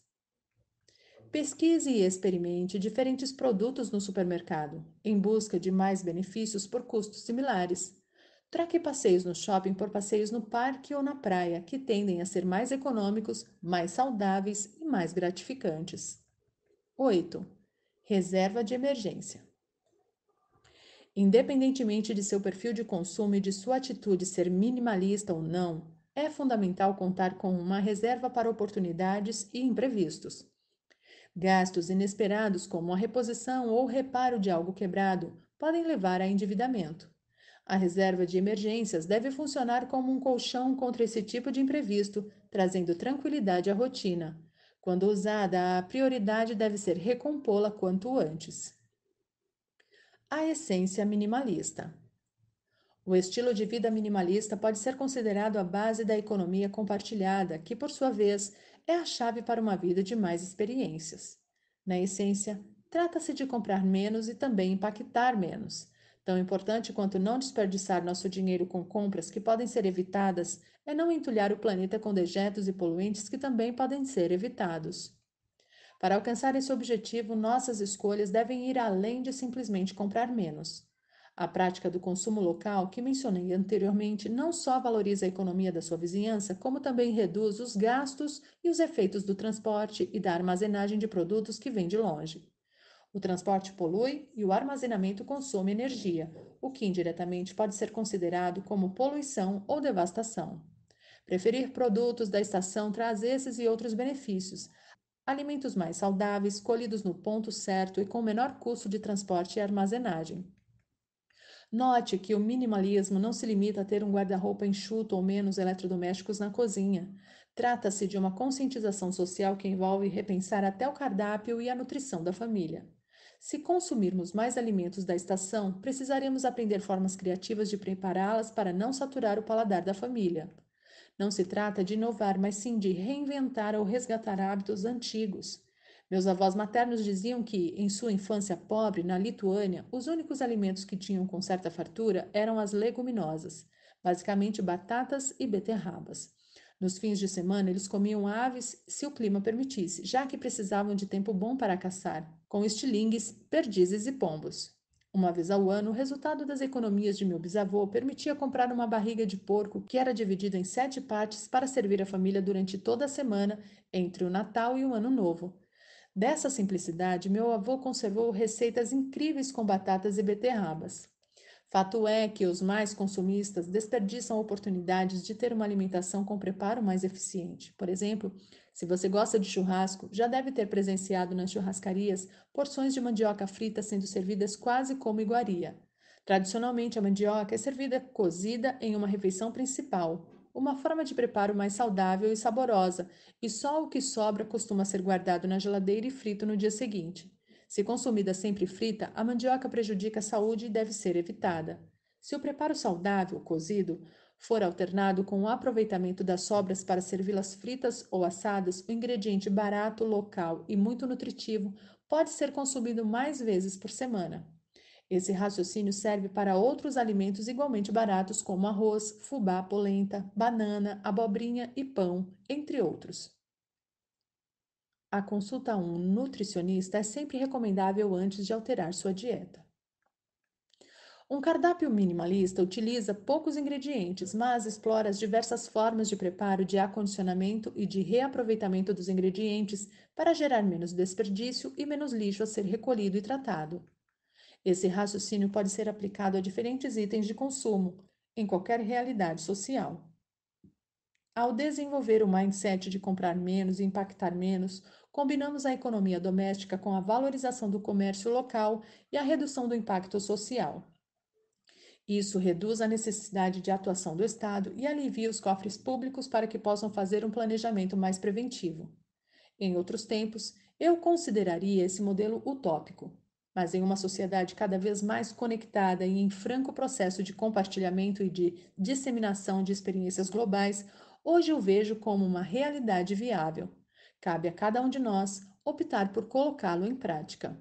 Pesquise e experimente diferentes produtos no supermercado, em busca de mais benefícios por custos similares. Troque passeios no shopping por passeios no parque ou na praia, que tendem a ser mais econômicos, mais saudáveis e mais gratificantes. 8. Reserva de emergência. Independentemente de seu perfil de consumo e de sua atitude ser minimalista ou não, é fundamental contar com uma reserva para oportunidades e imprevistos. Gastos inesperados, como a reposição ou reparo de algo quebrado, podem levar a endividamento. A reserva de emergências deve funcionar como um colchão contra esse tipo de imprevisto, trazendo tranquilidade à rotina. Quando usada, a prioridade deve ser recompô-la quanto antes. A essência minimalista. O estilo de vida minimalista pode ser considerado a base da economia compartilhada, que, por sua vez, é a chave para uma vida de mais experiências. Na essência, trata-se de comprar menos e também impactar menos. Tão importante quanto não desperdiçar nosso dinheiro com compras que podem ser evitadas é não entulhar o planeta com dejetos e poluentes que também podem ser evitados. Para alcançar esse objetivo, nossas escolhas devem ir além de simplesmente comprar menos. A prática do consumo local, que mencionei anteriormente, não só valoriza a economia da sua vizinhança, como também reduz os gastos e os efeitos do transporte e da armazenagem de produtos que vêm de longe. O transporte polui e o armazenamento consome energia, o que indiretamente pode ser considerado como poluição ou devastação. Preferir produtos da estação traz esses e outros benefícios. Alimentos mais saudáveis, colhidos no ponto certo e com menor custo de transporte e armazenagem. Note que o minimalismo não se limita a ter um guarda-roupa enxuto ou menos eletrodomésticos na cozinha. Trata-se de uma conscientização social que envolve repensar até o cardápio e a nutrição da família. Se consumirmos mais alimentos da estação, precisaremos aprender formas criativas de prepará-las para não saturar o paladar da família. Não se trata de inovar, mas sim de reinventar ou resgatar hábitos antigos. Meus avós maternos diziam que, em sua infância pobre, na Lituânia, os únicos alimentos que tinham com certa fartura eram as leguminosas, basicamente batatas e beterrabas. Nos fins de semana, eles comiam aves se o clima permitisse, já que precisavam de tempo bom para caçar, com estilingues, perdizes e pombos. Uma vez ao ano, o resultado das economias de meu bisavô permitia comprar uma barriga de porco que era dividida em sete partes para servir a família durante toda a semana entre o Natal e o Ano Novo. Dessa simplicidade, meu avô conservou receitas incríveis com batatas e beterrabas. Fato é que os mais consumistas desperdiçam oportunidades de ter uma alimentação com preparo mais eficiente. Por exemplo, se você gosta de churrasco, já deve ter presenciado nas churrascarias porções de mandioca frita sendo servidas quase como iguaria. Tradicionalmente, a mandioca é servida cozida em uma refeição principal, uma forma de preparo mais saudável e saborosa, e só o que sobra costuma ser guardado na geladeira e frito no dia seguinte. Se consumida sempre frita, a mandioca prejudica a saúde e deve ser evitada. Se o preparo saudável, cozido, for alternado com o aproveitamento das sobras para servi-las fritas ou assadas, o ingrediente barato, local e muito nutritivo pode ser consumido mais vezes por semana. Esse raciocínio serve para outros alimentos igualmente baratos, como arroz, fubá, polenta, banana, abobrinha e pão, entre outros. A consulta a um nutricionista é sempre recomendável antes de alterar sua dieta. Um cardápio minimalista utiliza poucos ingredientes, mas explora as diversas formas de preparo, de acondicionamento e de reaproveitamento dos ingredientes para gerar menos desperdício e menos lixo a ser recolhido e tratado. Esse raciocínio pode ser aplicado a diferentes itens de consumo, em qualquer realidade social. Ao desenvolver o mindset de comprar menos e impactar menos, combinamos a economia doméstica com a valorização do comércio local e a redução do impacto social. Isso reduz a necessidade de atuação do Estado e alivia os cofres públicos para que possam fazer um planejamento mais preventivo. Em outros tempos, eu consideraria esse modelo utópico, mas em uma sociedade cada vez mais conectada e em franco processo de compartilhamento e de disseminação de experiências globais, hoje eu vejo como uma realidade viável. Cabe a cada um de nós optar por colocá-lo em prática.